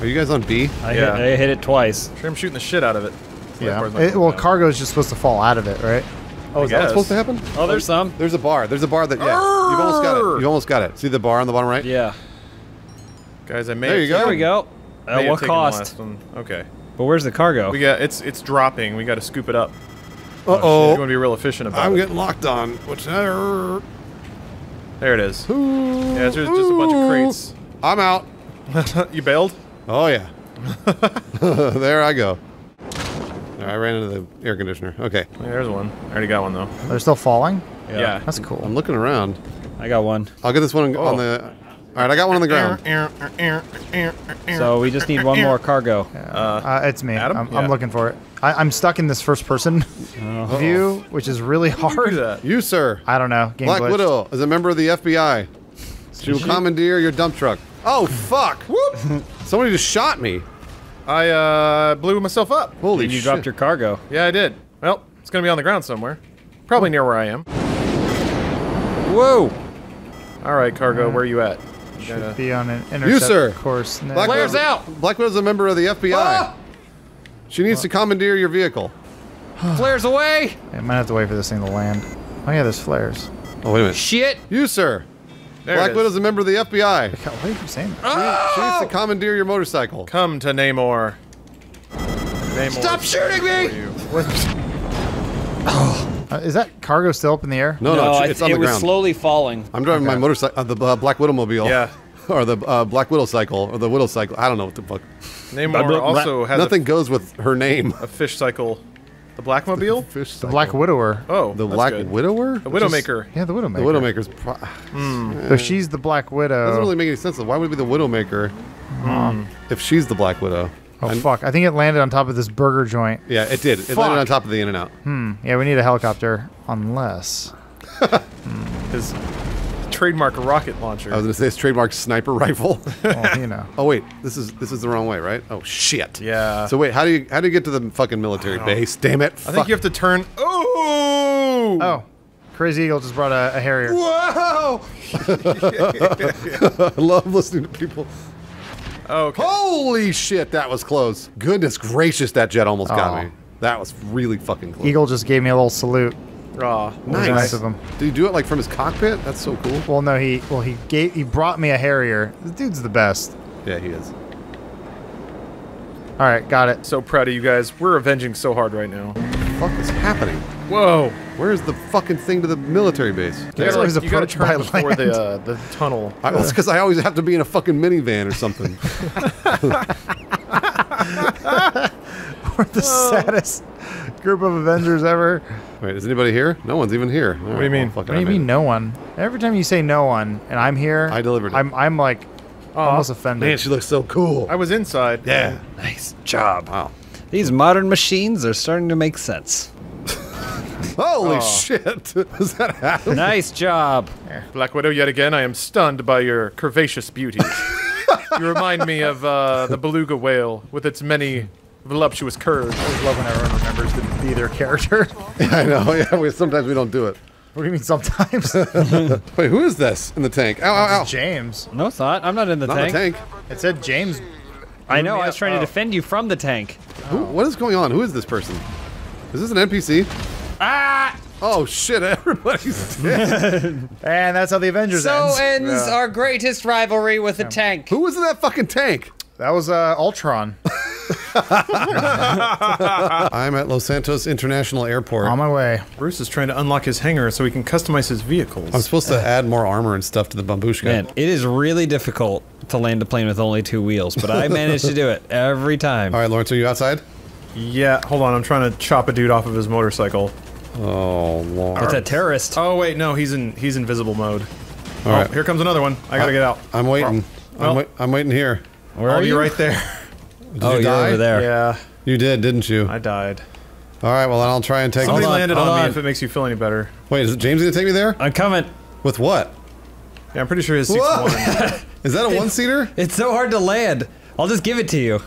Are you guys on B? I, Yeah. hit, I hit it twice. Sure, I'm shooting the shit out of it. Yeah. Flight bar's not It, well, cargo is just supposed to fall out of it, right? Oh, is that guess. what's supposed to happen? Oh, there's some. There's a bar. There's a bar that, yeah. You've almost got it. You've almost got it. See the bar on the bottom right? Yeah. Guys, I made There you go. There we go. May At have what cost? Okay. But where's the cargo? We got it's it's dropping. We got to scoop it up. Uh oh. You oh. want to be real efficient about I'm it. getting locked on. What's hurt. There it is. Yeah, there's just a bunch of crates. I'm out. [laughs] you bailed? Oh yeah. [laughs] there I go. I ran into the air conditioner. Okay. There's one. I already got one though. They're still falling? Yeah. That's cool. I'm looking around. I got one. I'll get this one on, on Oh. the. All right, I got one on the ground. So we just need one more cargo. Uh, it's me. Adam? I'm, Yeah. I'm looking for it. I, I'm stuck in this first person [laughs] view, which is really hard. that. You, sir. I don't know. Game Black glitched. Widow is a member of the FBI. She will commandeer your dump truck. Oh fuck! [laughs] Whoop! Somebody just shot me. I uh blew myself up. Holy And you shit! dropped your cargo. Yeah, I did. Well, it's gonna be on the ground somewhere. Probably near where I am. Whoa! All right, cargo, where are you at? You gotta- Be on an intercept sir. course. No. Black Flares out! Black Widow's a member of the FBI. Ah! She needs to commandeer your vehicle. [sighs] Flares away! I might have to wait for this thing to land. Oh yeah, there's flares. Oh wait a minute. Shit! You, sir. There Black it is. Widow's a member of the FBI. God, Why do you keep saying that? She needs to commandeer your motorcycle. Come to Namor. Namor. Stop shooting me! Uh, is that cargo still up in the air? No, no, I- it's, it's on it the was slowly falling. I'm driving my motorcycle, uh, the uh, Black Widow mobile. Yeah. [laughs] or the uh, Black Widow cycle, or the Widow cycle. I don't know what the fuck. Namor also has Nothing goes with her name. a, a fish cycle. The Blackmobile? Fish The Black Widower. Oh, The that's Black good. Widower? The Widowmaker. Yeah, the Widowmaker. The Widowmaker's. Pro- [sighs] So she's the Black Widow. doesn't really make any sense. Why would it be the Widowmaker if she's the Black Widow? oh fuck! I think it landed on top of this burger joint. Yeah, it did. It landed on top of the In and Out. Hmm. Yeah, we need a helicopter. Unless [laughs] His trademark rocket launcher. I was gonna say it's trademark sniper [laughs] rifle. Oh, well, you know. [laughs] oh wait, this is this is the wrong way, right? Oh shit. Yeah. So wait, how do you how do you get to the fucking military base? Damn it! I think you have to turn. Oh! Oh, Crazy Eagle just brought a, a Harrier. Whoa! [laughs] I love listening to people. Oh, okay. Holy shit, that was close. Goodness gracious, that jet almost Aw. got me. That was really fucking close. Eagle just gave me a little salute. Aw. nice. nice of him. Did he do it like from his cockpit? That's so cool. Well, no, he well he gave he brought me a Harrier. This dude's the best. Yeah, he is. All right, got it. So proud of you guys. We're avenging so hard right now. What the fuck is happening? Whoa. Where's the fucking thing to the military base? You gotta, always like, you gotta turn before land. the uh, the tunnel. [laughs] I, well, it's because I always have to be in a fucking minivan or something. [laughs] [laughs] We're the saddest group of Avengers ever. Wait, is anybody here? No one's even here. What do you mean? What do you mean no one? Every time you say no one and I'm here, I delivered it. I'm I'm like almost offended. Man, she looks so cool. I was inside. yeah. Nice job. Wow. These modern machines are starting to make sense. [laughs] Holy Aw. shit. [laughs] Does that happen? nice job. Black Widow, yet again, I am stunned by your curvaceous beauty. [laughs] you remind me of uh, the beluga whale with its many voluptuous curves. I always love when everyone remembers to be their character. [laughs] I know. Yeah, we, sometimes we don't do it. what do you mean sometimes? [laughs] Wait, who is this in the tank? Ow, ow, ow. James. No, it's not. I'm not in the Not tank. the tank. It said James. I know. I was up. trying to Oh. defend you from the tank. Who, what is going on? Who is this person? Is this an NPC? Ah! Oh shit, everybody's dead. [laughs] And that's how the Avengers So ends. So ends Yeah. our greatest rivalry with the tank. Who was in that fucking tank? That was uh, Ultron. [laughs] I'm at Los Santos International Airport. On my way. Bruce is trying to unlock his hangar so he can customize his vehicles. I'm supposed to add more armor and stuff to the bombushka. Man, it is really difficult to land a plane with only two wheels, but I manage to do it every time. All right, Lawrence, are you outside? yeah, hold on. I'm trying to chop a dude off of his motorcycle. Oh, Lord. It's a terrorist. Oh wait, no, he's in he's invisible mode. All oh, right. here comes another one. I gotta get out. I'm waiting. Well- I'm, wait, I'm waiting here. Where I'll are be you? right there. [laughs] Did oh, you die? over there. yeah, You did, didn't you? I died. All right, well, then I'll try and take Somebody on, landed hold on, on. me if it makes you feel any better. Wait, is James going to take me there? I'm coming. With what? Yeah, I'm pretty sure his seat's one. [laughs] Is that a one-seater? It's so hard to land. I'll just give it to you.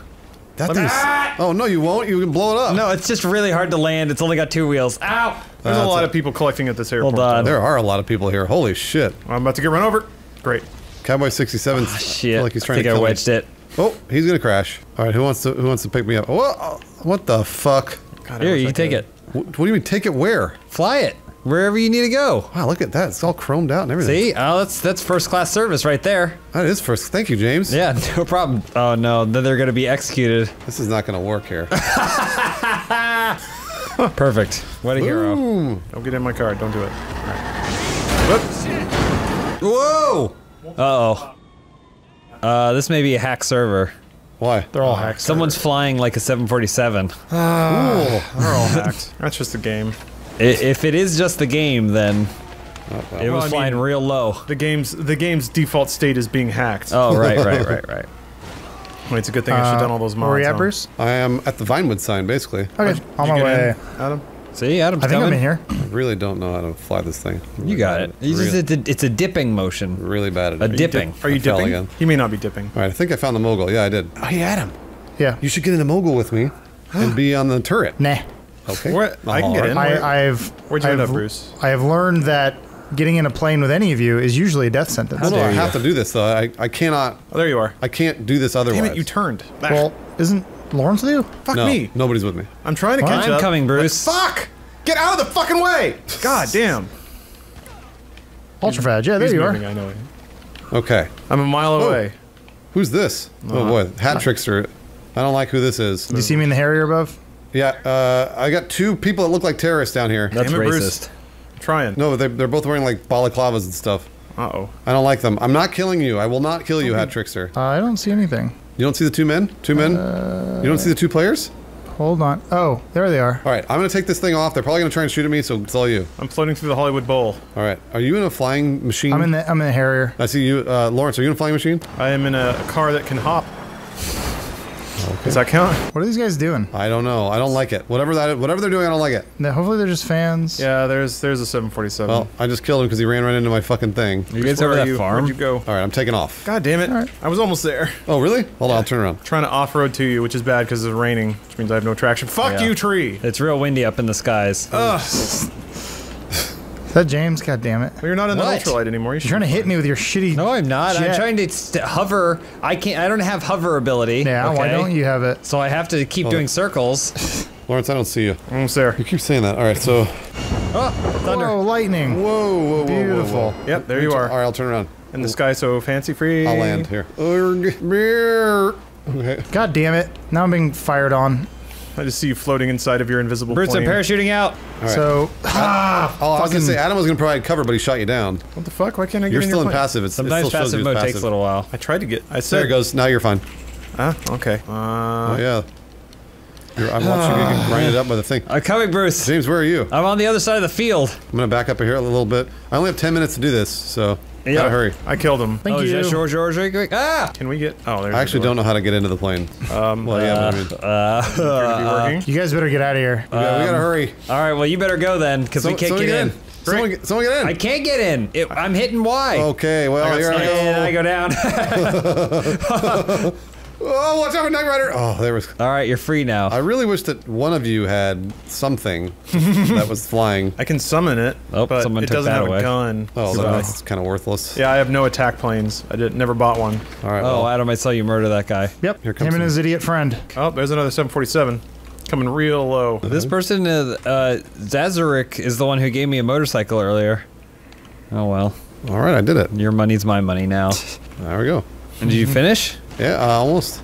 That thing's... Oh, no, you won't. You can blow it up. No, it's just really hard to land. It's only got two wheels. Ow! There's Uh, a lot a- of people collecting at this airport. Hold on. There are a lot of people here. Holy shit. I'm about to get run over. Great. Cowboy 67 Ah, Shit. feel like he's I trying think to I kill me. it. Oh, he's gonna crash. All right, who wants to who wants to pick me up? Whoa, what the fuck? God, Here, you can take could. it. Wh- What do you mean take it where? Fly it. Wherever you need to go. Wow, look at that. It's all chromed out and everything. See? Oh, that's that's first class service right there. That is first. Thank you, James. Yeah, [laughs] no problem. Oh no, then they're gonna be executed. This is not gonna work here. [laughs] [laughs] Perfect. What a hero. Don't get in my car. Don't do it. Whoa! Uh oh. Uh, this may be a hack server. Why? They're all ah. hacked. Someone's flying like a 747. Ooh, ah, They're all hacked. [laughs] That's just a game. I- if it is just the game, then oh, it was Well, flying mean- real low. The game's the game's default state is being hacked. Oh, right, right, right, [laughs] right. Wait, it's a good thing I should have done all those uh, mods. Where are you at. Bruce? I am at the Vinewood sign, basically. Okay, on my way. Adam? See, Adam's I think coming. I'm in here. I really don't know how to fly this thing. I'm You got it. at It's, just, really, it's, a, it's a dipping motion. really bad at it. A dipping. Are you I fell dipping? again. He may not be dipping. All right, I think I found the mogul. Yeah, I did. Oh, hey, Adam. Yeah. You should get in the mogul with me and be on the turret. Nah. Okay. What? I can get in. I, I've. Where'd you end I've, up, Bruce? I have learned that getting in a plane with any of you is usually a death sentence. Well, no, I have you. to do this though. I, I cannot. Oh, there you are. I can't do this otherwise. Damn it, you turned. Well, isn't Lawrence with you? Fuck no, me. nobody's with me. I'm trying to catch I'm up. coming, Bruce. Fuck! Get out of the fucking way! God [laughs] damn. Ultrafad. Yeah, there He's you moving, are. I know. Okay. I'm a mile away. Who's this? Oh boy, hat trickster. I don't like who this is. Do you see me in the Harrier above? Yeah, uh, I got two people that look like terrorists down here. That's Damn it, racist. Bruce. Trying. No, they, they're both wearing like balaclavas and stuff. Uh oh. I don't like them. I'm not killing you. I will not kill you, hat trickster. Uh, I don't see anything. You don't see the two men? Two men? you don't see the two players? Hold on. Oh, there they are. All right, I'm gonna take this thing off. They're probably gonna try and shoot at me, so it's all you. I'm floating through the Hollywood Bowl. All right, are you in a flying machine? I'm in the I'm in the Harrier. I see you, uh, Lawrence. Are you in a flying machine? I am in a car that can hop. Does that count? What are these guys doing? I don't know. I don't like it. Whatever that, whatever they're doing, I don't like it. No, hopefully they're just fans. Yeah, there's there's a 747. Well, I just killed him because he ran right into my fucking thing. You guys Where over that you? farm? Where'd you go? All right, I'm taking off. God damn it! Alright. I was almost there. Oh, really? Hold on, I'll turn around. Trying to off-road to you, which is bad because it's raining, which means I have no traction. Fuck Yeah. you, tree! It's real windy up in the skies. Is that James? God damn it. Well, you're not in What? the ultralight anymore. You You're trying to hit me with your shitty. no, I'm not. I'm trying to st- hover. I can't. I don't have hover ability. Yeah, why okay? don't you have it? So I have to keep oh. doing circles. Lawrence, I don't see you. Mm, I'm almost there. You keep saying that. All right, so. Oh, thunder. Whoa, lightning. Whoa, whoa, whoa, whoa, Beautiful. whoa. Yep, there you are. All right, I'll turn around. And the sky so fancy free. I'll land here. Okay. God damn it. Now I'm being fired on. I just see you floating inside of your invisible Bruce, I'm parachuting out. All right. So, oh, I was gonna say Adam was gonna provide cover, but he shot you down. What the fuck? Why can't I get You're in still your in plane? passive. It's, it Sometimes still passive you as mode takes a little while. I tried to get. I said. There it goes. Now you're fine. Ah, okay. Uh, Oh yeah. You're, I'm watching you get grinded up by the thing. [sighs] I'm coming, Bruce. James, where are you? I'm on the other side of the field. I'm gonna back up here a little bit. I only have 10 minutes to do this, so Yeah. gotta hurry. I killed him. thank oh, is you. that George, George, George, George? Ah! Can we get? Oh, there's. I actually don't know how to get into the plane. Um, Well, yeah, but I mean, uh, be working. You guys better get out of here. we, gotta, we gotta hurry. All right, well, you better go then, because we can't someone get in. Someone get, someone get in. I can't get in. It, I'm hitting Y. Okay, well, got here I stuck. And I go. go down. [laughs] [laughs] Oh, watch out for Knight Rider! Oh, there was. All right, you're free now. I really wish that one of you had something [laughs] that was flying. I can summon it, Oh, but someone it took doesn't that have away. a gun. Oh, so- that's kind of worthless. Yeah, I have no attack planes. I did never bought one. All right. oh, well, Adam, I saw you murder that guy. Yep. Here comes Him and his idiot friend. Oh, there's another 747 coming real low. This person, is, uh, Zazarik, is the one who gave me a motorcycle earlier. Oh well, all right, I did it. your money's my money now. There we go. And did you [laughs] finish? Yeah, uh, almost.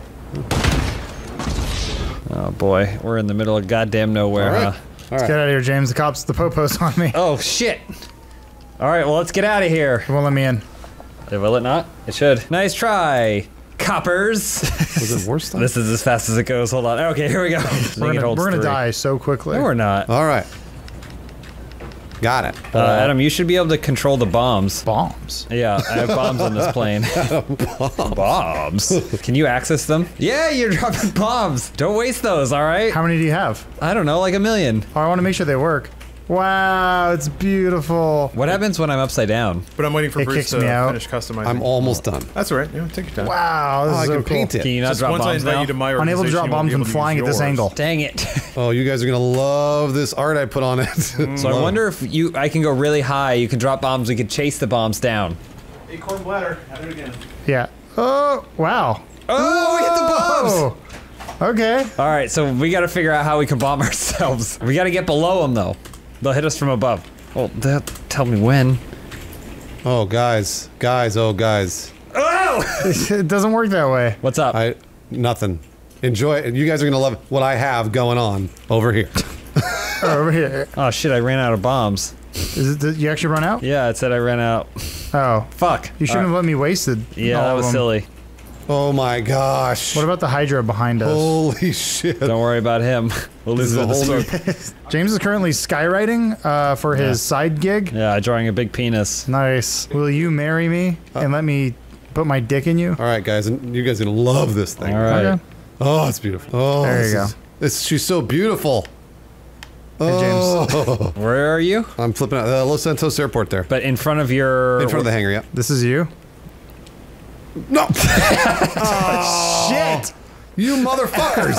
Oh boy, we're in the middle of goddamn nowhere, All right. huh? All right. Get out of here, James. The cops, the popo's on me. Oh shit! All right, well let's get out of here. It won't let me in. Will it not? It should. Nice try, coppers. Was it worse [laughs] stuff? this is as fast as it goes. Hold on. Okay, here we go. We're gonna, we're gonna die so quickly. No, we're not. All right. Got it. Uh, Adam, you should be able to control the bombs. Bombs. Yeah, I have bombs on this [laughs] plane. bombs. Can you access them? Yeah, you're [laughs] dropping bombs. Don't waste those, all right? How many do you have? I don't know, like a million. Oh, I want to make sure they work. Wow, it's beautiful. What happens when I'm upside down? But I'm waiting for It Bruce to me out. finish customizing. I'm almost done. That's all right. Yeah, take your time. Wow, this Oh, is I so can cool. paint it. Can you not Just drop once I bombs invite now? you to my Unable to drop bombs be when able to flying at this angle. Dang it. [laughs] Oh, you guys are gonna love this art I put on it. [laughs] Mm. So I wonder if you I can go really high, you can drop bombs, we can chase the bombs down. Acorn bladder. At it again. Yeah. Oh, wow. Oh, we hit the bombs! Oh. Okay. All right, so we got to figure out how we can bomb [laughs] ourselves. We got to get below them though. They'll hit us from above. Well, they'll tell me when. oh, guys, guys, oh, guys. Oh! [laughs] it doesn't work that way. What's up? I nothing. Enjoy it. You guys are gonna love what I have going on over here. Oh, [laughs] over here. oh shit, I ran out of bombs. Is it, did you actually run out? Yeah, it said I ran out. Oh. Fuck. You shouldn't have let me wasted. Yeah, all that of was them. silly. Oh my gosh. What about the Hydra behind us? Holy [laughs] shit. Don't worry about him. We'll This is it a whole new- smoke. [laughs] James is currently skywriting uh, for his Yeah. side gig. Yeah, drawing a big penis. Nice. Will you marry me and let me put my dick in you? All right, guys, and you guys are gonna love this thing. All right. Okay. Oh, it's beautiful. Oh, There you go. is- This, she's so beautiful. Hey, James. Oh, [laughs] Where are you? I'm flipping out. Uh, Los Santos Airport there. But in front of your. In front of the hangar, yeah. This is you? No! [laughs] Shit! You motherfuckers!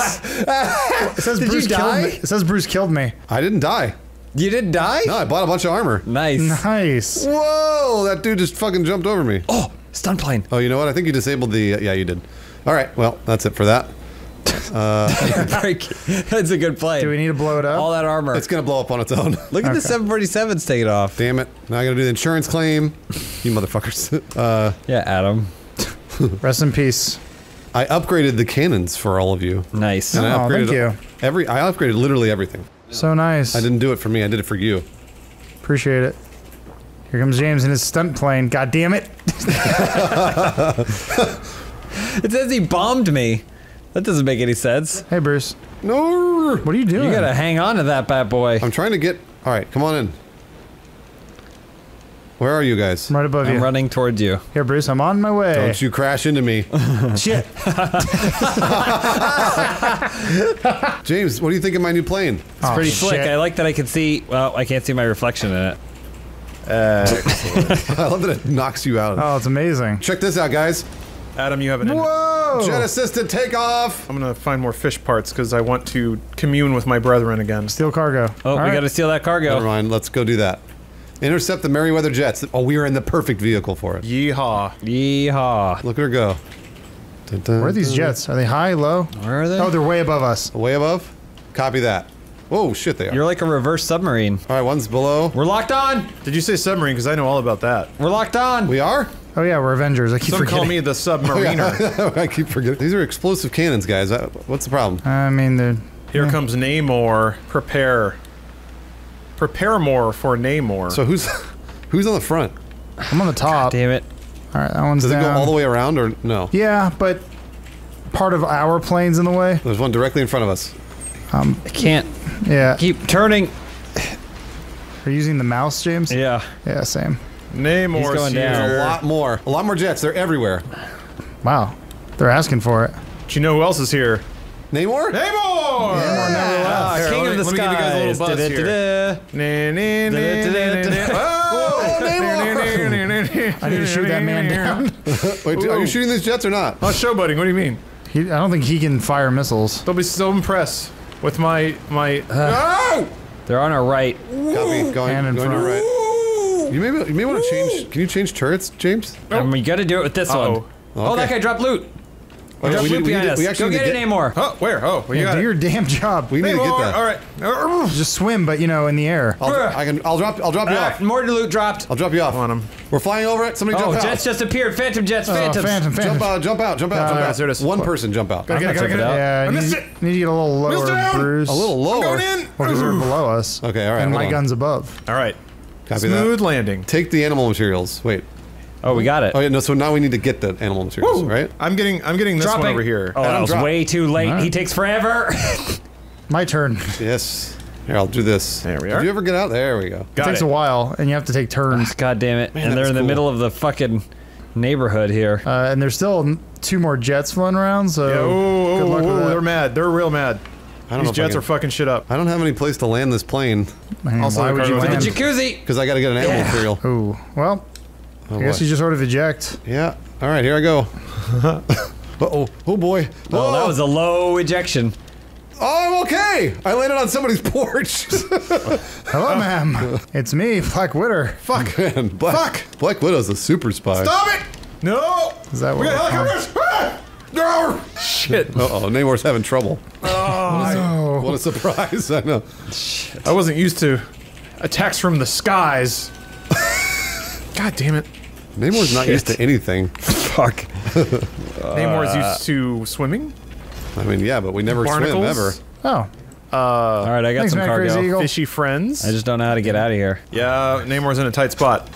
[laughs] It says Did you Bruce killed die? me. It says Bruce killed me. I didn't die. You didn't die? No, I bought a bunch of armor. Nice. Nice. Whoa! That dude just fucking jumped over me. Oh, stun plane. Oh, you know what? I think you disabled the. Uh, yeah, you did. All right. Well, that's it for that. [laughs] Break. That's a good play. Do we need to blow it up? All that armor. It's gonna blow up on its own. [laughs] Look at the 747s taking off. Damn it! Now I gotta do the insurance claim. You motherfuckers. Uh, Yeah, Adam. Rest in peace. I upgraded the cannons for all of you. Nice. And I Oh, upgraded thank you. Every I upgraded literally everything. So nice. I didn't do it for me. I did it for you. Appreciate it. Here comes James in his stunt plane. God damn it. [laughs] It says he bombed me. That doesn't make any sense. Hey, Bruce. No. What are you doing? You gotta hang on to that bad boy. I'm trying to get. All right, come on in. Where are you guys? I'm right above you. I'm running towards you. Here, Bruce. I'm on my way. Don't you crash into me, [laughs] Shit. [laughs] James? What do you think of my new plane? It's oh, Pretty slick. I like that I can see. Well, I can't see my reflection in it. Uh, [laughs] I love that it knocks you out. Oh, it's amazing. Check this out, guys. Adam, you have an. Whoa! Jet assisted takeoff. I'm gonna find more fish parts because I want to commune with my brethren again. Steal cargo. Oh, All we right. gotta steal that cargo. Never mind. Let's go do that. Intercept the Merryweather jets. Oh, we are in the perfect vehicle for it. Yeehaw! Yeehaw. Look at her go. Dun, dun, Where are these dun. jets? Are they high, low? Where are they? Oh, they're way above us. Way above. Copy that. Oh shit, they are. You're like a reverse submarine. All right, one's below. We're locked on. Did you say submarine? Because I know all about that. We're locked on. We are. Oh yeah, we're Avengers. I keep Some forgetting. call me the [laughs] submariner. [laughs] I keep forgetting. These are explosive cannons, guys. Uh, What's the problem? I mean, they're. Here comes Namor. Prepare. Prepare more for Namor. So who's [laughs] who's on the front? I'm on the top. Damn it. All right, that one's Does it go all the way around or no? Yeah, but part of our plane's in the way. There's one directly in front of us. Um, I can't Yeah. keep turning. Are you using the mouse, James? Yeah. Yeah, same. Namor's He's going here. down. A lot more. A lot more jets. They're everywhere. Wow. They're asking for it. Do you know who else is here? Namor? Namor! Ah, Here, King let of me- the let me give you guys a little skies. buzz here. Da-da-da-da. [laughs] Oh, Namor! I need to shoot that man [laughs] down. Wait, are you shooting these jets or not? Oh, showboating. What do you mean? He, I don't think he can fire missiles. They'll be so impressed with my my. [sighs] Oh! They're on our right. Copy. Going, And in going to front. right. You may, you may want to change. Can you change turrets, James? And we gotta do it with this Uh-oh. one. Oh, that Okay. guy dropped loot. Oh, yeah, we, need, we, behind need, us. we Go actually get need it, to Namor. Oh, where? Oh, well, you Yeah, got do it. your damn job. We need to get Namor, that. All right. Just swim, but you know, in the air. I'll, I can. I'll drop. I'll drop you Ah, off. more loot dropped. I'll drop you off. On him. We're flying over it. Somebody Oh, jump jets just appeared. Phantom jets. Oh, phantom, phantom. Jump out. Jump out. Jump out. Jump Uh, out. there it is. One person jump out. Gotta get it, gotta get it. out. Yeah, I you missed need, it. need to get a little lower, Wheels down. Bruce. A little lower. Going in. Because you're below us. Okay, all right, And hold my gun's above. All right. Copy Smooth that. landing. Take the animal materials. Wait. Oh, we got it. Oh yeah. No. So now we need to get the animal materials, right? I'm getting. I'm getting this Dropping. one over here. Oh, that Adam, was drop. way too late. Alright. He takes forever. [laughs] My turn. Yes. Here, I'll do this. There we Did are. you ever get out? There we go. Got it takes it. a while, and you have to take turns. God damn it. that and they're was in the cool. middle of the fucking neighborhood here. Uh, and there's still two more jets floating around, so Yeah, oh, good oh, luck with that. they're mad. They're real mad. I don't These know jets can- are fucking shit up. I don't have any place to land this plane Man, Also, why the would you cargo- land? the jacuzzi. because I got to get an animal Yeah. material. Ooh, well, Oh, I guess boy. you just sort of eject. Yeah. All right. Here I go. [laughs] uh oh. Oh boy. Oh, that was a low ejection. Oh, I'm okay. I landed on somebody's [laughs] porch. Hello, ma'am. It's me, Black Widow. Fuck. [laughs] Man, Black, Fuck. Black Widow's a super spy. Stop it! No! Is that what we got we're helicopters! Ah! No! Shit. Uh oh, Namor's having trouble. Oh, What a surprise! I know. I wasn't used to attacks from the skies. God damn it. Namor's not used to anything. [laughs] Fuck. Namor's used to swimming, I mean, yeah, but we never swim barnacles, ever. oh. Uh, All right, I got Thanks, some man, cargo. Fishy friends. I just don't know how to get out of here. yeah, Namor's in a tight spot.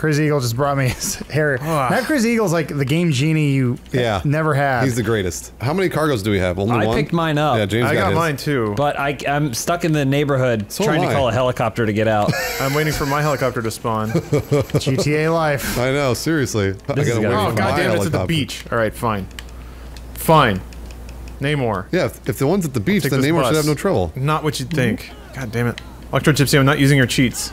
Crazy Eagle just brought me [laughs] his hair. Ah. That Crazy Eagle's like the game genie you Yeah. never had. He's the greatest. How many cargoes do we have? Only I one. picked mine up. Yeah, James I got his. mine too. But I, I'm stuck in the neighborhood So trying am to I. call a helicopter to get out. [laughs] I'm waiting for my helicopter to spawn. [laughs] GTA life. I know. Seriously, I gotta gonna wait be oh, for fun. my god damn it's at the helicopter. beach. Alright, fine. Fine. Namor. Yeah, if, if the one's at the beach, Take then this Namor bus. should have no trouble. Not what you'd think. God damn it. Electro Gypsy, I'm not using your cheats.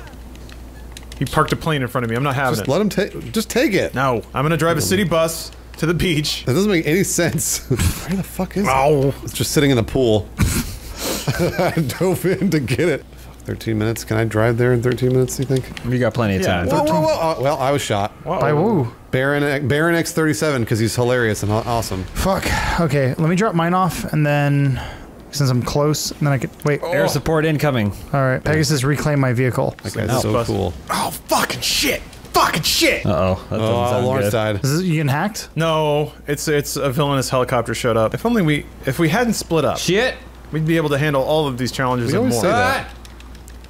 He parked a plane in front of me. I'm not having it. Just it. let him take. Just take it. no, I'm gonna drive a city bus to the beach. That doesn't make any sense. [laughs] Where the fuck is it? Oh. It's just sitting in the pool. [laughs] I dove in to get it. 13 minutes. Can I drive there in 13 minutes, you think? You got plenty of Yeah. time. Whoa, whoa, whoa. Uh, well, I was shot. By woo. Baron, Baron X37 because he's hilarious and awesome. Fuck. Okay, let me drop mine off, and then since I'm close, and then I could wait. Air support incoming. All right, Pegasus, reclaim my vehicle. That guy's Oh, so bus. cool. Oh, fucking shit! Fucking shit! Uh oh. That Oh, sound Lawrence good. died. Is this, you getting hacked? No, it's it's a villainous helicopter showed up. If only we if we hadn't split up, Shit. we'd be able to handle all of these challenges We and always more. say that.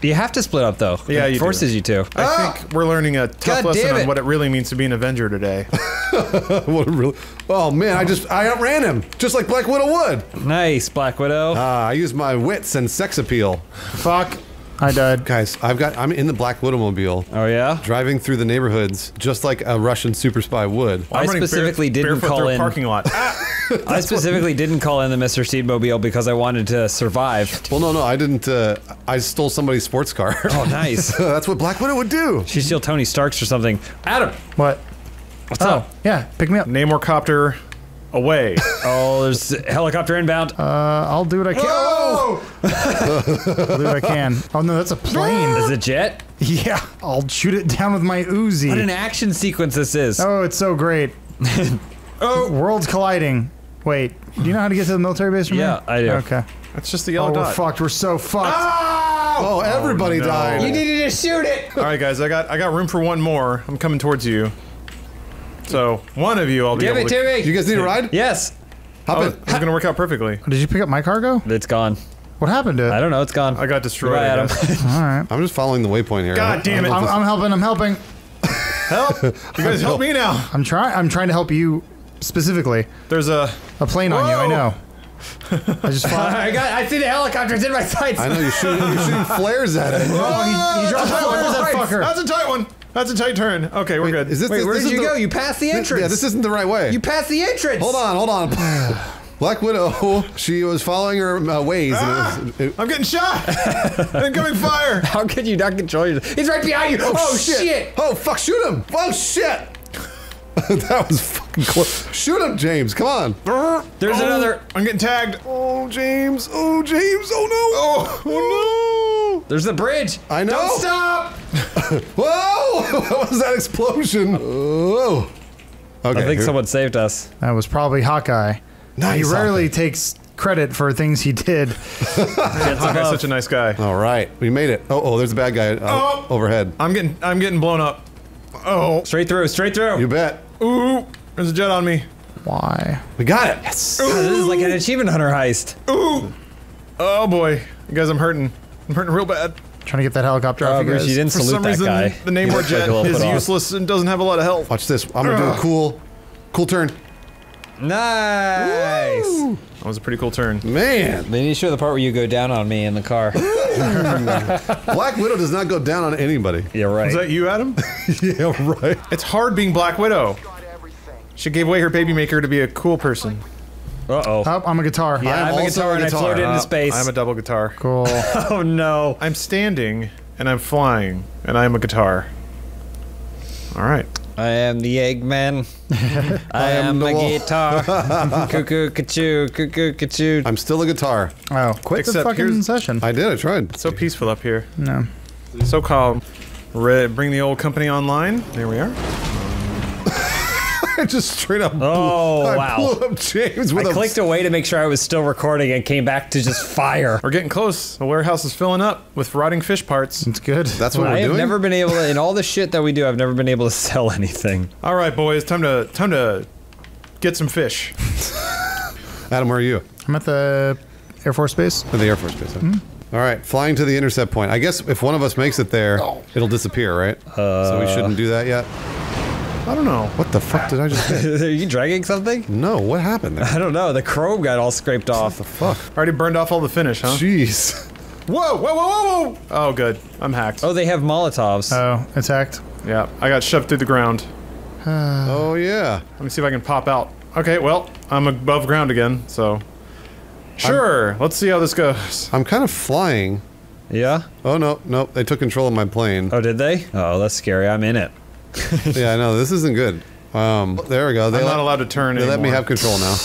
You have to split up though. Yeah, it you do. forces you to. I think we're learning a tough God lesson on what it really means to be an Avenger today. [laughs] [laughs] What a really. Oh man, I just I outran him just like Black Widow would. Nice, Black Widow. Ah, I used my wits and sex appeal. Fuck. I died. Guys, I've got I'm in the Black Widow mobile, oh yeah. driving through the neighborhoods just like a Russian super spy would. I I'm running bare- specifically didn't call a in. parking lot. [laughs] Ah! I specifically didn't call in the Mr. Steedmobile because I wanted to survive. [laughs] Well, no, no, I didn't. Uh, I stole somebody's sports car. [laughs] Oh, nice. That's what Black Widow would do. She's still Tony Stark's or something. Adam, What? what's Oh, up? yeah, pick me up. Namor copter away. [laughs] Oh, there's helicopter inbound. Uh, I'll do what I can. I'll do what I can. Oh no, that's a plane. Is it jet? Yeah, I'll shoot it down with my Uzi. What an action sequence this is. Oh, it's so great. [laughs] oh, worlds colliding. Wait, do you know how to get to the military base from Yeah, here? I do. Okay. That's just the Oh, yellow we're fucked. We're so fucked. Oh, everybody no. died. You needed to shoot it. All right, guys, I got I got room for one more. I'm coming towards you. So one of you, I'll be Give able it to. to me. You guys need a ride? Yes. Hop Oh, in. it's gonna work out perfectly. Did you pick up my cargo? It's gone. What happened to it? I don't know. It's gone. I got destroyed. Goodbye, I Adam. guess. [laughs] All right. I'm just following the waypoint here. God damn it! I'm, I'm helping. I'm helping. Help! [laughs] You guys help me now. I'm trying. I'm trying to help you specifically. There's a. A plane on you. I Whoa! know. I just [laughs] fought. I got. I see the helicopters in my sights. I know you're shooting, you're shooting flares at it. Oh, he, he dropped flares, that right. fucker. That's a tight one. That's a tight turn. Okay, we're good. Is this? Wait, this, where this did is you the- go? You passed the entrance. Yeah, this isn't the right way. You passed the entrance. Hold on, hold on. [sighs] Black Widow, [laughs] she was following her uh, ways. Ah! And it was, it, I'm getting shot. [laughs] Incoming fire. How could you not control your? He's right behind you. Oh, shit. Oh fuck! Shoot him! Oh shit! [laughs] that was fucking close. Shoot him, James! Come on! There's Oh, another. I'm getting tagged. Oh, James! Oh, James! Oh no! Oh, oh [laughs] There's the bridge. I know. Don't stop. [laughs] Whoa! what was that explosion? Oh! Okay. I think who- someone saved us. That was probably Hawkeye. Nice, He rarely Hawkeye. takes credit for things he did. Hawkeye's such a nice guy. All right, we made it. Oh, oh, there's a bad guy uh, Oh! overhead. I'm getting I'm getting blown up. Oh, Straight through, straight through. You bet. Ooh, there's a jet on me. Why? We got it. Yes. God, this is like an achievement hunter heist. Ooh, oh boy, you guys, I'm hurting. I'm hurting real bad. Trying to get that helicopter Oh, off you Bruce, guys. you didn't For salute some that reason, guy. the He Namor looked like jet is put off. useless and doesn't have a lot of health. Watch this. I'm gonna do a cool, cool turn. Nice. That was a pretty cool turn. Man, They need to show the part where you go down on me in the car. [laughs] Black Widow does not go down on anybody. yeah, right. Is that you, Adam? [laughs] yeah, right. It's hard being Black Widow. She gave away her baby maker to be a cool person. Uh oh. Oh, I'm a guitar. Yeah, I'm, a guitar a and I guitar. floated Uh, into space. I'm a double guitar. Cool. [laughs] oh no. I'm standing and I'm flying and I'm a guitar. All right. I am the Eggman. [laughs] I, am am the the wall. guitar. [laughs] cuckoo, cuckoo, cuckoo, cuckoo. I'm still a guitar. Oh, quit the fucking session. I did. I tried. So peaceful up here. no. So calm. Re- bring the old company online. There we are. [laughs] [laughs] I just straight up. Oh, blew, I wow. blew up James with I a clicked away to make sure I was still recording and came back to just fire. We're getting close. The warehouse is filling up with rotting fish parts. It's good. That's what I we're have doing. never been able to, in all the shit that we do, I've never been able to sell anything. All right, boys. Time to time to get some fish. [laughs] Adam, where are you? I'm at the Air Force Base. At the Air Force Base. huh? Hmm? All right, flying to the intercept point. I guess if one of us makes it there, it'll disappear, right? so we shouldn't do that yet. I don't know. What the fuck did I just [laughs] hit? Are you dragging something? No, what happened there? I don't know. The chrome got all scraped off. The fuck. Already burned off all the finish, huh? Jeez. [laughs] Whoa, whoa, whoa, whoa, whoa! Oh, good. I'm hacked. Oh, they have Molotovs. Oh, attacked. Yeah, I got shoved through the ground. [sighs] Oh yeah. Let me see if I can pop out. Okay, well, I'm above ground again, so. Sure, let's see how this goes. I'm kind of flying. yeah? Oh no, no, they took control of my plane. Oh, did they? Oh, that's scary. I'm in it. Yeah, I know this isn't good. Um, there we go. They I'm let, not allowed to turn They let me anymore. have control now.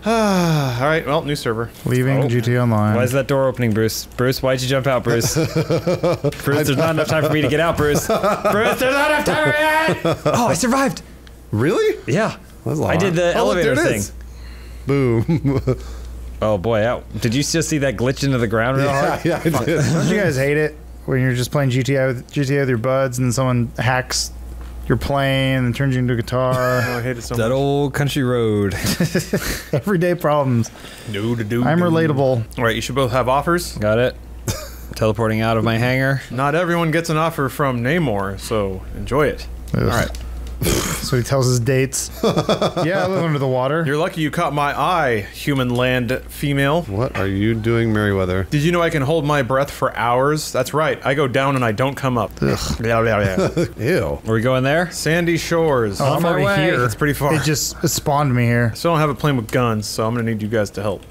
[sighs] All right, well, new server. Leaving GT Online. Why is that door opening, Bruce? Bruce, why'd you jump out, Bruce? [laughs] Bruce, there's not enough time for me to get out, Bruce. Bruce, there's not enough time for me! [laughs] Oh, I survived! Really? Yeah. That's a I lot. did the Oh, look, elevator there it thing. is. Boom. [laughs] Oh boy, out. Did you still see that glitch into the ground real hard? yeah, yeah, I did. Don't you guys hate it when you're just playing GTA with GTA with your buds and someone hacks your plane and turns you into a [laughs] Oh, guitar? I hate it so That much. old country road. [laughs] Everyday problems. Do, do, do, I'm relatable. All right, you should both have offers. Got it. Teleporting out of my hangar. Not everyone gets an offer from Namor, so enjoy it. All right. So he tells his dates. [laughs] yeah, I live under the water. You're lucky you caught my eye, human land female. What are you doing, Merryweather? Did you know I can hold my breath for hours? That's right. I go down and I don't come up. [laughs] Blah, blah, blah. [laughs] Ew. Are we going there? Sandy Shores. Oh, I'm already away? here. It's pretty far. It just spawned me here. Still don't have a plane with guns, so I'm gonna need you guys to help.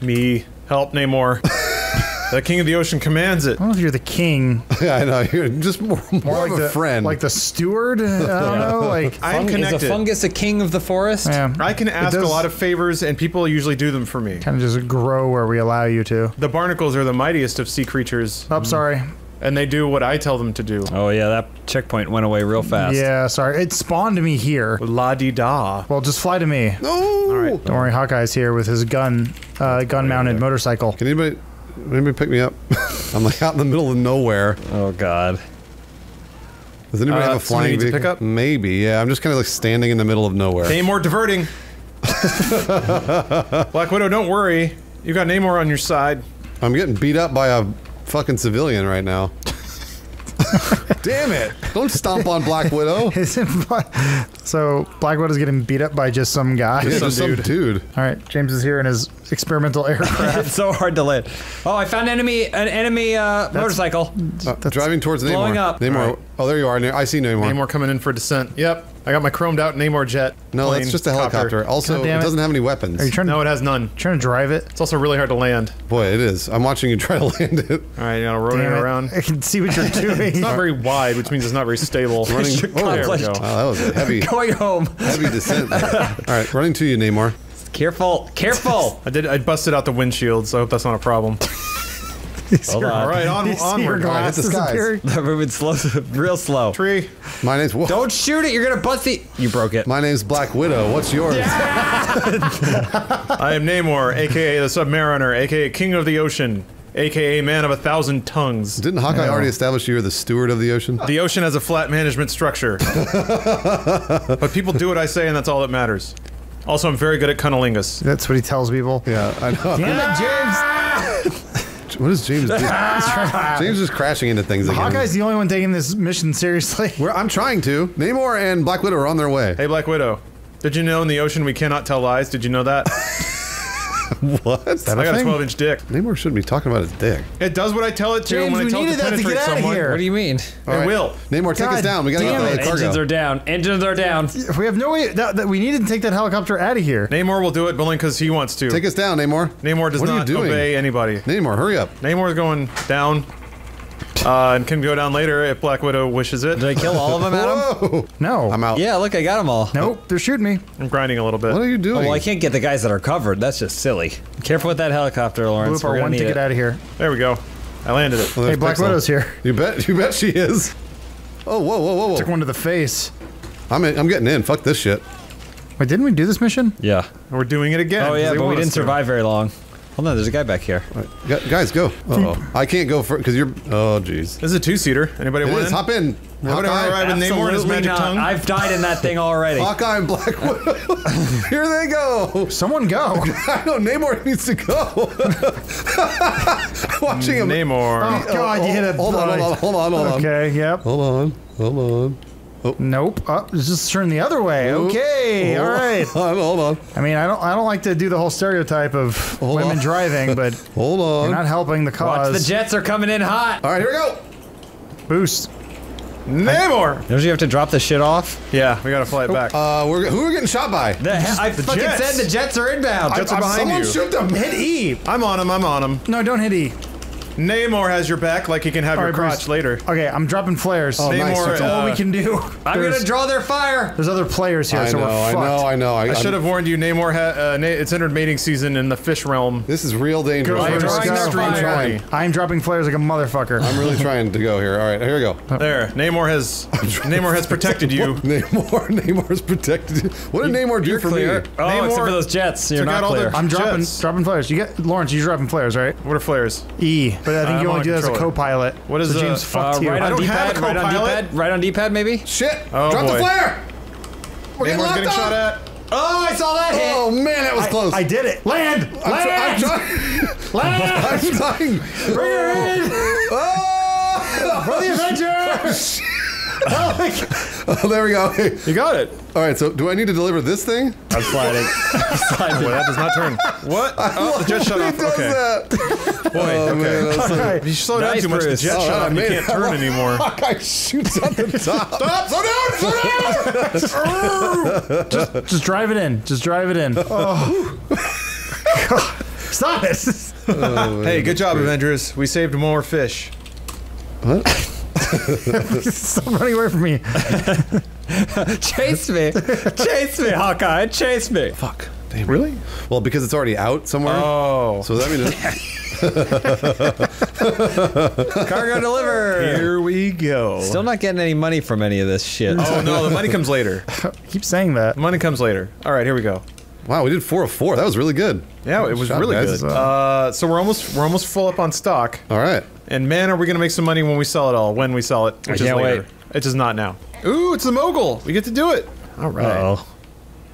Me. Help Namor. [laughs] the king of the ocean commands it. I don't know if you're the king, [laughs] Yeah, I know. You're just more, more, more of like a the friend. like the steward. I don't know, [laughs] like I am connected. Is a fungus a king of the forest? yeah. I can ask a lot of favors, and people usually do them for me. kind of just grow where we allow you to. The barnacles are the mightiest of sea creatures, Oh, sorry. And they do what I tell them to do. Oh yeah, that checkpoint went away real fast. Yeah, sorry. It spawned me here. La di da. Well, just fly to me. no. All right. Don't worry, Hawkeye's here with his gun, uh, gun-mounted motorcycle. Can anybody, anybody pick me up? [laughs] I'm like out in the middle of nowhere. Oh god. Does anybody Uh, have a flying needs to vehicle? pick up? Maybe. Yeah, I'm just kind of like standing in the middle of nowhere. Namor diverting. [laughs] Black Widow, don't worry. You got Namor on your side. I'm getting beat up by a fucking civilian right now. [laughs] Damn it! Don't stomp on Black Widow. [laughs] Isn't so Black Widow's getting beat up by just some guy. Yeah, some just some dude. dude. All right, James is here in his experimental [laughs] aircraft. It's so hard to land. Oh, I found enemy an enemy uh, motorcycle. Uh, driving towards Namor. blowing up. Namor. All right. Oh, there you are. I see Namor. Namor coming in for descent. Yep. I got my chromed out Namor jet. No, plane that's just a copter. helicopter. Also, God it it. doesn't have any weapons. Are you trying to No, it has none. trying to drive it? It's also really hard to land. Boy, it is. I'm watching you try to [laughs] land it. All right, you gotta rotate it it. around. I can see what you're [laughs] doing. It's not very wide, which means it's not very stable. [laughs] Running. Mission Oh, there we go. Wow, that was a heavy, Going home. heavy descent. there. All right, running to you, Namor. Careful, careful. I did. I busted out the windshield, so I hope that's not a problem. Hold on. All right, on, You see your onward. All right, hit the glass skies. disappearing? They're moving slow, [laughs] real slow. Tree. My name's whoa. Don't shoot it. You're gonna bust the. You broke it. My name's Black Widow. What's yours? [laughs] I am Namor, aka the Submariner, aka King of the Ocean, aka Man of a Thousand Tongues. Didn't Hawkeye already establish you're the steward of the ocean? The ocean has a flat management structure. [laughs] but people do what I say, and that's all that matters. Also, I'm very good at cunnilingus. That's what he tells people. Yeah, I know. Damn it, James! What is James doing? [laughs] James is crashing into things again. Hawkeye's the only one taking this mission seriously. Where I'm trying to. Namor and Black Widow are on their way. Hey, Black Widow. Did you know in the ocean we cannot tell lies? Did you know that? [laughs] [laughs] What? I got a 12 inch dick. Namor shouldn't be talking about his dick. It does what I tell it to James, when I we tell it needed to that to get outta someone. here. What do you mean? It will. Namor, take us down. We gotta damn get it. the cargo. Engines are down. Engines are down. We have no way. That, that we need to take that helicopter out of here. Namor will do it, but only because he wants to. Take us down, Namor. Namor does what not obey anybody. Namor, hurry up. Namor is going down. Uh, and can go down later if Black Widow wishes it. Did I kill all of them, Adam? Whoa! No. I'm out. Yeah, look, I got them all. Nope. They're shooting me. I'm grinding a little bit. What are you Oh, doing? well, I can't get the guys that are covered. That's just silly. Careful with that helicopter, Lawrence. Blew We're our gonna one need it. out of here. There we go. I landed it. Well, Hey, Black Pixel. Widow's here. You bet. You bet she is. Oh, whoa, whoa, whoa, Took one to the face. I'm in, I'm getting in. Fuck this shit. Wait, didn't we do this mission? Yeah. We're doing it again. Oh 'cause yeah, but we didn't to. survive very long. Hold on, there's a guy back here. All right. Gu- Guys, go. Uh oh. I can't go for because you're. Oh, jeez. This is a two-seater. Anybody It want is. in? Hop in. Everybody want to ride Hawkeye, with Namor and his magic not. tongue? I've died in that thing already. Hawkeye and Black Widow. [laughs] Here they go. Someone go. [laughs] I know Namor needs to go. [laughs] Watching him. Namor. Oh God, you hit a. Hold on, hold on, hold on, hold on. Okay. Yep. Hold on, hold on. Nope. Oh, it's just turn the other way. Okay. All right. [laughs] Hold on, I mean, I don't. I don't like to do the whole stereotype of Hold women on. driving, but [laughs] hold on. you're not helping the Watch cause. the jets are coming in hot. All right, here we go. Boost. Namor. Don't you have to drop the shit off? Yeah, we gotta fly it back. Uh, we're who are we getting shot by? The, I fucking jets. said the jets are inbound. Jets are I- behind someone you. shoot them. Hit E. I'm on him. I'm on him. No, don't hit E. Namor has your back, like he can have All your right, crotch Bruce. later. Okay, I'm dropping flares. Oh, nice. Namor, That's all uh, we can do. [laughs] I'm there's, gonna draw their fire. there's other players here, I so know, we're fucked. I fucked. know, I know. I, I should have warned you. Namor ha- uh, na- it's entered mating season in the fish realm. This is real dangerous. Go, I'm, Bruce, trying. I'm trying. I'm dropping flares like a motherfucker. I'm really trying to go here. All right, here we go. There, Namor has [laughs] Namor has protected you. Namor, Namor's [laughs] protected. you. What did Namor do for clear. me? Oh, Namor except for those jets. You're not all the- clear. I'm dropping dropping flares. You get Lawrence. You're dropping flares, right? What are flares? E. But I think I'm you on only do that as a controller. co-pilot. What is, so uh, James uh, fucked you. right I on don't have D-pad. a Right on co-pilot. D-pad. Right on D-pad, maybe. Shit! Oh, Drop boy. the flare! We're getting Namor's getting shot at. Oh, I saw that hit. Oh man, that was close. I did it. Land. I'm, try- I'm Land. trying. [laughs] Land. [laughs] I'm trying. [laughs] Bring her in. Oh! For the Avengers. [laughs] oh, there we go. You got it. All right. So, do I need to deliver this thing? I'm sliding. [laughs] Sliding. Boy, that does not turn. What? [laughs] Oh, the jet shut Who off. does Okay. that? Boy, Oh okay. man, that's so- All right. You slow down Nice, too much, the Bruce. jet Oh, shut I off. You can't it. turn anymore. Hawkeye shoots at the top. Stop! Slow down! Slow down! Just drive it in. Just drive it in. Oh. Stop it. Oh, hey, good job, Avengers. We saved more fish. [laughs] Stop running away from me. [laughs] chase me. Chase me, Hawkeye. Chase me. Fuck. Damn. Really? Well, because it's already out somewhere. Oh. So that means [laughs] Cargo delivered. Here we go. Still not getting any money from any of this shit. Oh no, the money comes later. Keep saying that. The money comes later. All right, here we go. wow, we did four of four. That was really good. Yeah, it was job, really guys. good. Uh, so we're almost we're almost full up on stock. All right. And man, are we gonna make some money when we sell it all? When we sell it, which is can't later. wait. It is not now. Ooh, it's the mogul. We get to do it. All right. Oh.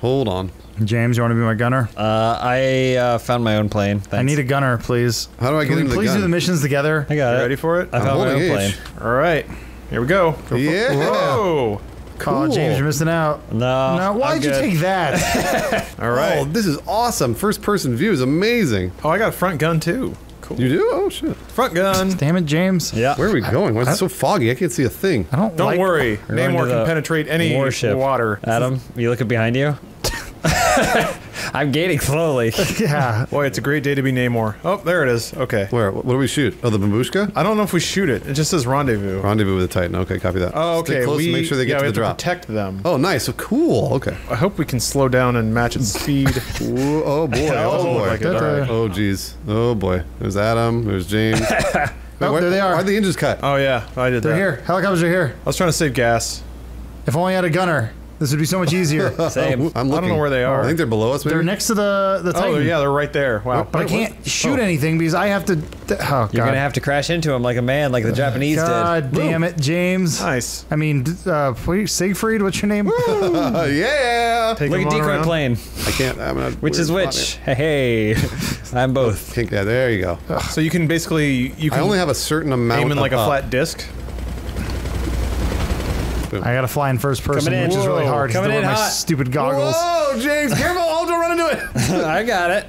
Hold on. James, you want to be my gunner? Uh, I uh, found my own plane. Thanks. I need a gunner, please. How do I get Can we into the please gun? do the missions together? I got You it. ready for it? I found my own H. plane. All right. Here we go. Yeah. Whoa. Oh, James, you're missing out. No. No, why I'm did you take that? [laughs] All right. Oh, this is awesome. First person view is amazing. Oh, I got a front gun too. Cool. You do? Oh shit. Front gun. Damn it, James. Yeah. Where are we going? Why is it so foggy? I can't see a thing. I don't Don't like- worry. Namor can penetrate any warship. water. Adam, you looking behind you? [laughs] I'm gaining slowly. [laughs] Yeah. Boy, it's a great day to be Namor. Oh, there it is. Okay. Where? What do we shoot? Oh, the babushka? I don't know if we shoot it. It just says rendezvous. Rendezvous with the Titan. Okay, copy that. Oh, Stay okay. close we to make sure they get yeah, to we the have drop. to protect them. Oh, nice. So cool. Okay. I hope we can slow down and match its speed. [laughs] Ooh, oh boy. That Oh doesn't boy. like it. All right. Oh geez. Oh boy. There's Adam. There's James. Wait, Oh, there they are. Why'd the engines cut? Oh yeah, I did They're that. here. Helicopters are here. I was trying to save gas. If only I had a gunner, this would be so much easier. [laughs] Same. I'm. I don't know where they are. I think they're below us. Maybe. They're next to the the Oh yeah, they're right there. Wow. But I can't shoot anything because I have to. Oh God! You're gonna have to crash into him like a man, like the Japanese God did. damn it, James. Nice. I mean, d- uh, Siegfried, what's your name? Uh, [laughs] yeah. Take Look at decoy around. plane. I can't. I'm in a Which is which? Hey, [laughs] hey. I'm both. Pink. Yeah. There you go. So you can basically you I can only have a certain amount. aim in like a of up. flat disc. I gotta fly in first person, in. which is really hard because coming I wear in my hot. stupid goggles. Whoa, James! Careful! Oh, don't run into it. [laughs] I got it.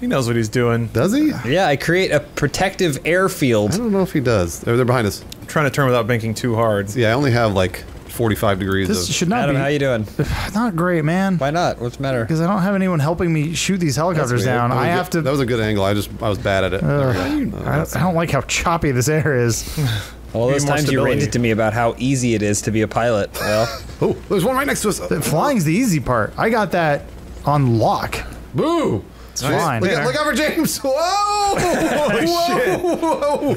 He knows what he's doing. Does he? Yeah, I create a protective airfield. I don't know if he does. They're, they're behind us. I'm trying to turn without banking too hard. Yeah, I only have like 45 degrees This of. should not Adam, be how you doing? [sighs] not great, man. Why not? What's the matter? Because I don't have anyone helping me shoot these helicopters down. That was I a have good- to. That was a good angle. I just I was bad at it. There we go. I, I don't like how choppy this air is. [laughs] All those Need more times you stability. ranted to me about how easy it is to be a pilot. Well, [laughs] Oh, there's one right next to us. Flying's the easy part. I got that on lock. Boo! It's fine. Look, out, look out for James! [laughs] Whoa! Holy [laughs] shit. Whoa!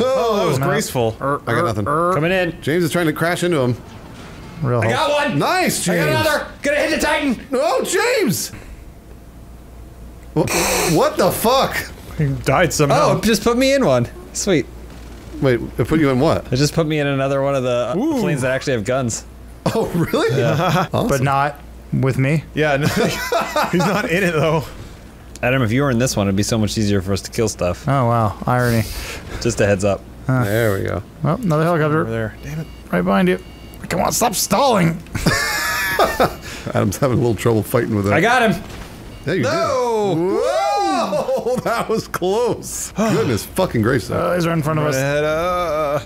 Oh, that was graceful. I got er, er, nothing. Er. coming in. James is trying to crash into him. Real I help. got one. Nice, James. I got another. Gonna hit the Titan. Oh, James! What the fuck? He died somehow. Oh, just put me in one. Sweet. Wait, it put you in what? It just put me in another one of the uh, planes that actually have guns. [laughs] Oh, really? [laughs] But not with me. yeah, no, [laughs] he's not in it though. Adam, if you were in this one, it'd be so much easier for us to kill stuff. Oh wow, irony. Just a heads up. There we go. Well, another helicopter Over there. Damn it. right behind you. Come on, stop stalling. Adam's having a little trouble fighting with it. I got him. Yeah, you No! did. Whoa! Oh, [laughs] that was close. [sighs] Goodness fucking gracious. Oh, he's right in front of us. Head up.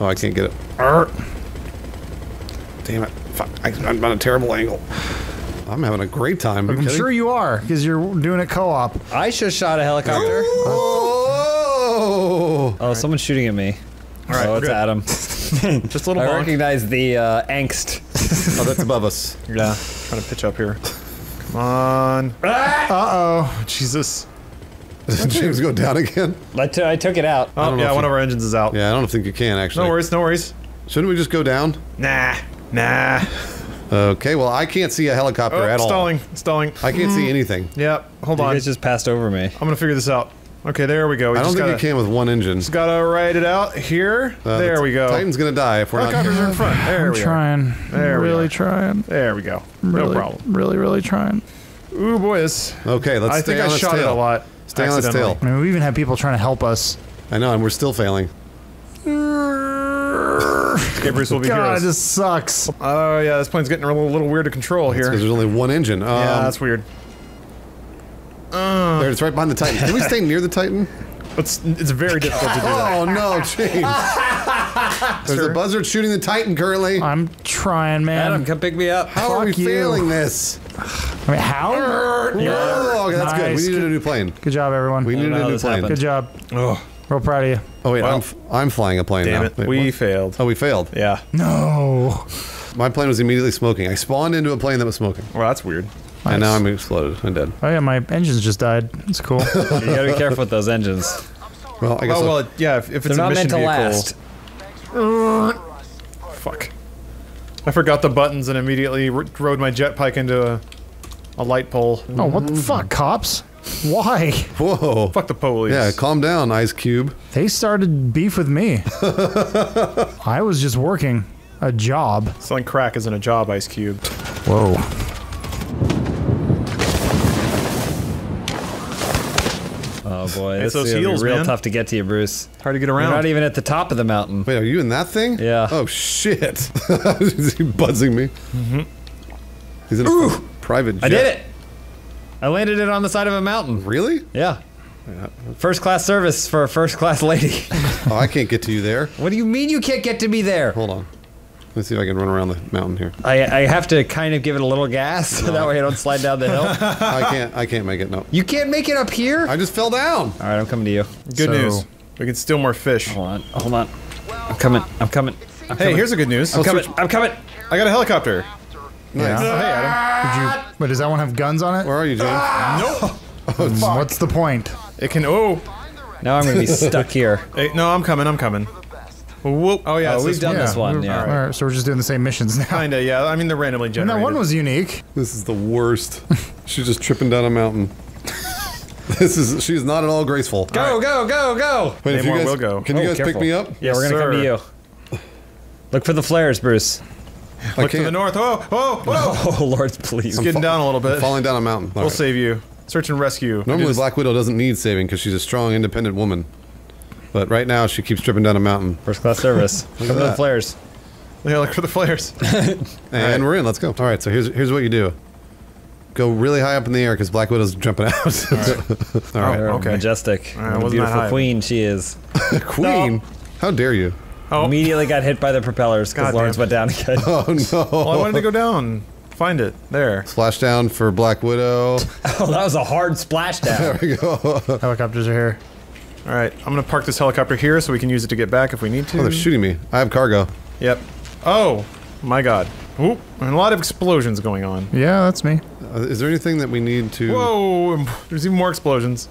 Oh, I can't get it. Arr. Damn it. Fuck. I, I'm on a terrible angle. I'm having a great time. I'm sure you are because you're doing it co-op. I should have shot a helicopter. Oh! Oh, someone's shooting at me. All right, oh, it's good. Adam. [laughs] [laughs] Just a little I bonk. recognize the uh, angst. Oh, that's above us. Yeah. Trying to pitch up here. Come on. Uh oh. Jesus. [laughs] Did James go down again? I took it out. Oh, yeah, one you- of our engines is out. Yeah, I don't think you can actually. No worries, no worries. Shouldn't we just go down? Nah. Nah. Okay, well, I can't see a helicopter Oh, at all. stalling. Stalling. I can't see anything. Yep. Hold You on. guys just passed over me. I'm gonna figure this out. Okay, there we go. We I don't just think gotta, you can with one engine. Just gotta write it out here. Uh, there we go. Titan's gonna die if we're Helicopters are in not. front. There I'm we are. trying. There we really are. trying. There we go. Really, No problem. Really, really trying. Ooh, boy, this. Okay, let's I stay think on I its shot it a lot. Stay on its tail. I mean, we even have people trying to help us. I know, and we're still failing. Okay, Bruce will be God, heroes. this sucks. Oh yeah, this plane's getting a little, little weird to control here. Because there's only one engine. Um, yeah, that's weird. Uh. there, it's right behind the Titan. Can we stay near the Titan? It's it's very difficult to do that. Oh no, James! [laughs] There's a buzzard shooting the Titan currently. I'm trying, man. Adam, come pick me up. How are we fuck you. failing this? I mean, how? Oh, okay, that's good. Nice. We needed a new plane. Good job, everyone. We don't needed a new plane. happened. Good job. Oh, Real proud of you. Oh wait, Well, I'm f- I'm flying a plane damn now. it. Wait, we what? failed. Oh, we failed. Yeah. No. My plane was immediately smoking. I spawned into a plane that was smoking, Well, that's weird. And now I'm exploded. I'm dead. Oh yeah, my engines just died. It's cool. [laughs] You gotta be careful with those engines. Well, I guess. Oh I'll- well, yeah. If, if it's a not mission meant to vehicle, last. [laughs] fuck. I forgot the buttons and immediately rode my jetpack into a, a light pole. oh, what the mm-hmm. fuck, cops? Why? Whoa. Fuck the police. Yeah, calm down, Ice Cube. They started beef with me. [laughs] I was just working a job. Selling crack isn't a job, Ice Cube. Whoa. Oh boy, It's this those is gonna heels, real man. tough to get to you, Bruce. Hard to get around. You're around. not even at the top of the mountain. Wait, are you in that thing? Yeah. Oh shit! [laughs] Is he buzzing me? Mm-hmm. He's in a pri- private jet. I did it. I landed it on the side of a mountain. Really? Yeah. First class service for a first class lady. [laughs] Oh, I can't get to you there. what do you mean you can't get to me there? Hold on. Let's see if I can run around the mountain here. I, I have to kind of give it a little gas so that way I don't slide down the hill. [laughs] I can't. I can't make it. No. You can't make it up here? I just fell down. All right, I'm coming to you. Good So- news. We can steal more fish. Hold on, hold on. I'm coming, I'm coming. I'm Hey, coming. here's a good news. I'm coming, I'm coming. I got a helicopter. Nice. Oh, hey, Adam. Did you? But does that one have guns on it? Where are you, James? Ah! Nope. [laughs] What's the point? It can. Oh. Now I'm gonna be stuck here. Hey, no, I'm coming. I'm coming. Whoop. Oh yeah. Oh, we've done one. this one, yeah. All right, so we're just doing the same missions now. Kinda. Yeah. I mean, they're randomly And generated. that one was unique. This is the worst. She's just tripping down a mountain. [laughs] this is. She's not at all graceful. Go, go, go, go. Wait, if you Namor guys, will go. Can you Oh, guys careful. pick me up? Yeah, we're gonna come to you. Look for the flares, Bruce. I Look to the can't. north. Oh, oh, oh. [laughs] Oh, Lord, please. Getting down a little bit. Falling down a mountain. All We'll right. save you. Search and rescue. Normally, Black Widow doesn't need saving because she's a strong, independent woman. But right now, she keeps tripping down a mountain. First class service. [laughs] Come to the that. flares. Yeah, look for the flares. [laughs] And we're in. Let's go. All right. So here's here's what you do. Go really high up in the air because Black Widow's jumping [laughs] out. All right. They're oh, okay. Majestic. All right, What a wasn't beautiful queen she is. Queen. How dare you? Oh, Immediately got hit by the propellers because Lawrence went down again. Oh no. well, I wanted to go down. Find it. There. Splashdown for Black Widow. Oh, that was a hard splashdown. There we go. Oh, Helicopters are here. All right. I'm gonna park this helicopter here so we can use it to get back if we need to. Oh, they're shooting me. I have cargo. Yep. Oh, my God. Oop. And a lot of explosions going on. Yeah, that's me. Uh, is there anything that we need to? Whoa! There's even more explosions.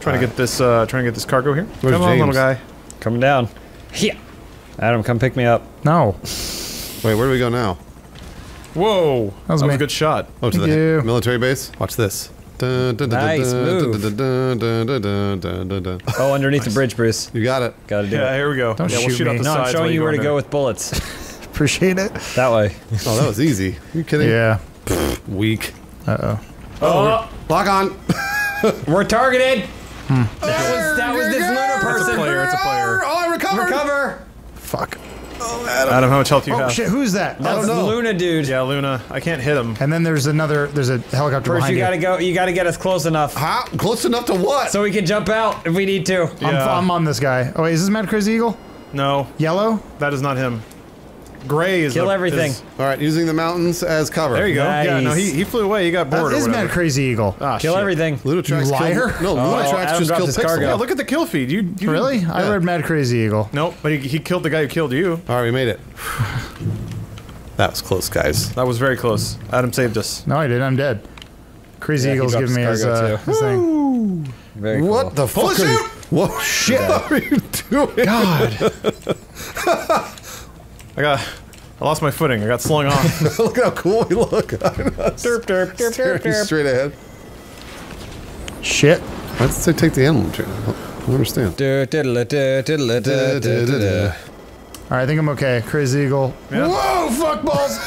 Trying to get this. Uh, trying to get this cargo here. Where's Come on, little guy. Coming down. Yeah. Adam, come pick me up. No. Wait, where do we go now? Whoa! That was a good shot. Oh, to Thank the you. military base. Watch this. Nice move. Oh, underneath the bridge, Bruce. You got it. Gotta do it. Yeah, here we go. Don't yeah, we'll shoot shoot me. No, I'm showing you where to go with bullets. Appreciate it. that way. Oh, that was easy. you kidding? Yeah. Weak. Uh oh. Oh, Lock on. we're targeted. That was that was this lunar It's a person. player. It's a player. Oh, I recovered. Recover. Fuck. Adam, how much health do you Oh have? shit, who's that? That's know. Luna, dude. Yeah, Luna. I can't hit him. And then there's another. There's a helicopter First, behind you gotta go. You gotta get us close enough How? Close enough to what? so we can jump out if we need to. I'm, Yeah. I'm on this guy. Oh wait, is this Mad Crazy Eagle? No, Yellow? that is not him. Gray is Kill the- everything. is- All right, using the mountains as cover. there you go. Yeah, no, he, he flew away. He got bored That or is whatever. Mad Crazy Eagle. Ah, Kill shit. everything. Lunatrax You liar? killed. No, Lunatrax Adam just killed his Pixel. cargo. Yeah, look at the kill feed. You, you Really? I Yeah. read Mad Crazy Eagle. Nope, but he, he killed the guy who killed you. All right, we made it. That was close, guys. That was very close. Adam saved us. No, I didn't. I'm dead. Crazy Yeah, Eagle's dropped giving me his his, uh, his thing. Very cool. What the fuck? the Are you, what shit [laughs] are you doing? God. [laughs] I got. I lost my footing. I got slung off. [laughs] look how cool we look. [laughs] derp, derp, derp, Staring straight ahead. Shit. Why does it say take the animal train? I don't understand. Du- diddle- du- diddle- du- du- du- du. All right, I think I'm okay. Crazy Eagle. Yeah. Whoa, fuck balls.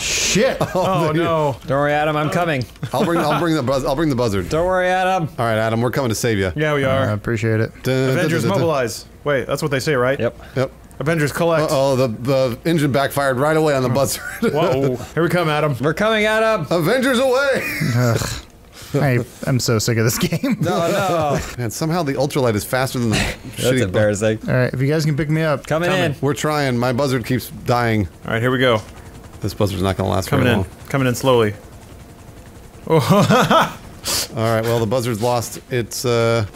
[laughs] Shit. oh, oh no. Don't worry, Adam. I'm coming. I'll bring. I'll bring the buzz. I'll bring the buzzard. Don't worry, Adam. All right, Adam, we're coming to save you. Yeah, we are. I are. appreciate it. Avengers mobilize. Wait, that's what they say, right? Yep. Yep. Avengers collect. Oh, the the engine backfired right away on the buzzard. [laughs] Whoa. Here we come, Adam. We're coming, Adam. Avengers away! I am so sick of this game. No, no. [laughs] Man, somehow the ultralight is faster than the That's shitty. embarrassing. All right, if you guys can pick me up. Coming Coming. in. We're trying. My buzzard keeps dying. All right, here we go. This buzzard's not going to last Coming very in. long. Coming in slowly. Oh, [laughs] All right. Well, the buzzard's lost its. Uh,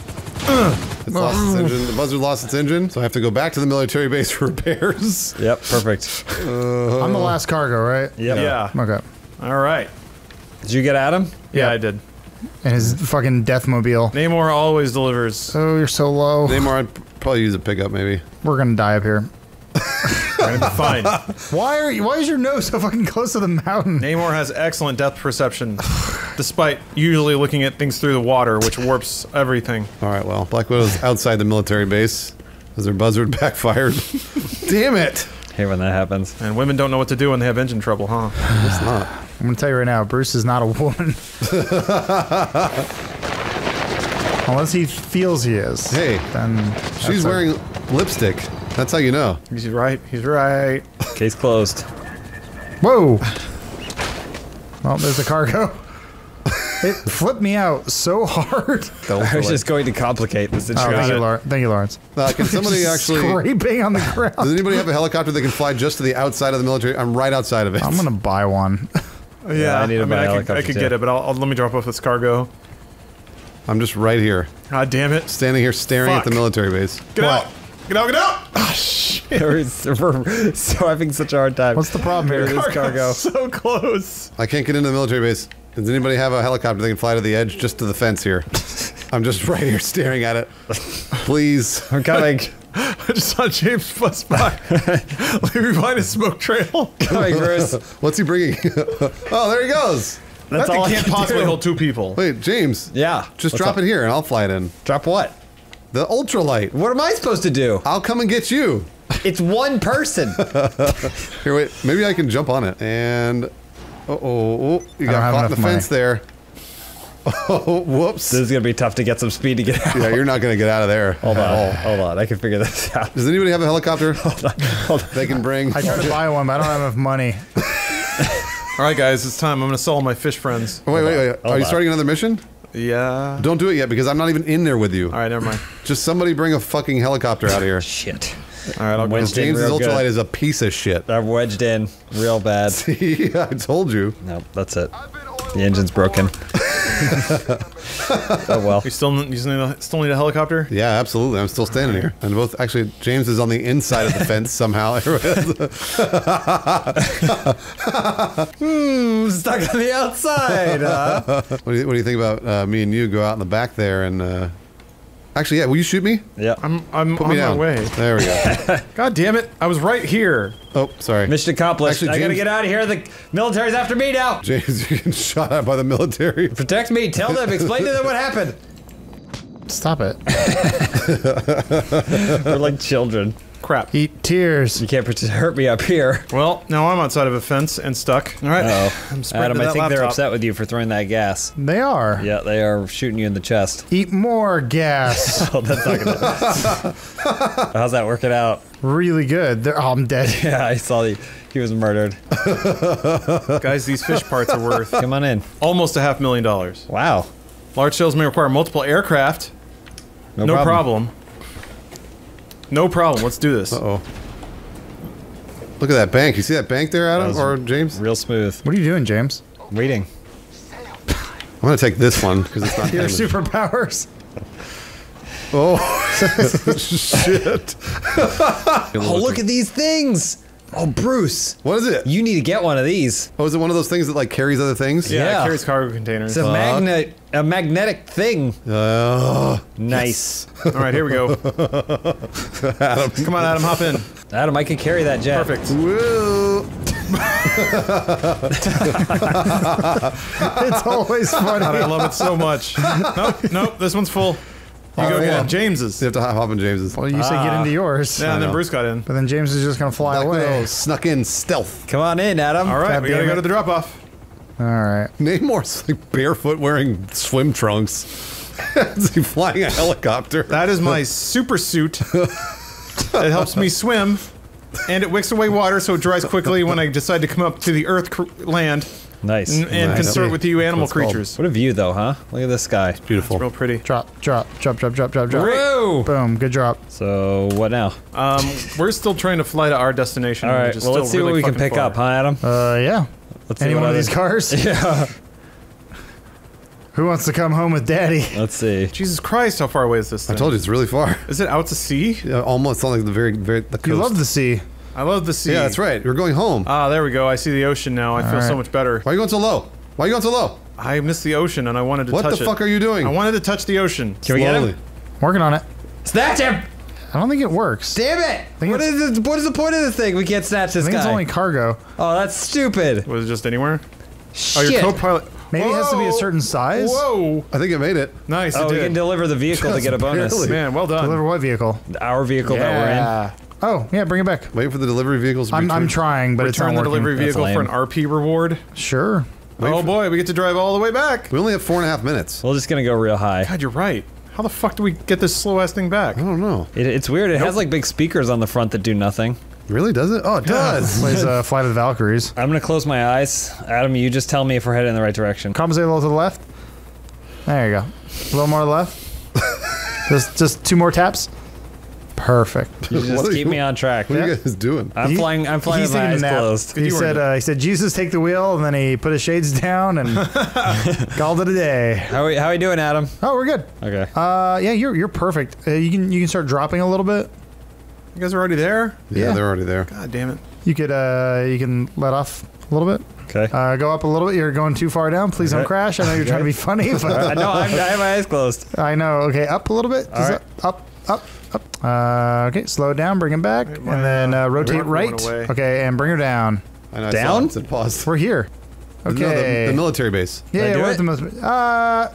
it's lost its mm. engine. The buzzard lost its engine, so I have to go back to the military base for [laughs] repairs. Yep. Perfect. Uh-huh. I'm the last cargo, right? Yep. Yeah. Okay. All right. Did you get Adam? Yeah, I did. And his fucking Deathmobile. Namor always delivers. Oh, you're so low. Namor, I'd probably use a pickup, maybe. We're gonna die up here. We're gonna be fine. Why are you? Why is your nose so fucking close to the mountain? Namor has excellent depth perception, despite usually looking at things through the water, which warps everything. All right. Well, Black Widow's outside the military base as their buzzard [laughs] backfired. Damn it! Hey, when that happens. And women don't know what to do when they have engine trouble, huh? It's not. I'm gonna tell you right now, Bruce is not a woman. [laughs] Unless he feels he is. Hey, Then she's that's a- wearing lipstick. That's how you know. He's right. He's right. Case closed. Whoa. Well, there's the cargo. It flipped me out so hard. [laughs] I was just going to complicate the Oh, situation. thank you, it. Thank you, Lawrence. Uh, can [laughs] somebody Just actually? scraping on the [laughs] ground? Does anybody have a helicopter that can fly just to the outside of the military? I'm right outside of it. I'm gonna buy one. Yeah, I need to mean, buy a I could, I could too. get it, but I'll, I'll- let me drop off this cargo. I'm just right here, God damn it! standing here staring at the military base. Get out! Get out! Get out! Ah, shit! we're, [laughs] we're so having such a hard time. What's the problem Here here? it is, cargo. [laughs] So close. I can't get into the military base. Does anybody have a helicopter that can fly to the edge, just to the fence here? [laughs] I'm just right here staring at it. Please. I'm coming. I just saw James bust by, leaving behind a smoke trail. coming, Bruce. What's he bringing? oh, there he goes. That's that all I thing can't possibly do. hold two people. Wait, James. Yeah. Just What's drop up? it here and I'll fly it in. Drop what? The ultralight. What am I supposed to do? I'll come and get you. It's one person. [laughs] Here, wait. Maybe I can jump on it. And. Uh oh. oh you got caught in the enough fence there. [laughs] Oh, whoops. this is gonna be tough to get some speed to get out. [laughs] Yeah, you're not going to get out of there. Hold on, hold on. I can figure this out. Does anybody have a helicopter Hold on. they can bring? I tried to buy one, but I don't have enough money. All right, guys, it's time. I'm gonna sell all my fish friends. Wait, wait, wait. Are you starting another mission? Yeah. Don't do it yet because I'm not even in there with you. All right, never mind. Just somebody bring a fucking helicopter out of here. Shit. All right, I'll go. Wednesday. James's real good. ultralight is a piece of shit. I'm wedged in real bad. [laughs] yeah, I told you. Nope, that's it. The engine's broken. [laughs] oh well. You still you still need a, still need a helicopter? Yeah, absolutely. I'm still standing here. And both actually James is on the inside of the fence [laughs] somehow. [laughs] Hmm, stuck on the outside. Huh? what, do you, what do you think about uh, me and you go out in the back there and uh, actually yeah, will you shoot me? yeah. I'm I'm Put on me my down. way. There we go. [laughs] God damn it! I was right here. oh, sorry. Mission accomplished. Actually, I gotta get out of here. The military's after me now. James, [laughs] you're getting shot at by the military. Protect me. Tell them. Explain to them what happened. Stop it. [laughs] We're like children. Crap. Eat tears. You can't hurt me up here. Well, now I'm outside of a fence and stuck. All right. Oh, I'm Adam, to I that think they're upset with you for throwing that gas. They are. Yeah, they are shooting you in the chest. Eat more gas. [laughs] Oh, that's not gonna. [laughs] How's that working out? really good. They're, oh, I'm dead. [laughs] Yeah, I saw the, he was murdered. Guys, these fish parts are worth Come on in. almost a half million dollars. Wow. Large sales may require multiple aircraft. No, No, problem. problem. No problem. Let's do this. Uh-oh. Look at that bank. You see that bank there, Adam or James? Real smooth. What are you doing, James? Waiting. I'm gonna take this one because it's not [laughs] Your superpowers. Oh [laughs] shit! Oh, look at these things. Oh, Bruce. What is it? You need to get one of these. Oh, is it one of those things that like carries other things? yeah, yeah. it carries cargo containers. It's a magnet, a magnetic thing. Uh, Nice. All right, here we go. [laughs] Come on, Adam, hop in. Adam, I can carry that jet. Perfect. woo. [laughs] [laughs] It's always God, I love it so much. Nope, nope, this one's full. You go get yeah. James's. You have to hop hop in James's. Well, you say get into ah. yours. Yeah, and then know. Bruce got in. But then James is just gonna fly Black away. Widow snuck in stealth. Come on in, Adam. All right, God we gotta damn go it. to the drop off. All right. Namor's like barefoot wearing swim trunks. [laughs] Is he flying a helicopter? That is my super suit. it helps me swim, and it wicks away water so it dries quickly when I decide to come up to the Earth cr- land Nice. and, and Nice. consort with you animal That's called- creatures. What a view, though, huh? Look at this guy. Beautiful. Real pretty. Drop, drop, drop, drop, drop, drop, drop. Whoa! Boom. Good drop. So what now? Um, we're still trying to fly to our destination. All right. which Well, let's see still what we can pick far. up, huh, Adam? Uh, yeah. Let's see Any what one of these cars? [laughs] Yeah. Who wants to come home with Daddy? Let's see. Jesus Christ, how far away is this I told you it's really far. Is it out to sea? Yeah, almost on like the very, very the coast. You love the sea. I love the sea. Yeah, that's right. You're going home. Ah, there we go. I see the ocean now. I feel so much better. Why are you going so low? Why are you going so low? I missed the ocean and I wanted to What touch the it. fuck are you doing? I wanted to touch the ocean. Can we get Slowly. him? Working on it. Snatch him! I don't think it works. Damn it! think What it's- is, the, what is the point of this thing? We can't snatch this I think guy. it's only cargo. Oh, that's stupid. Was it just anywhere? Shit. Oh, your co-pilot. Maybe it has to be a certain size. Whoa! I think it made it. Nice. Oh, it we can deliver the vehicle to get a bonus. barely. Man, well done. Deliver what vehicle? Our vehicle that we're in. Yeah. Oh, yeah, bring it back. Waiting for the delivery vehicles to I'm, I'm return. trying, but it's Return not the working. delivery That's vehicle for an lame. RP reward. Sure. oh boy, we get to drive all the way back. We only have four and a half minutes. We're just gonna go real high. God, you're right. How the fuck do we get this slow ass thing back? I don't know. It, it's weird. It has like big speakers on the front that do nothing. Really? Does it? Oh, it does. [laughs] Plays uh, Flight of the Valkyries. I'm gonna close my eyes. Adam, you just tell me if we're headed in the right direction. Compensate a little to the left. There you go. A little more left. [laughs] just just two more taps. Perfect. You just What are keep you- me on track. What are you guys doing? I'm He- flying. I'm flying He's with my eyes closed. He said, uh, "He said Jesus take the wheel," and then he put his shades down and [laughs] called it a day. How we how we doing, Adam? Oh, we're good. Okay. Uh, yeah, you're you're perfect. Uh, you can you can start dropping a little bit. You guys are already there? yeah, yeah. they're already there. God damn it. You could uh you can let off a little bit. Okay. Uh, go up a little bit. You're going too far down. Please don't crash. I know you're trying to be funny, [laughs] I know. I'm, I have my eyes closed. I know. Okay, up a little bit. Just right. up, up, up, up. Uh, okay, slow down. Bring him back, Wait, and then uh, rotate right. Okay, and bring her down. I know, I Down? saw it. It said pause. We're here. Okay. No, the, the military base. yeah, yeah, we're it? at the most. Uh,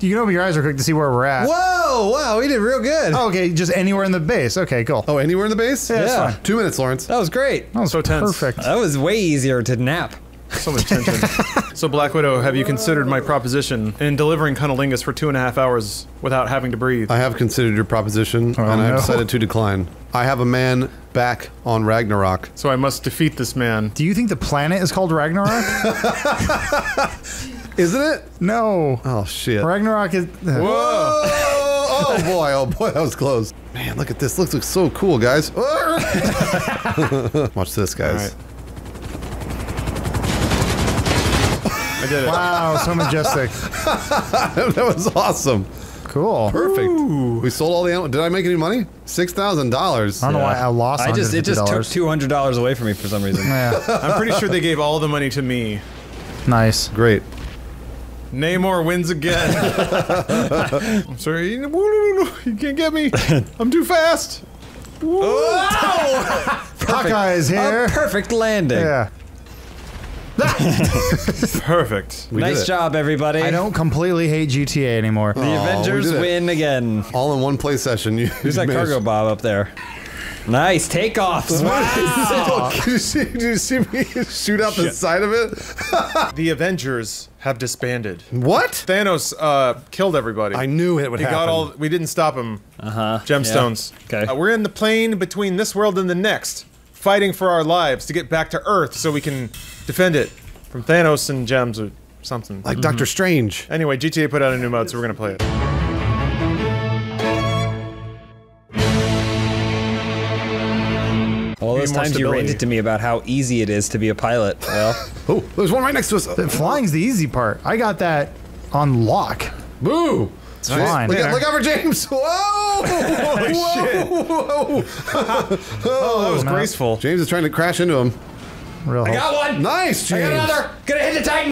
you can open your eyes real quick to see where we're at. Whoa! Wow, we did real good. Oh, okay, just anywhere in the base. Okay, cool. Oh, anywhere in the base? yeah, that's yeah. fine. Two minutes, Lawrence. That was great. That was So tense. perfect. That was way easier to nap. So much tension. [laughs] so, Black Widow, have you considered my proposition in delivering cunnilingus for two and a half hours without having to breathe? I have considered your proposition, oh, and I no. have decided to decline. I have a man back on Ragnarok. so I must defeat this man. Do you think the planet is called Ragnarok? [laughs] Isn't it? no. Oh, shit. Ragnarok is. Uh, Whoa! [laughs] oh boy, oh boy, that was close. Man, look at this. Looks, looks so cool, guys. Watch this, guys. I did it. Wow, so majestic. [laughs] that was awesome. Cool. Perfect. We sold all the animals. Did I make any money? Six thousand dollars. I don't know why I lost. I just it just took $150. two hundred dollars away from me for some reason. Yeah, [laughs] I'm pretty sure they gave all the money to me. nice. Great. Namor wins again. [laughs] I'm sorry. You you can't get me. I'm too fast. Oh! Hawkeye's here. A perfect landing. yeah. [laughs] Perfect. We nice job, everybody. I don't completely hate GTA anymore. The Aw, we Avengers did it. win again. All in one play session. You, Who's that Cargobob up there? Nice takeoffs. [laughs] [laughs] Did you see, did you see me shoot out the side of it? The Avengers have disbanded. What? Thanos uh, killed everybody. I knew it would He happen. got all. We didn't stop him. Uh huh. Gemstones. Okay. Uh, we're in the plane between this world and the next, fighting for our lives to get back to Earth so we can defend it from Thanos and gems or something. like Doctor mm-hmm. Strange. Anyway, GTA put out a new mode, so we're gonna play it. All those more times you ranted to me about how easy it is to be a pilot. Well, [laughs] Oh, there's one right next to us. Flying's the easy part. I got that on lock. Boo! It's fine. Look, out, look out for James! [laughs] Whoa! Holy shit. Whoa! [laughs] Oh, that was no. graceful. James is trying to crash into him. Real help. got one. Nice, James. I got another. Gonna hit the Titan.